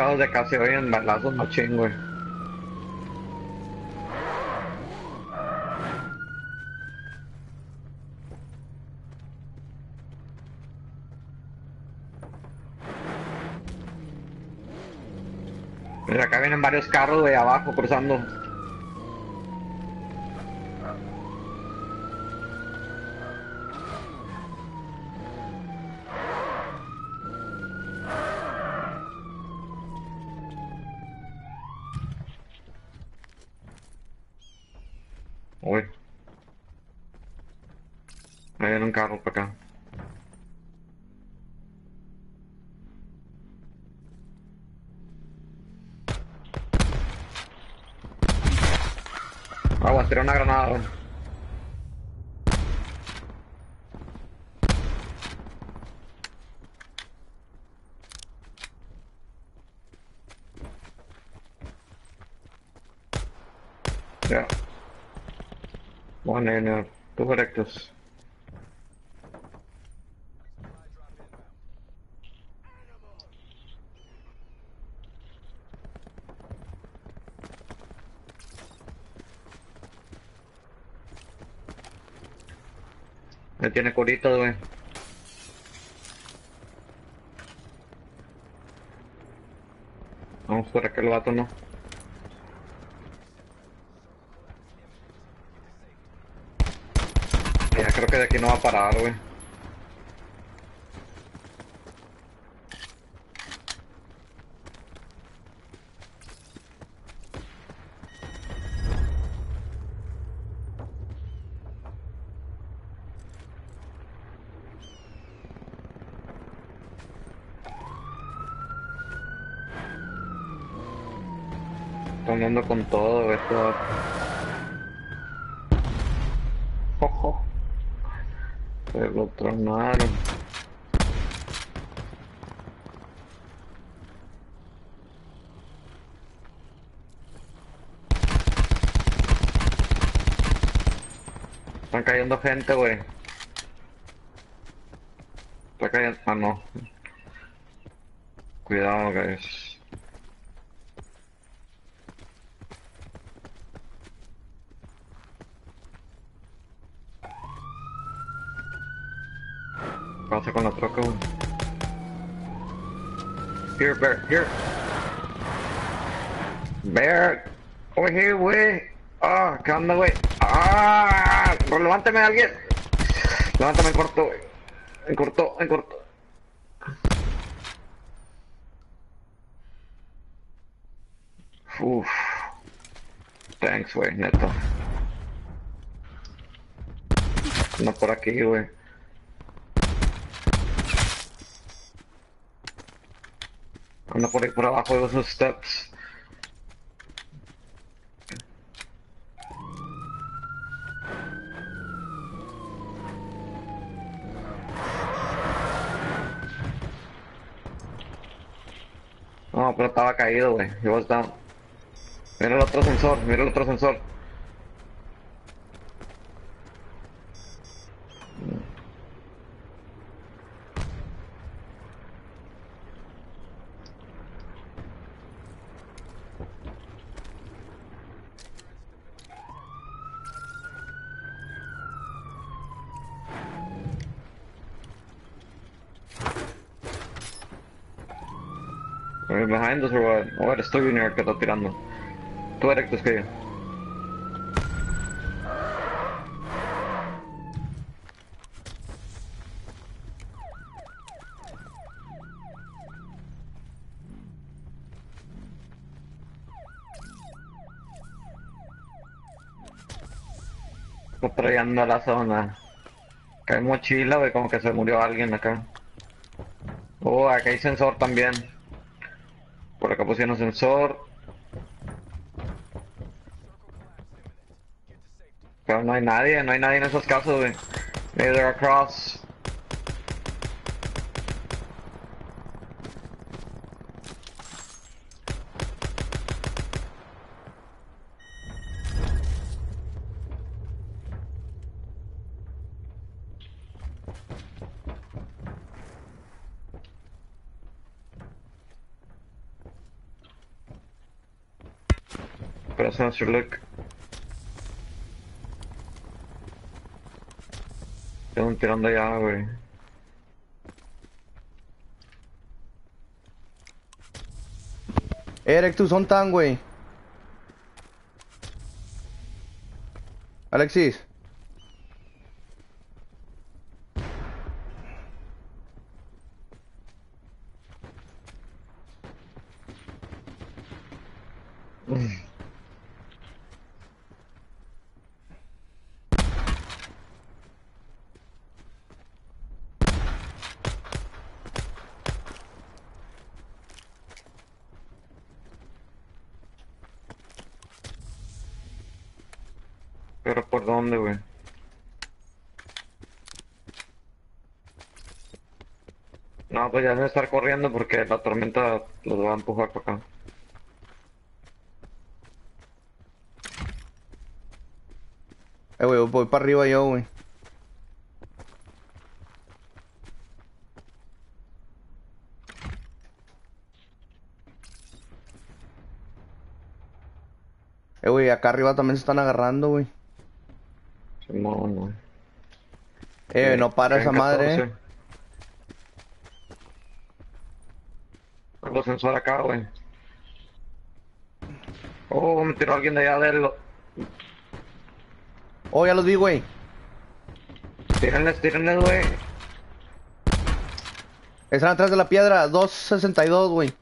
De acá se oyen balazos machín, güey. Mira, acá vienen varios carros, güey, abajo cruzando. Uy. Un carro para acá. Agua, tiré una granada. Ya. One in, uh, two rectus. Tiene curito, güey. Vamos por aquel vato, ¿no? Ya creo que de aquí no va a parar, güey. Con todo, esto- Ojo. Se lo tronaron. Están cayendo gente, güey. Está cayendo... Ah, no. Cuidado, guys. ¿Qué pasa con la troca, güey? Here, Bear, over here, güey. Ah, ¿qué onda? Ah, levántame alguien. Levántame en corto, güey. En corto. Uf. Thanks, güey, neto. No por aquí, güey. Anda por abajo de esos steps. No, pero estaba caído, güey. He was down. Mira el otro sensor, mira el otro sensor. O eres tú, Junior, que está tirando. Tú eres que escribe. Estoy la zona. Acá hay mochila, ve como que se murió alguien acá. Oh, acá hay sensor también. Acá pusieron sensor. Pero no hay nadie, no hay nadie en esos casos, güey. They're across. Sensor look. Tirando allá, güey. Eric, tú son tan, güey. Alexis. Pero por dónde, güey. No, pues ya deben estar corriendo porque la tormenta los va a empujar para acá. Eh, güey, voy para arriba yo, güey. Eh, güey, acá arriba también se están agarrando, güey. No, no. Eh, no para esa madre, eh. 14. Tengo sensor acá, güey. Oh, me tiró alguien de allá de lo... Oh, ya los vi, güey. Tírenles, tírenles, güey. Están atrás de la piedra, 262, güey.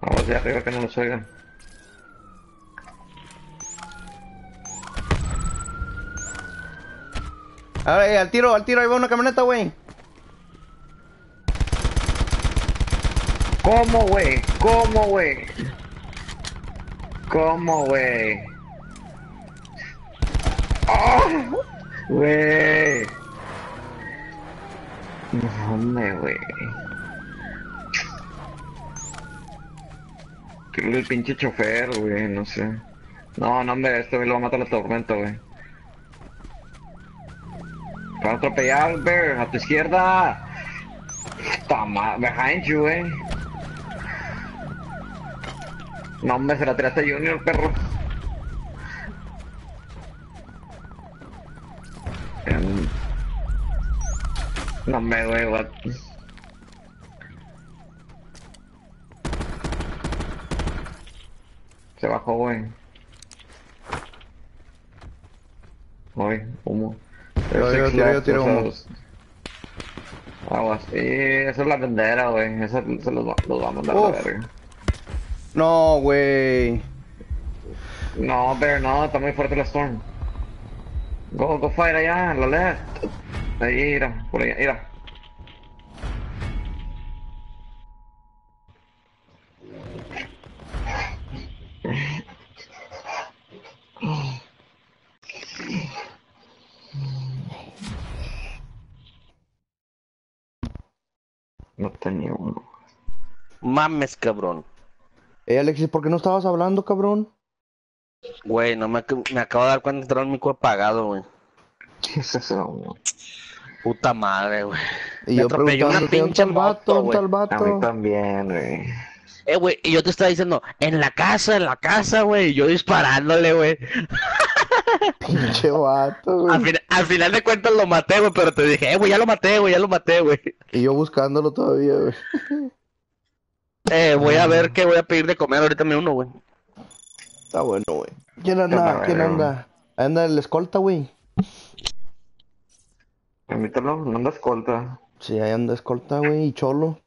Vamos de arriba que no nos oigan. A ver, eh, al tiro, al tiro, ahí va una camioneta, güey. ¿Cómo, güey? ¿Cómo, güey? ¿Cómo, güey? ¡Ah! Güey. No, hombre, güey. El pinche chofer, güey, no sé. No, no, hombre, este güey lo va a matar la tormenta, güey. Van a atropellar, Bear, a tu izquierda. Toma, behind you, güey. No, hombre, se la tiraste Junior, perro. No, hombre, güey, what? Se bajó, güey. Uy, humo. Yo, tiro, yo tiro humo. Aguas. Y esa es la bandera, güey. Esa se los, va- los va a mandar a la Uf. verga. No, güey. No, Bear, no, está muy fuerte la storm. Go, go fight allá, la left. Ahí, mira, por allá, mira. Mames, cabrón. Eh, Alexis, ¿por qué no estabas hablando, cabrón? Güey, no me, ac- me acabo de dar cuenta que entraron mi cuerpo apagado, güey. ¿Qué es eso, güey? Puta madre, güey. Y Me yo atropelló una preguntándote, ¿dónde está pinche vato? moto, ¿Dónde está el A mí vato? también, güey. Eh, güey, y yo te estaba diciendo, en la casa, en la casa, güey. Y yo disparándole, güey. [laughs] Pinche vato, Al, güey. fin- al final de cuentas lo maté, güey, pero te dije, eh, güey, ya lo maté, güey, ya lo maté, güey. Y yo buscándolo todavía, güey. [laughs] Eh, voy a ver qué voy a pedir de comer ahorita me uno, güey. Está bueno, güey. ¿Quién anda? ¿Quién anda? Anda el escolta, güey. Invítalo, no anda escolta. Sí, ahí anda escolta, güey, y Cholo.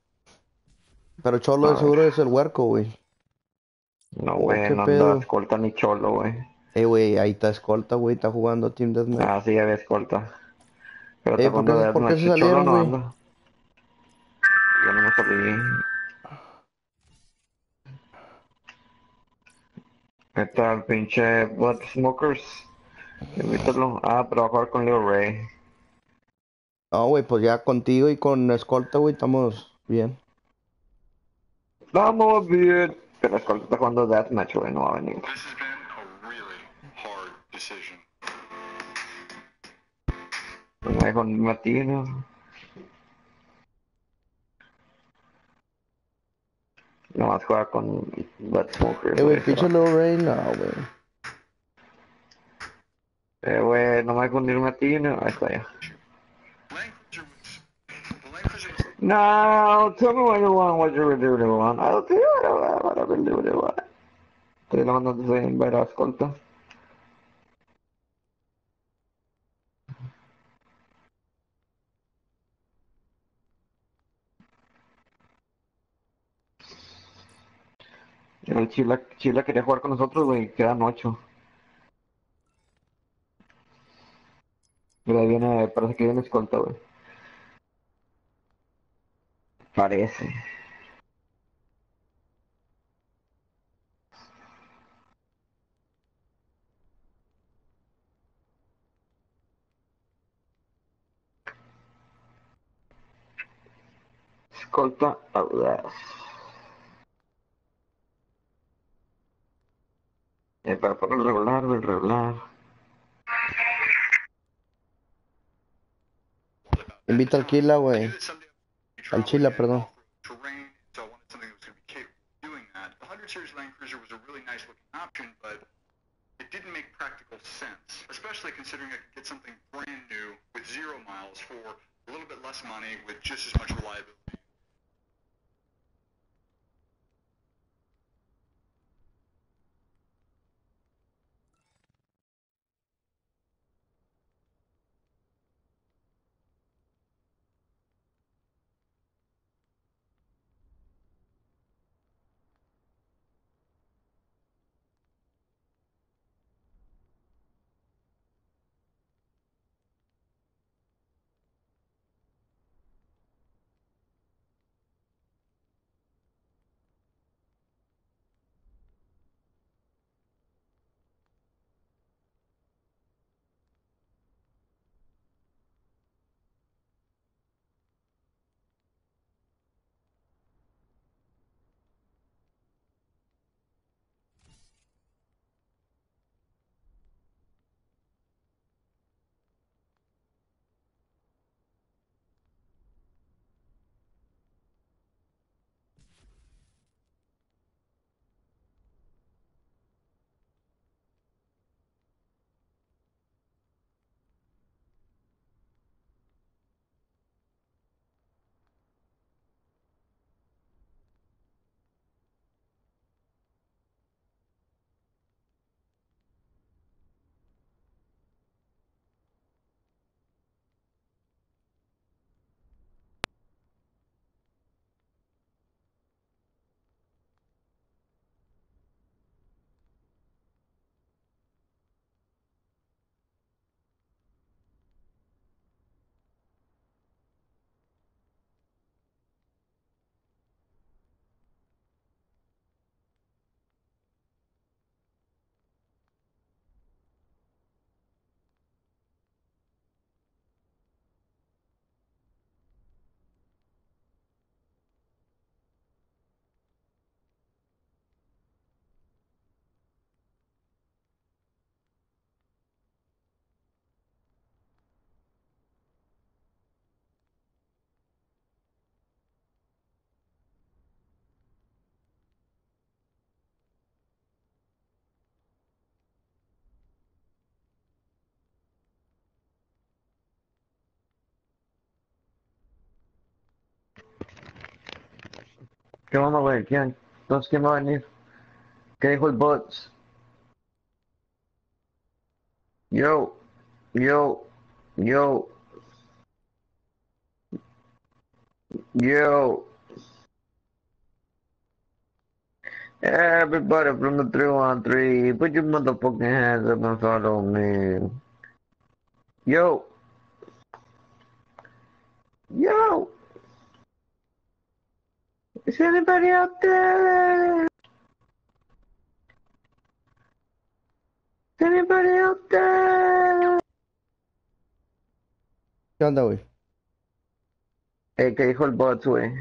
Pero Cholo de ver. seguro es el huerco, güey. No, Oh, güey, no pedo. anda escolta ni cholo, güey. Eh, güey, ahí está escolta, güey, está jugando Team Deathmatch. Ah, sí, había escolta. Pero Eh, está ¿por qué- por qué se salieron, no güey? Yo no me salí. ¿Qué tal, pinche Blood Smokers? Invítalo. Ah, pero va a jugar con Lil Ray. No, güey, pues ya contigo y con escolta, güey, estamos bien. Vamos bien. Pero escolta está jugando Deathmatch, güey, no va a venir. This has been a really hard decision. No me dijo ni Matino. Nomás juega con Blood Smokers. Eh, güey, güey, pinche se va. Lil Ray, no, güey. Eh, güey, no me dijo ni Matino. Ahí está ya. Land Cruiser was the Land Cruiser was No, tell me what you want, what you really, really want. I'll tell you what I want, what I really, really want. Estoy mandando de ver a El Chila, Chila quería jugar con nosotros, güey, quedan ocho. Pero ahí viene, parece que viene escolta, güey. Parece. Escolta audaz. Eh, para poner el regular, el regular. Invita al Kila, güey. Al Chila, perdón. Onda, güey? ¿Quién? Entonces, ¿quién va a venir? ¿Qué dijo el bots? Yo, yo, yo. Yo. Everybody from the 313, put your motherfucking hands up and follow me. Yo. Yo. Is anybody out there? Is anybody out there? ¿Qué onda, güey? Eh, ¿qué dijo el bot, güey?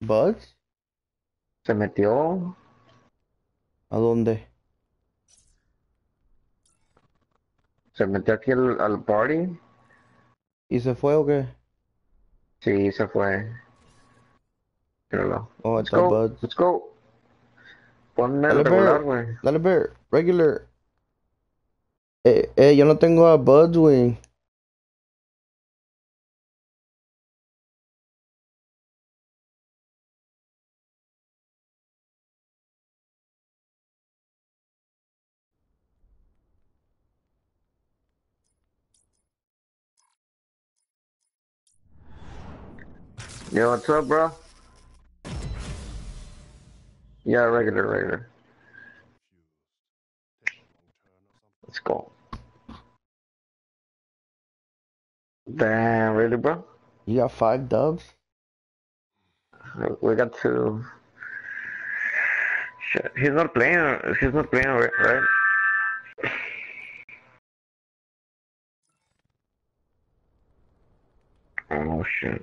¿Buds? ¿Se metió? ¿A dónde? ¿Se metió aquí al, al party? ¿Y se fue o qué? Sí, se fue. Oh, Let's está go, Buds. let's go. Ponme Dale el regular, güey. dale ver, regular. Eh, eh, yo no tengo a Buds, güey. Yo, what's up, bro? Yeah, regular, regular. Let's go. Damn, really, bro? You got five dubs? We got two. Shit, he's not playing. He's not playing, right? right? Oh shit.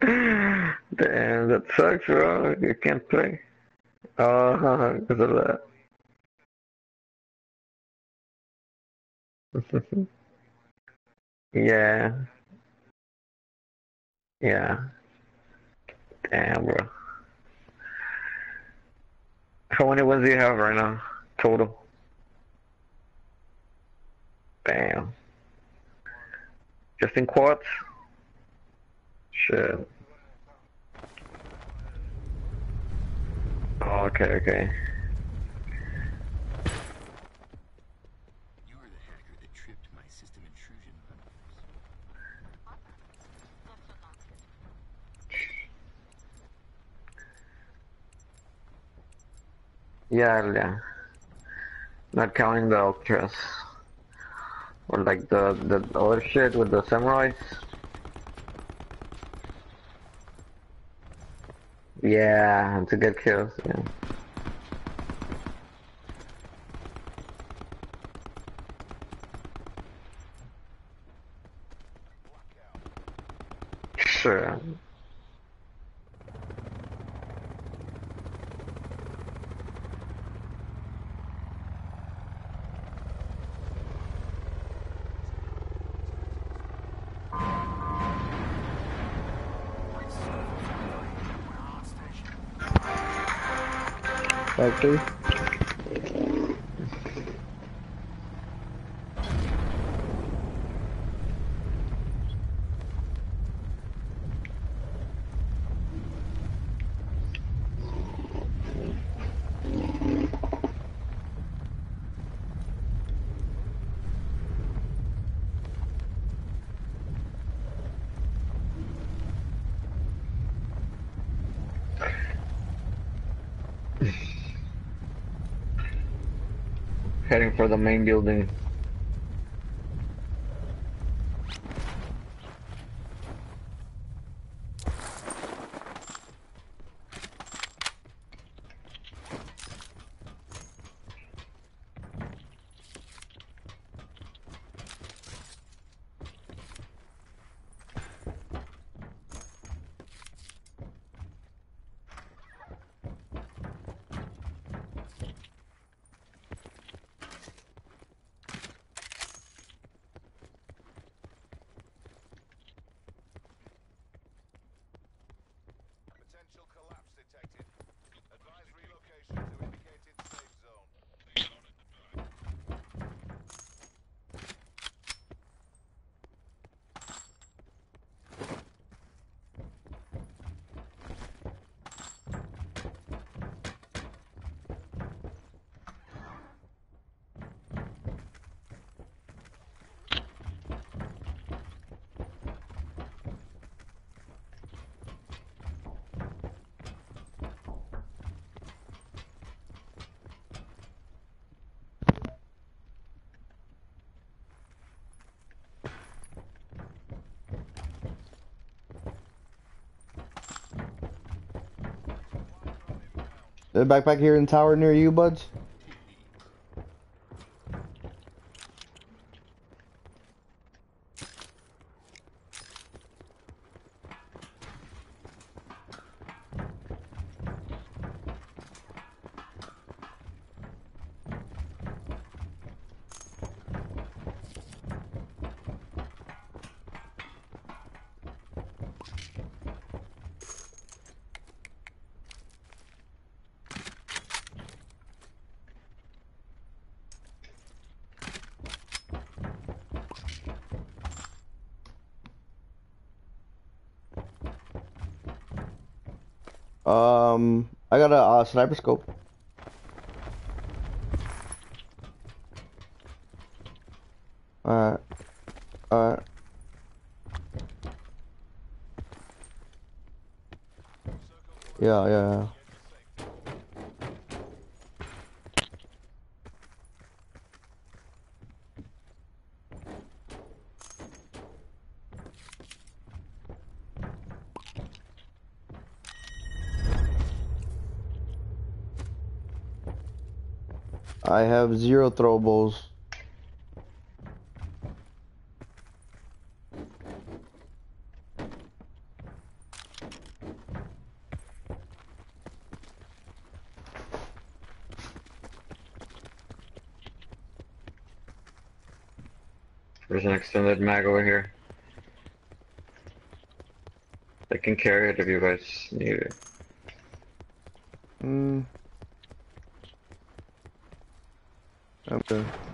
[laughs] Damn, that sucks, bro. You can't play. Oh, because [laughs] of that. yeah. Yeah. Damn, bro. How many wins do you have right now? Total. Damn. Just in quads? Shit. Oh, okay, okay. Yeah, yeah. Not counting the ultras. Or like the, the other shit with the samurais. Yeah, to get kills, yeah. Sure. Factory? Main building. Backpack here in the tower near you, buds. Um, I got a uh, sniper scope. Alright. Alright. Yeah, yeah, yeah. I have zero throwables. There's an extended mag over here. I can carry it if you guys need it. Mm. I'm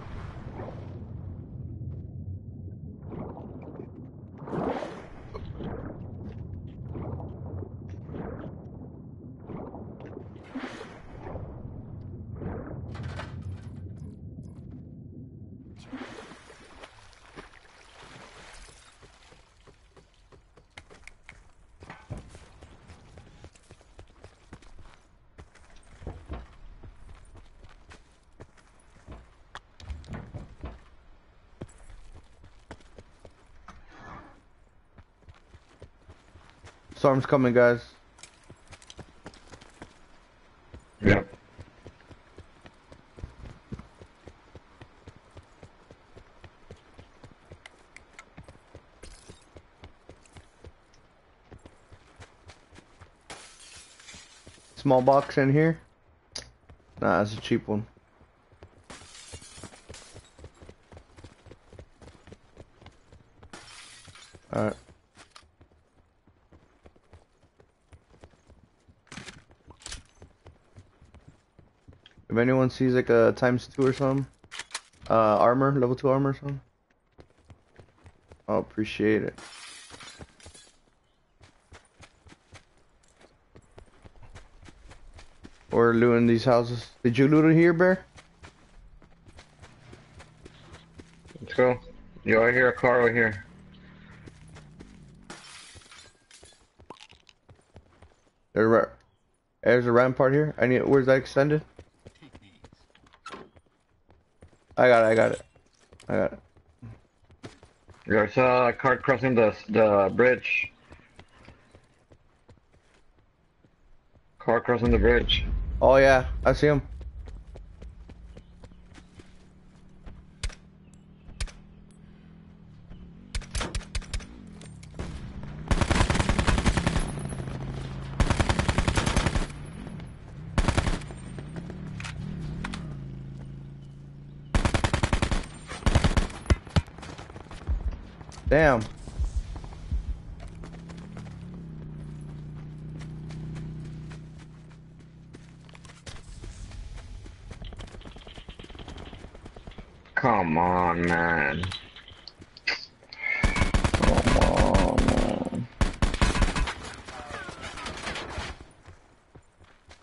Storm's coming, guys. Yep. Small box in here. Nah, it's a cheap one. Alright. Anyone like a times two or something, uh, armor, level two armor or something, I'll appreciate it. Or looting these houses. Did you loot it here, Bear? Let's go. Yo, I hear a car over here. There's a, there's a rampart here. I need. Where's that extended? I got it. I got it. I got it. Saw a car crossing the the bridge. Car crossing the bridge. Oh yeah, I see him. Damn. Come on, man. Come on, man.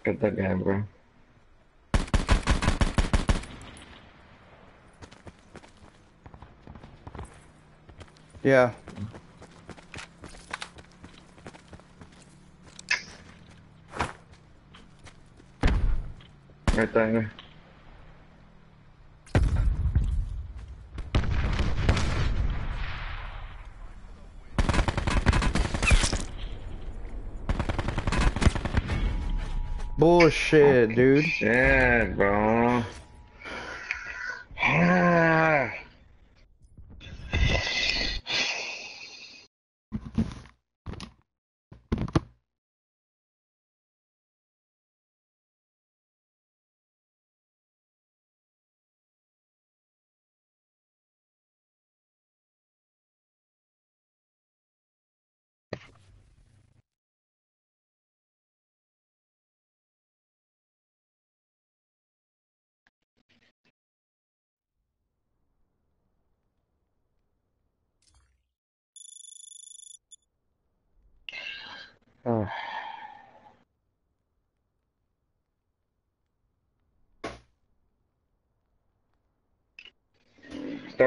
Get that guy, bro. Yeah. Right there. Bullshit, dude. Shit, bro.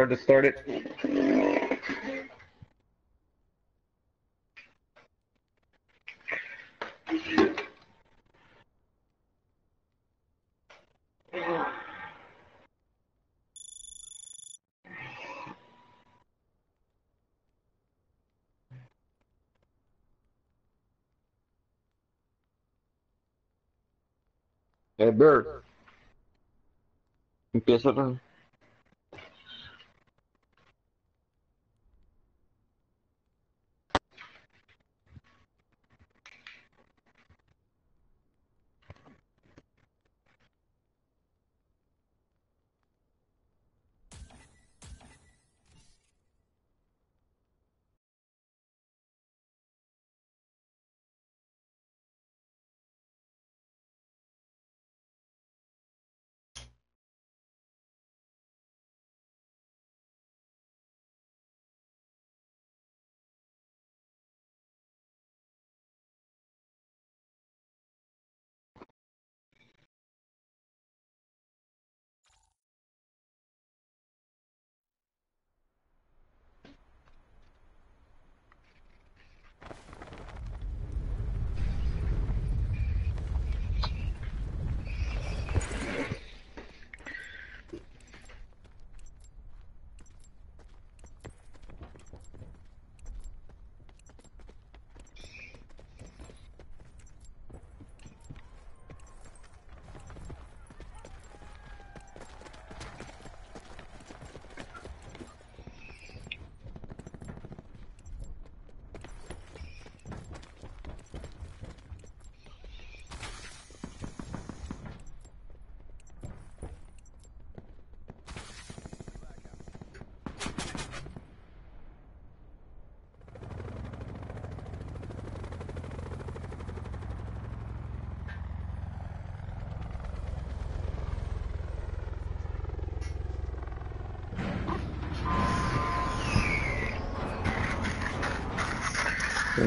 Start it, start it. Hey, Bird. Empieza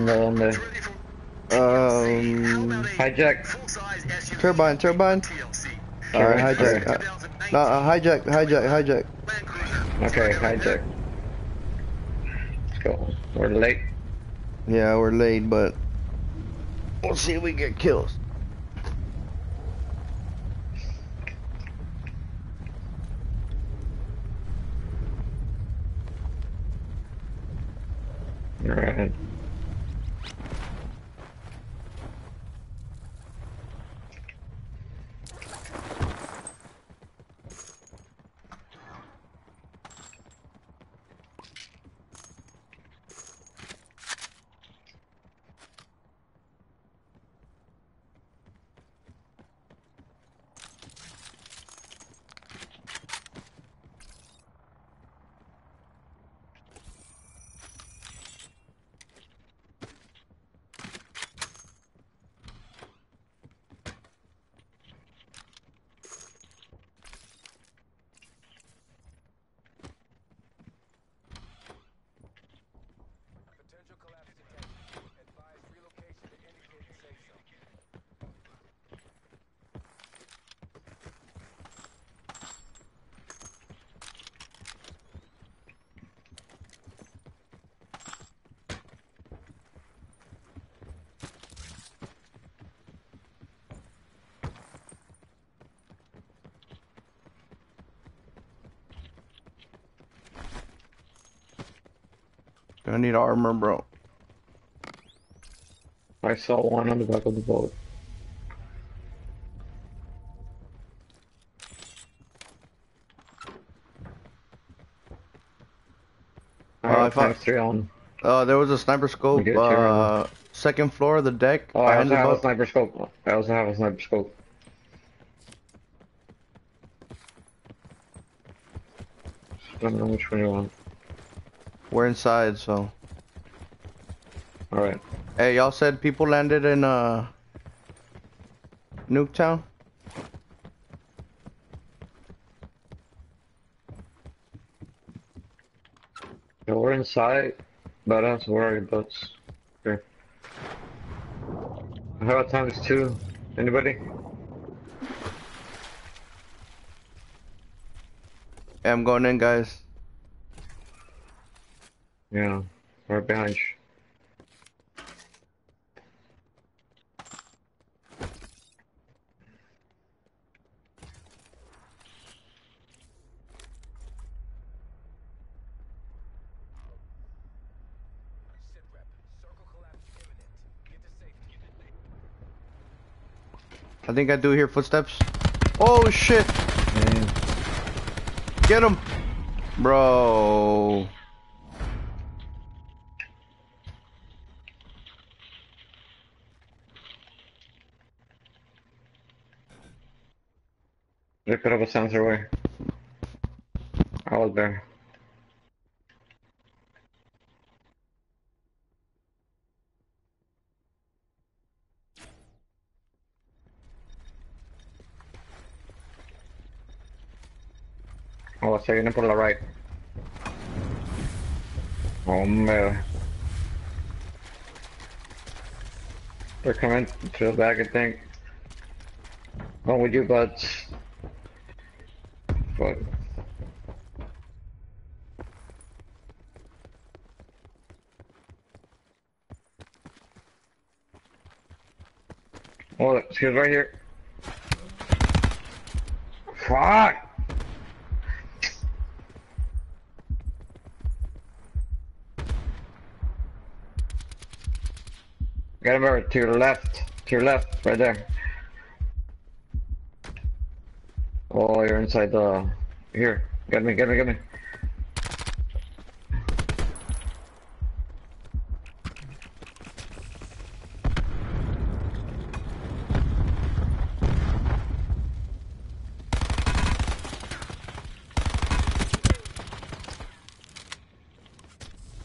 la... ¿Dónde, dónde? Um, Hijack. turbine, turbine. Alright, hijack. Uh, no, uh, hijack, hijack, hijack. Okay, hijack. Let's go. We're late. Yeah, we're late, but we'll see if we get kills. Alright. need armor, bro. I saw one on the back of the boat. Uh, I found three on. Uh, there was a sniper scope. Uh, second floor of the deck. Oh, I also have a sniper scope. I also have a sniper scope. I don't know which one you want. We're inside, so. Hey, y'all said people landed in uh Nuketown. Yeah, we're inside, but I don't have to worry about. Okay. How about times two? Anybody? Yeah, I'm going in, guys. Yeah, right behind you. I think I do hear footsteps. Oh shit! Get him, bro. They put up a sensor way. I was there. Oh, se viene por la right. Hombre. They're coming to the back, I think. Oh, with you, buds. Fuck. Oh, she was right here. Fuck! Get him over to your left. To your left, right there. Oh, you're inside the. Here, get me, get me, get me.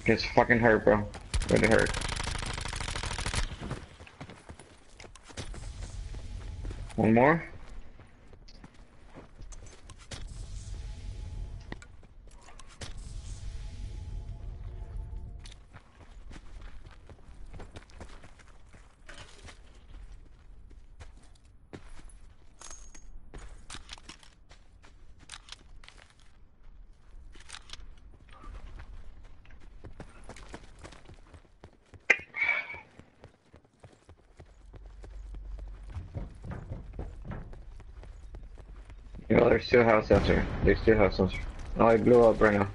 Gets fucking hurt, bro. Really hurt. One more. You know, they still have sensor. They still have sensor. Oh, it blew up right now.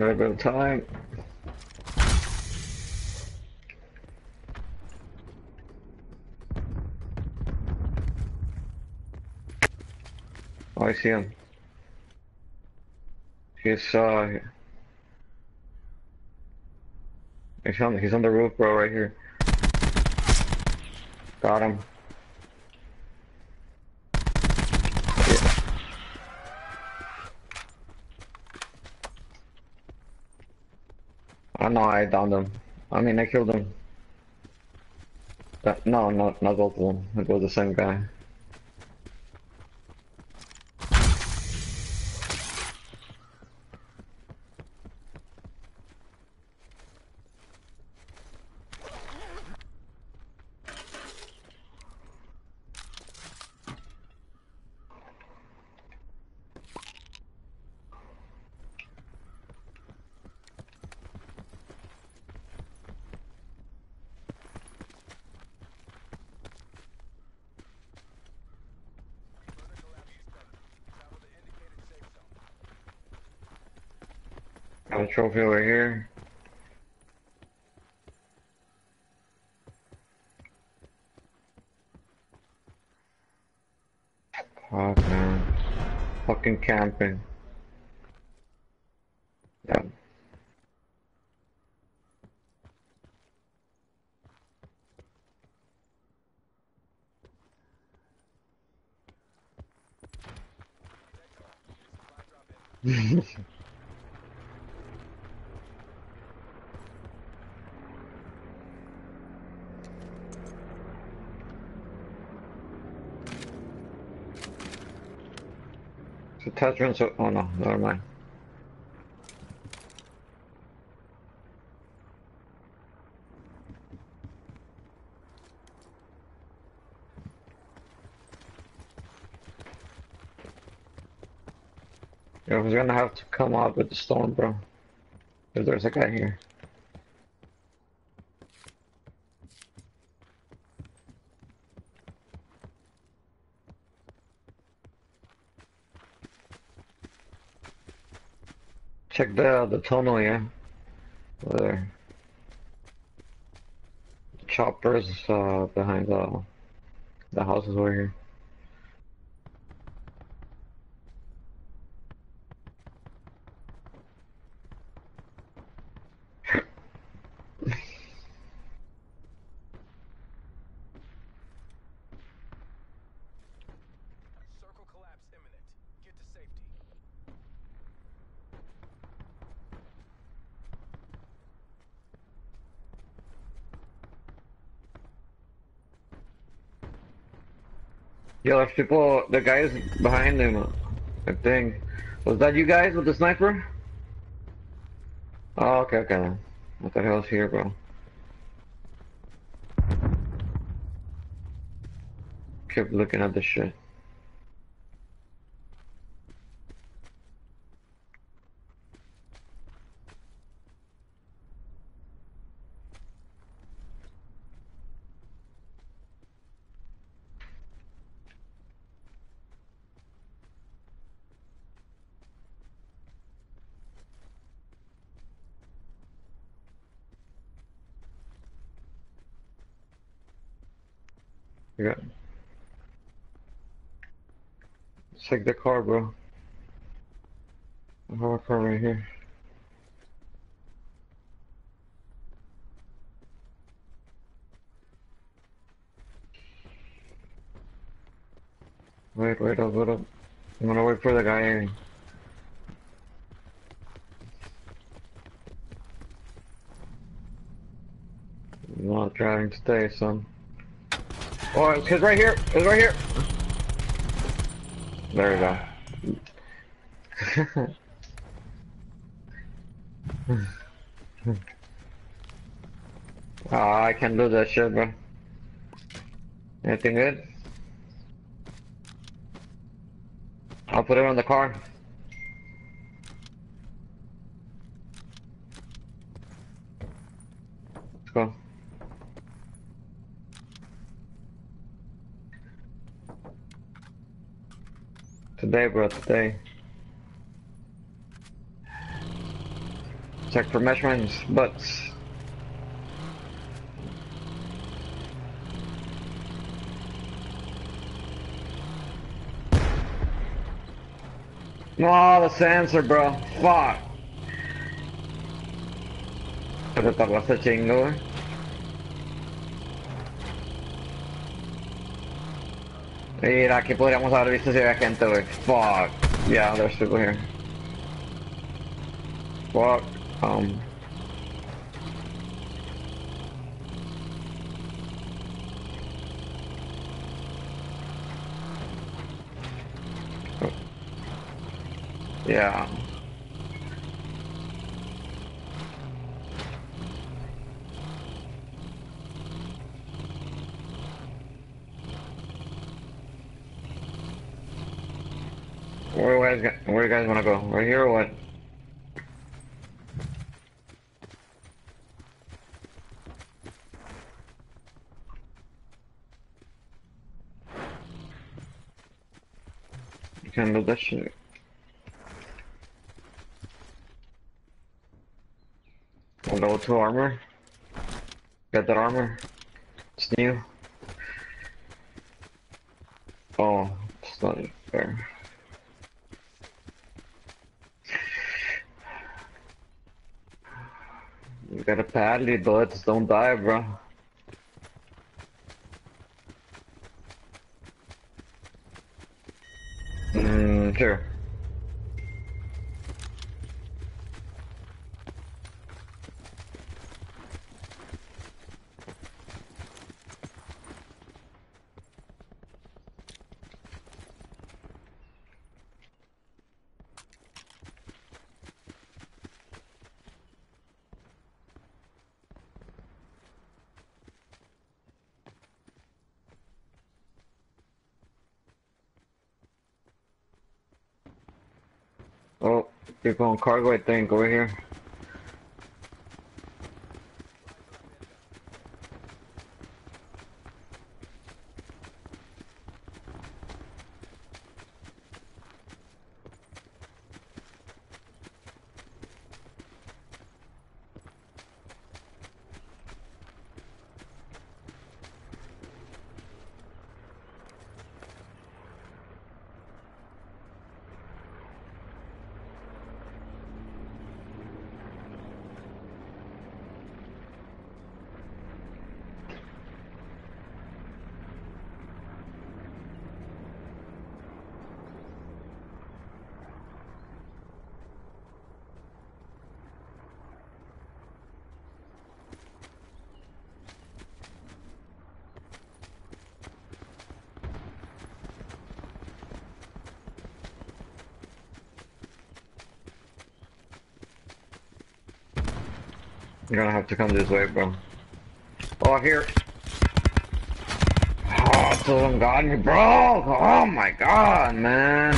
A bit of time. Oh, I see him. He's, uh... He's on, he's on the roof, bro, right here. Got him. I know I downed him. I mean, I killed him. That, no, no, not both of them. It was the same guy. Got a trophy over here. Fuck man. Fucking camping. Yeah. Oh no, never mind. I was gonna have to come out with the storm, bro. If there's a guy here. Check the the tunnel. Over there. Choppers uh behind the the houses over here. There's people, the guys behind him, I think. Was that you guys with the sniper? Oh, okay, okay. What the hell's here, bro? Kept looking at the shit. You got. Check the car, bro. I have a car right here. Wait, wait up, wait up. I'm gonna wait for the guy. I'm not driving today, son. Oh, it's right here. It's right here. There we go. Ah, I can do that shit, bro. Anything good? I'll put it on the car. Let's go. Today, bro, today. Check for measurements, butts. No, the sensor, bro. Fuck. Pero tardaste chingo, güey. Mira, aquí podríamos haber visto si había gente, güey. Fuck. Yeah, there's people here. Fuck. Um. Yeah. Where do you guys, where you guys want to go? Right here or what? You can build that shit. Level 2 armor. Got that armor. It's new. Oh, it's not fair. You got a padly, bullets don't die, bro. Mm, sure. People on cargo, I think, over here. You're gonna have to come this way, bro. Oh, here. Oh, still got me, bro. Oh my god, man.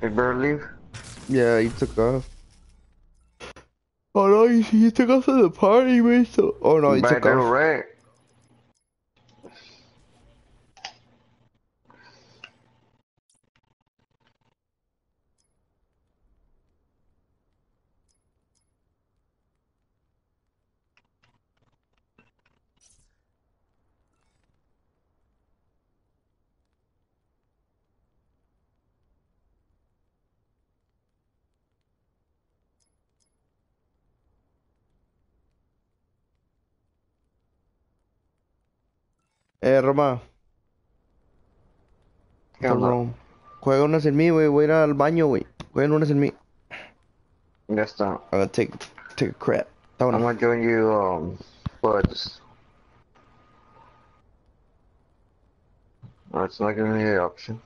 Did Bear leave? Yeah, he took off. Oh no, he, he took off to the party, man. So, oh no, he Back took off. right? Eh, Roma. Cabrón. Juega unas en mí, güey. Voy a ir al baño, güey. Jueguen unas en mí. Ya está. I'm gonna take, take a crap. Está I'm bueno. gonna join you, um, buds. Oh, it's not giving me the option.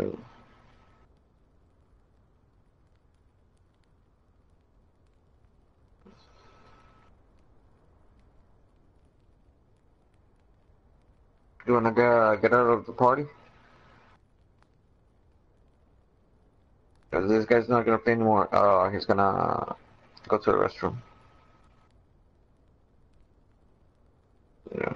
Okay. You wanna get, uh, get out of the party? Cause this guy's not gonna play anymore. Oh, he's gonna go to the restroom. Yeah.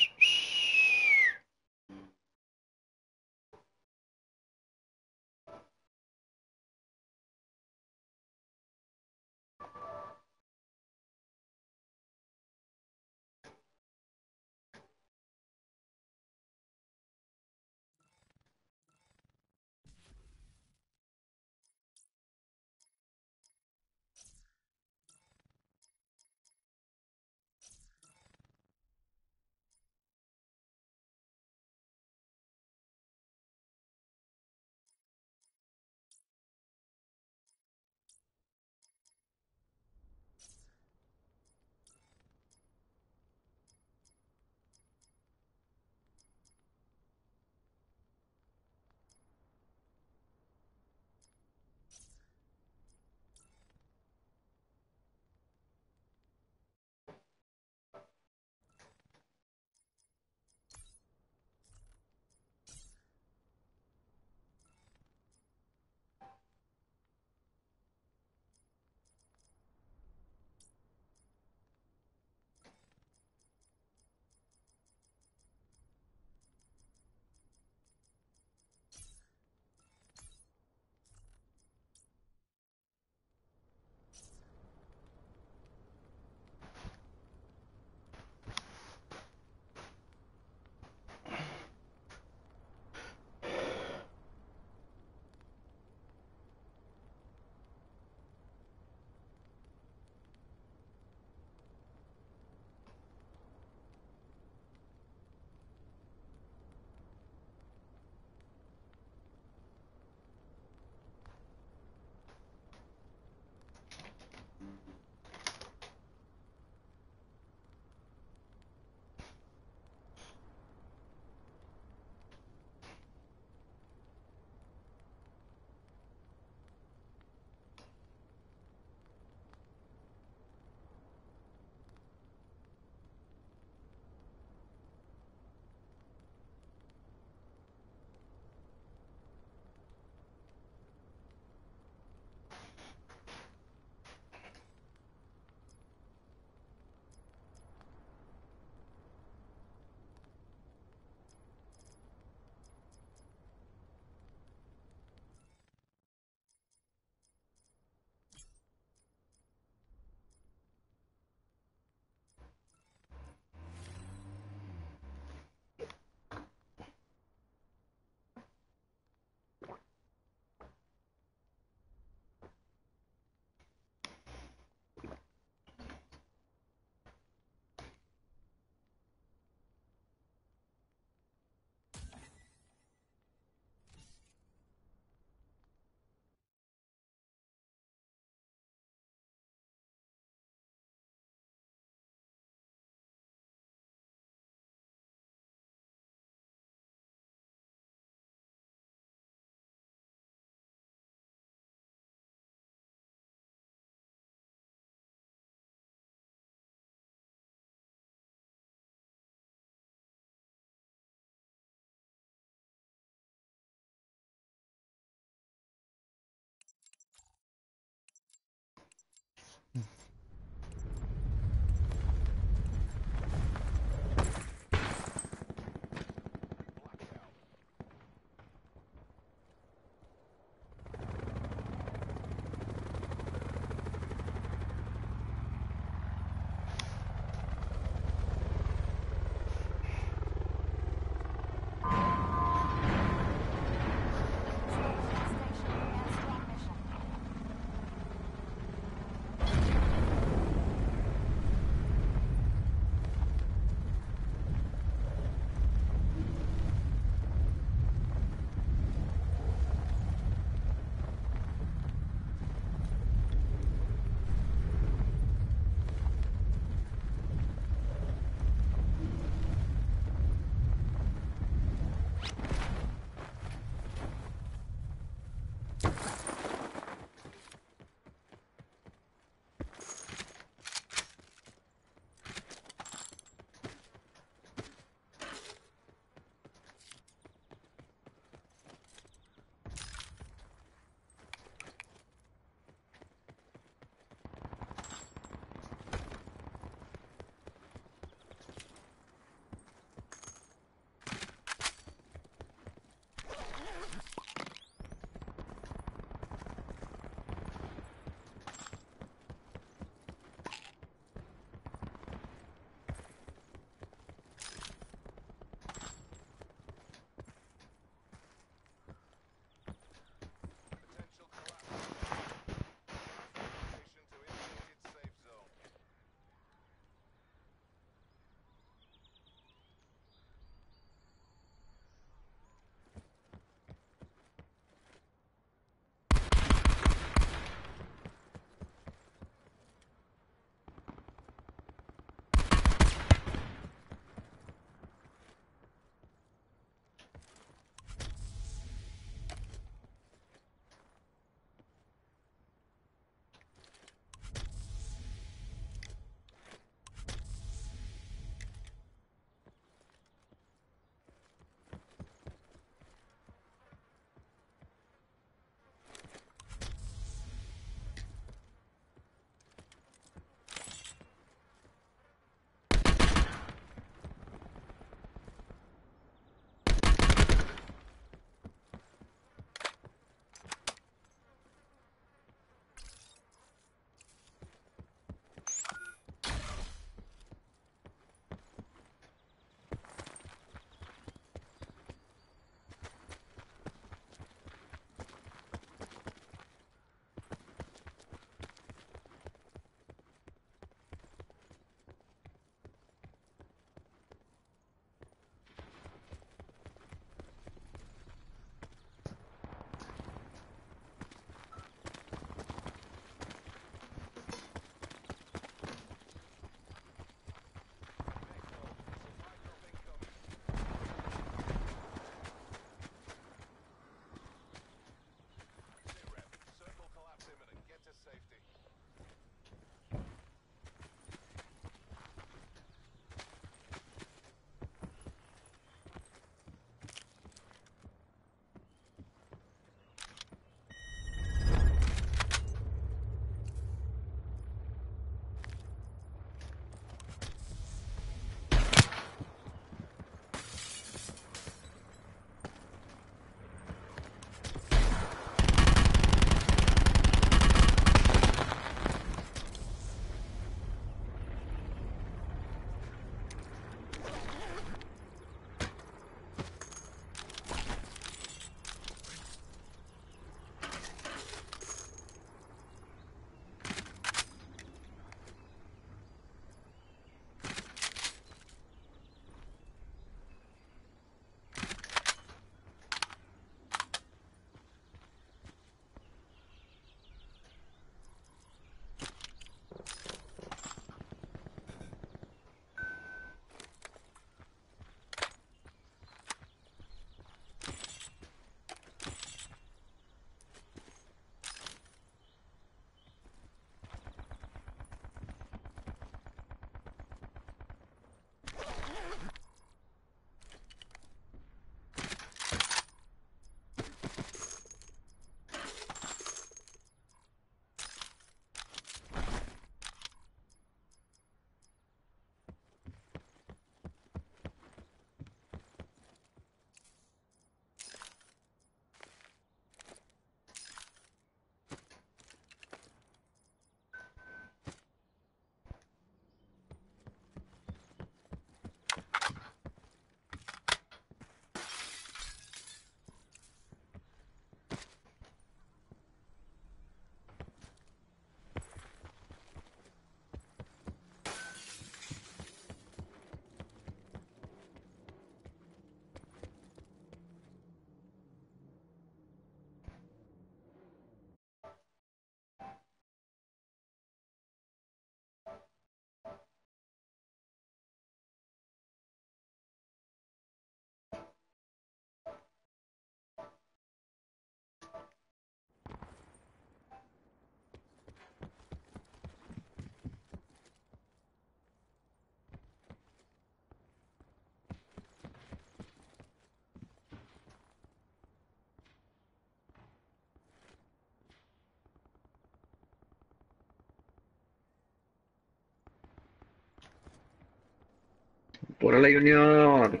Por la Junior.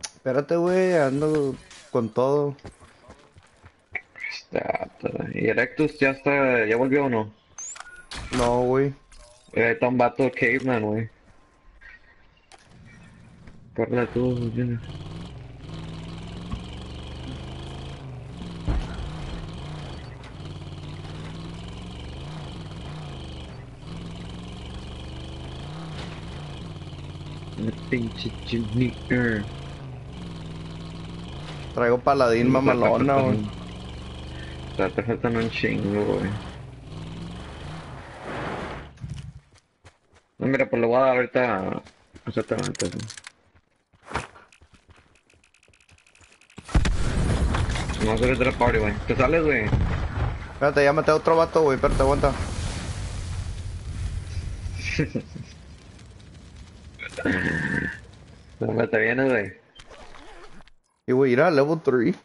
Espérate, güey, ando con todo. ¿Y Erectus ya está, ya volvió o no? No, güey. Ahí está un vato caveman, güey. Carla tú, Junior. El pinche Junior. Traigo paladín mamalona, güey. Te faltan un chingo, güey. No, mira, pues lo voy a dar ahorita exactamente. Vamos a hacer otra party, güey. ¿Te sales, güey? Espérate, ya maté a otro vato, güey. Espérate, aguanta. [laughs] ¿Dónde te vienes, güey? Y güey, ir a level 3.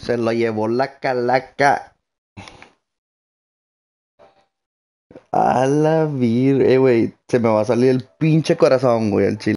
Se lo llevó la calaca. A la vir, eh, güey. Se me va a salir el pinche corazón, güey, al chile.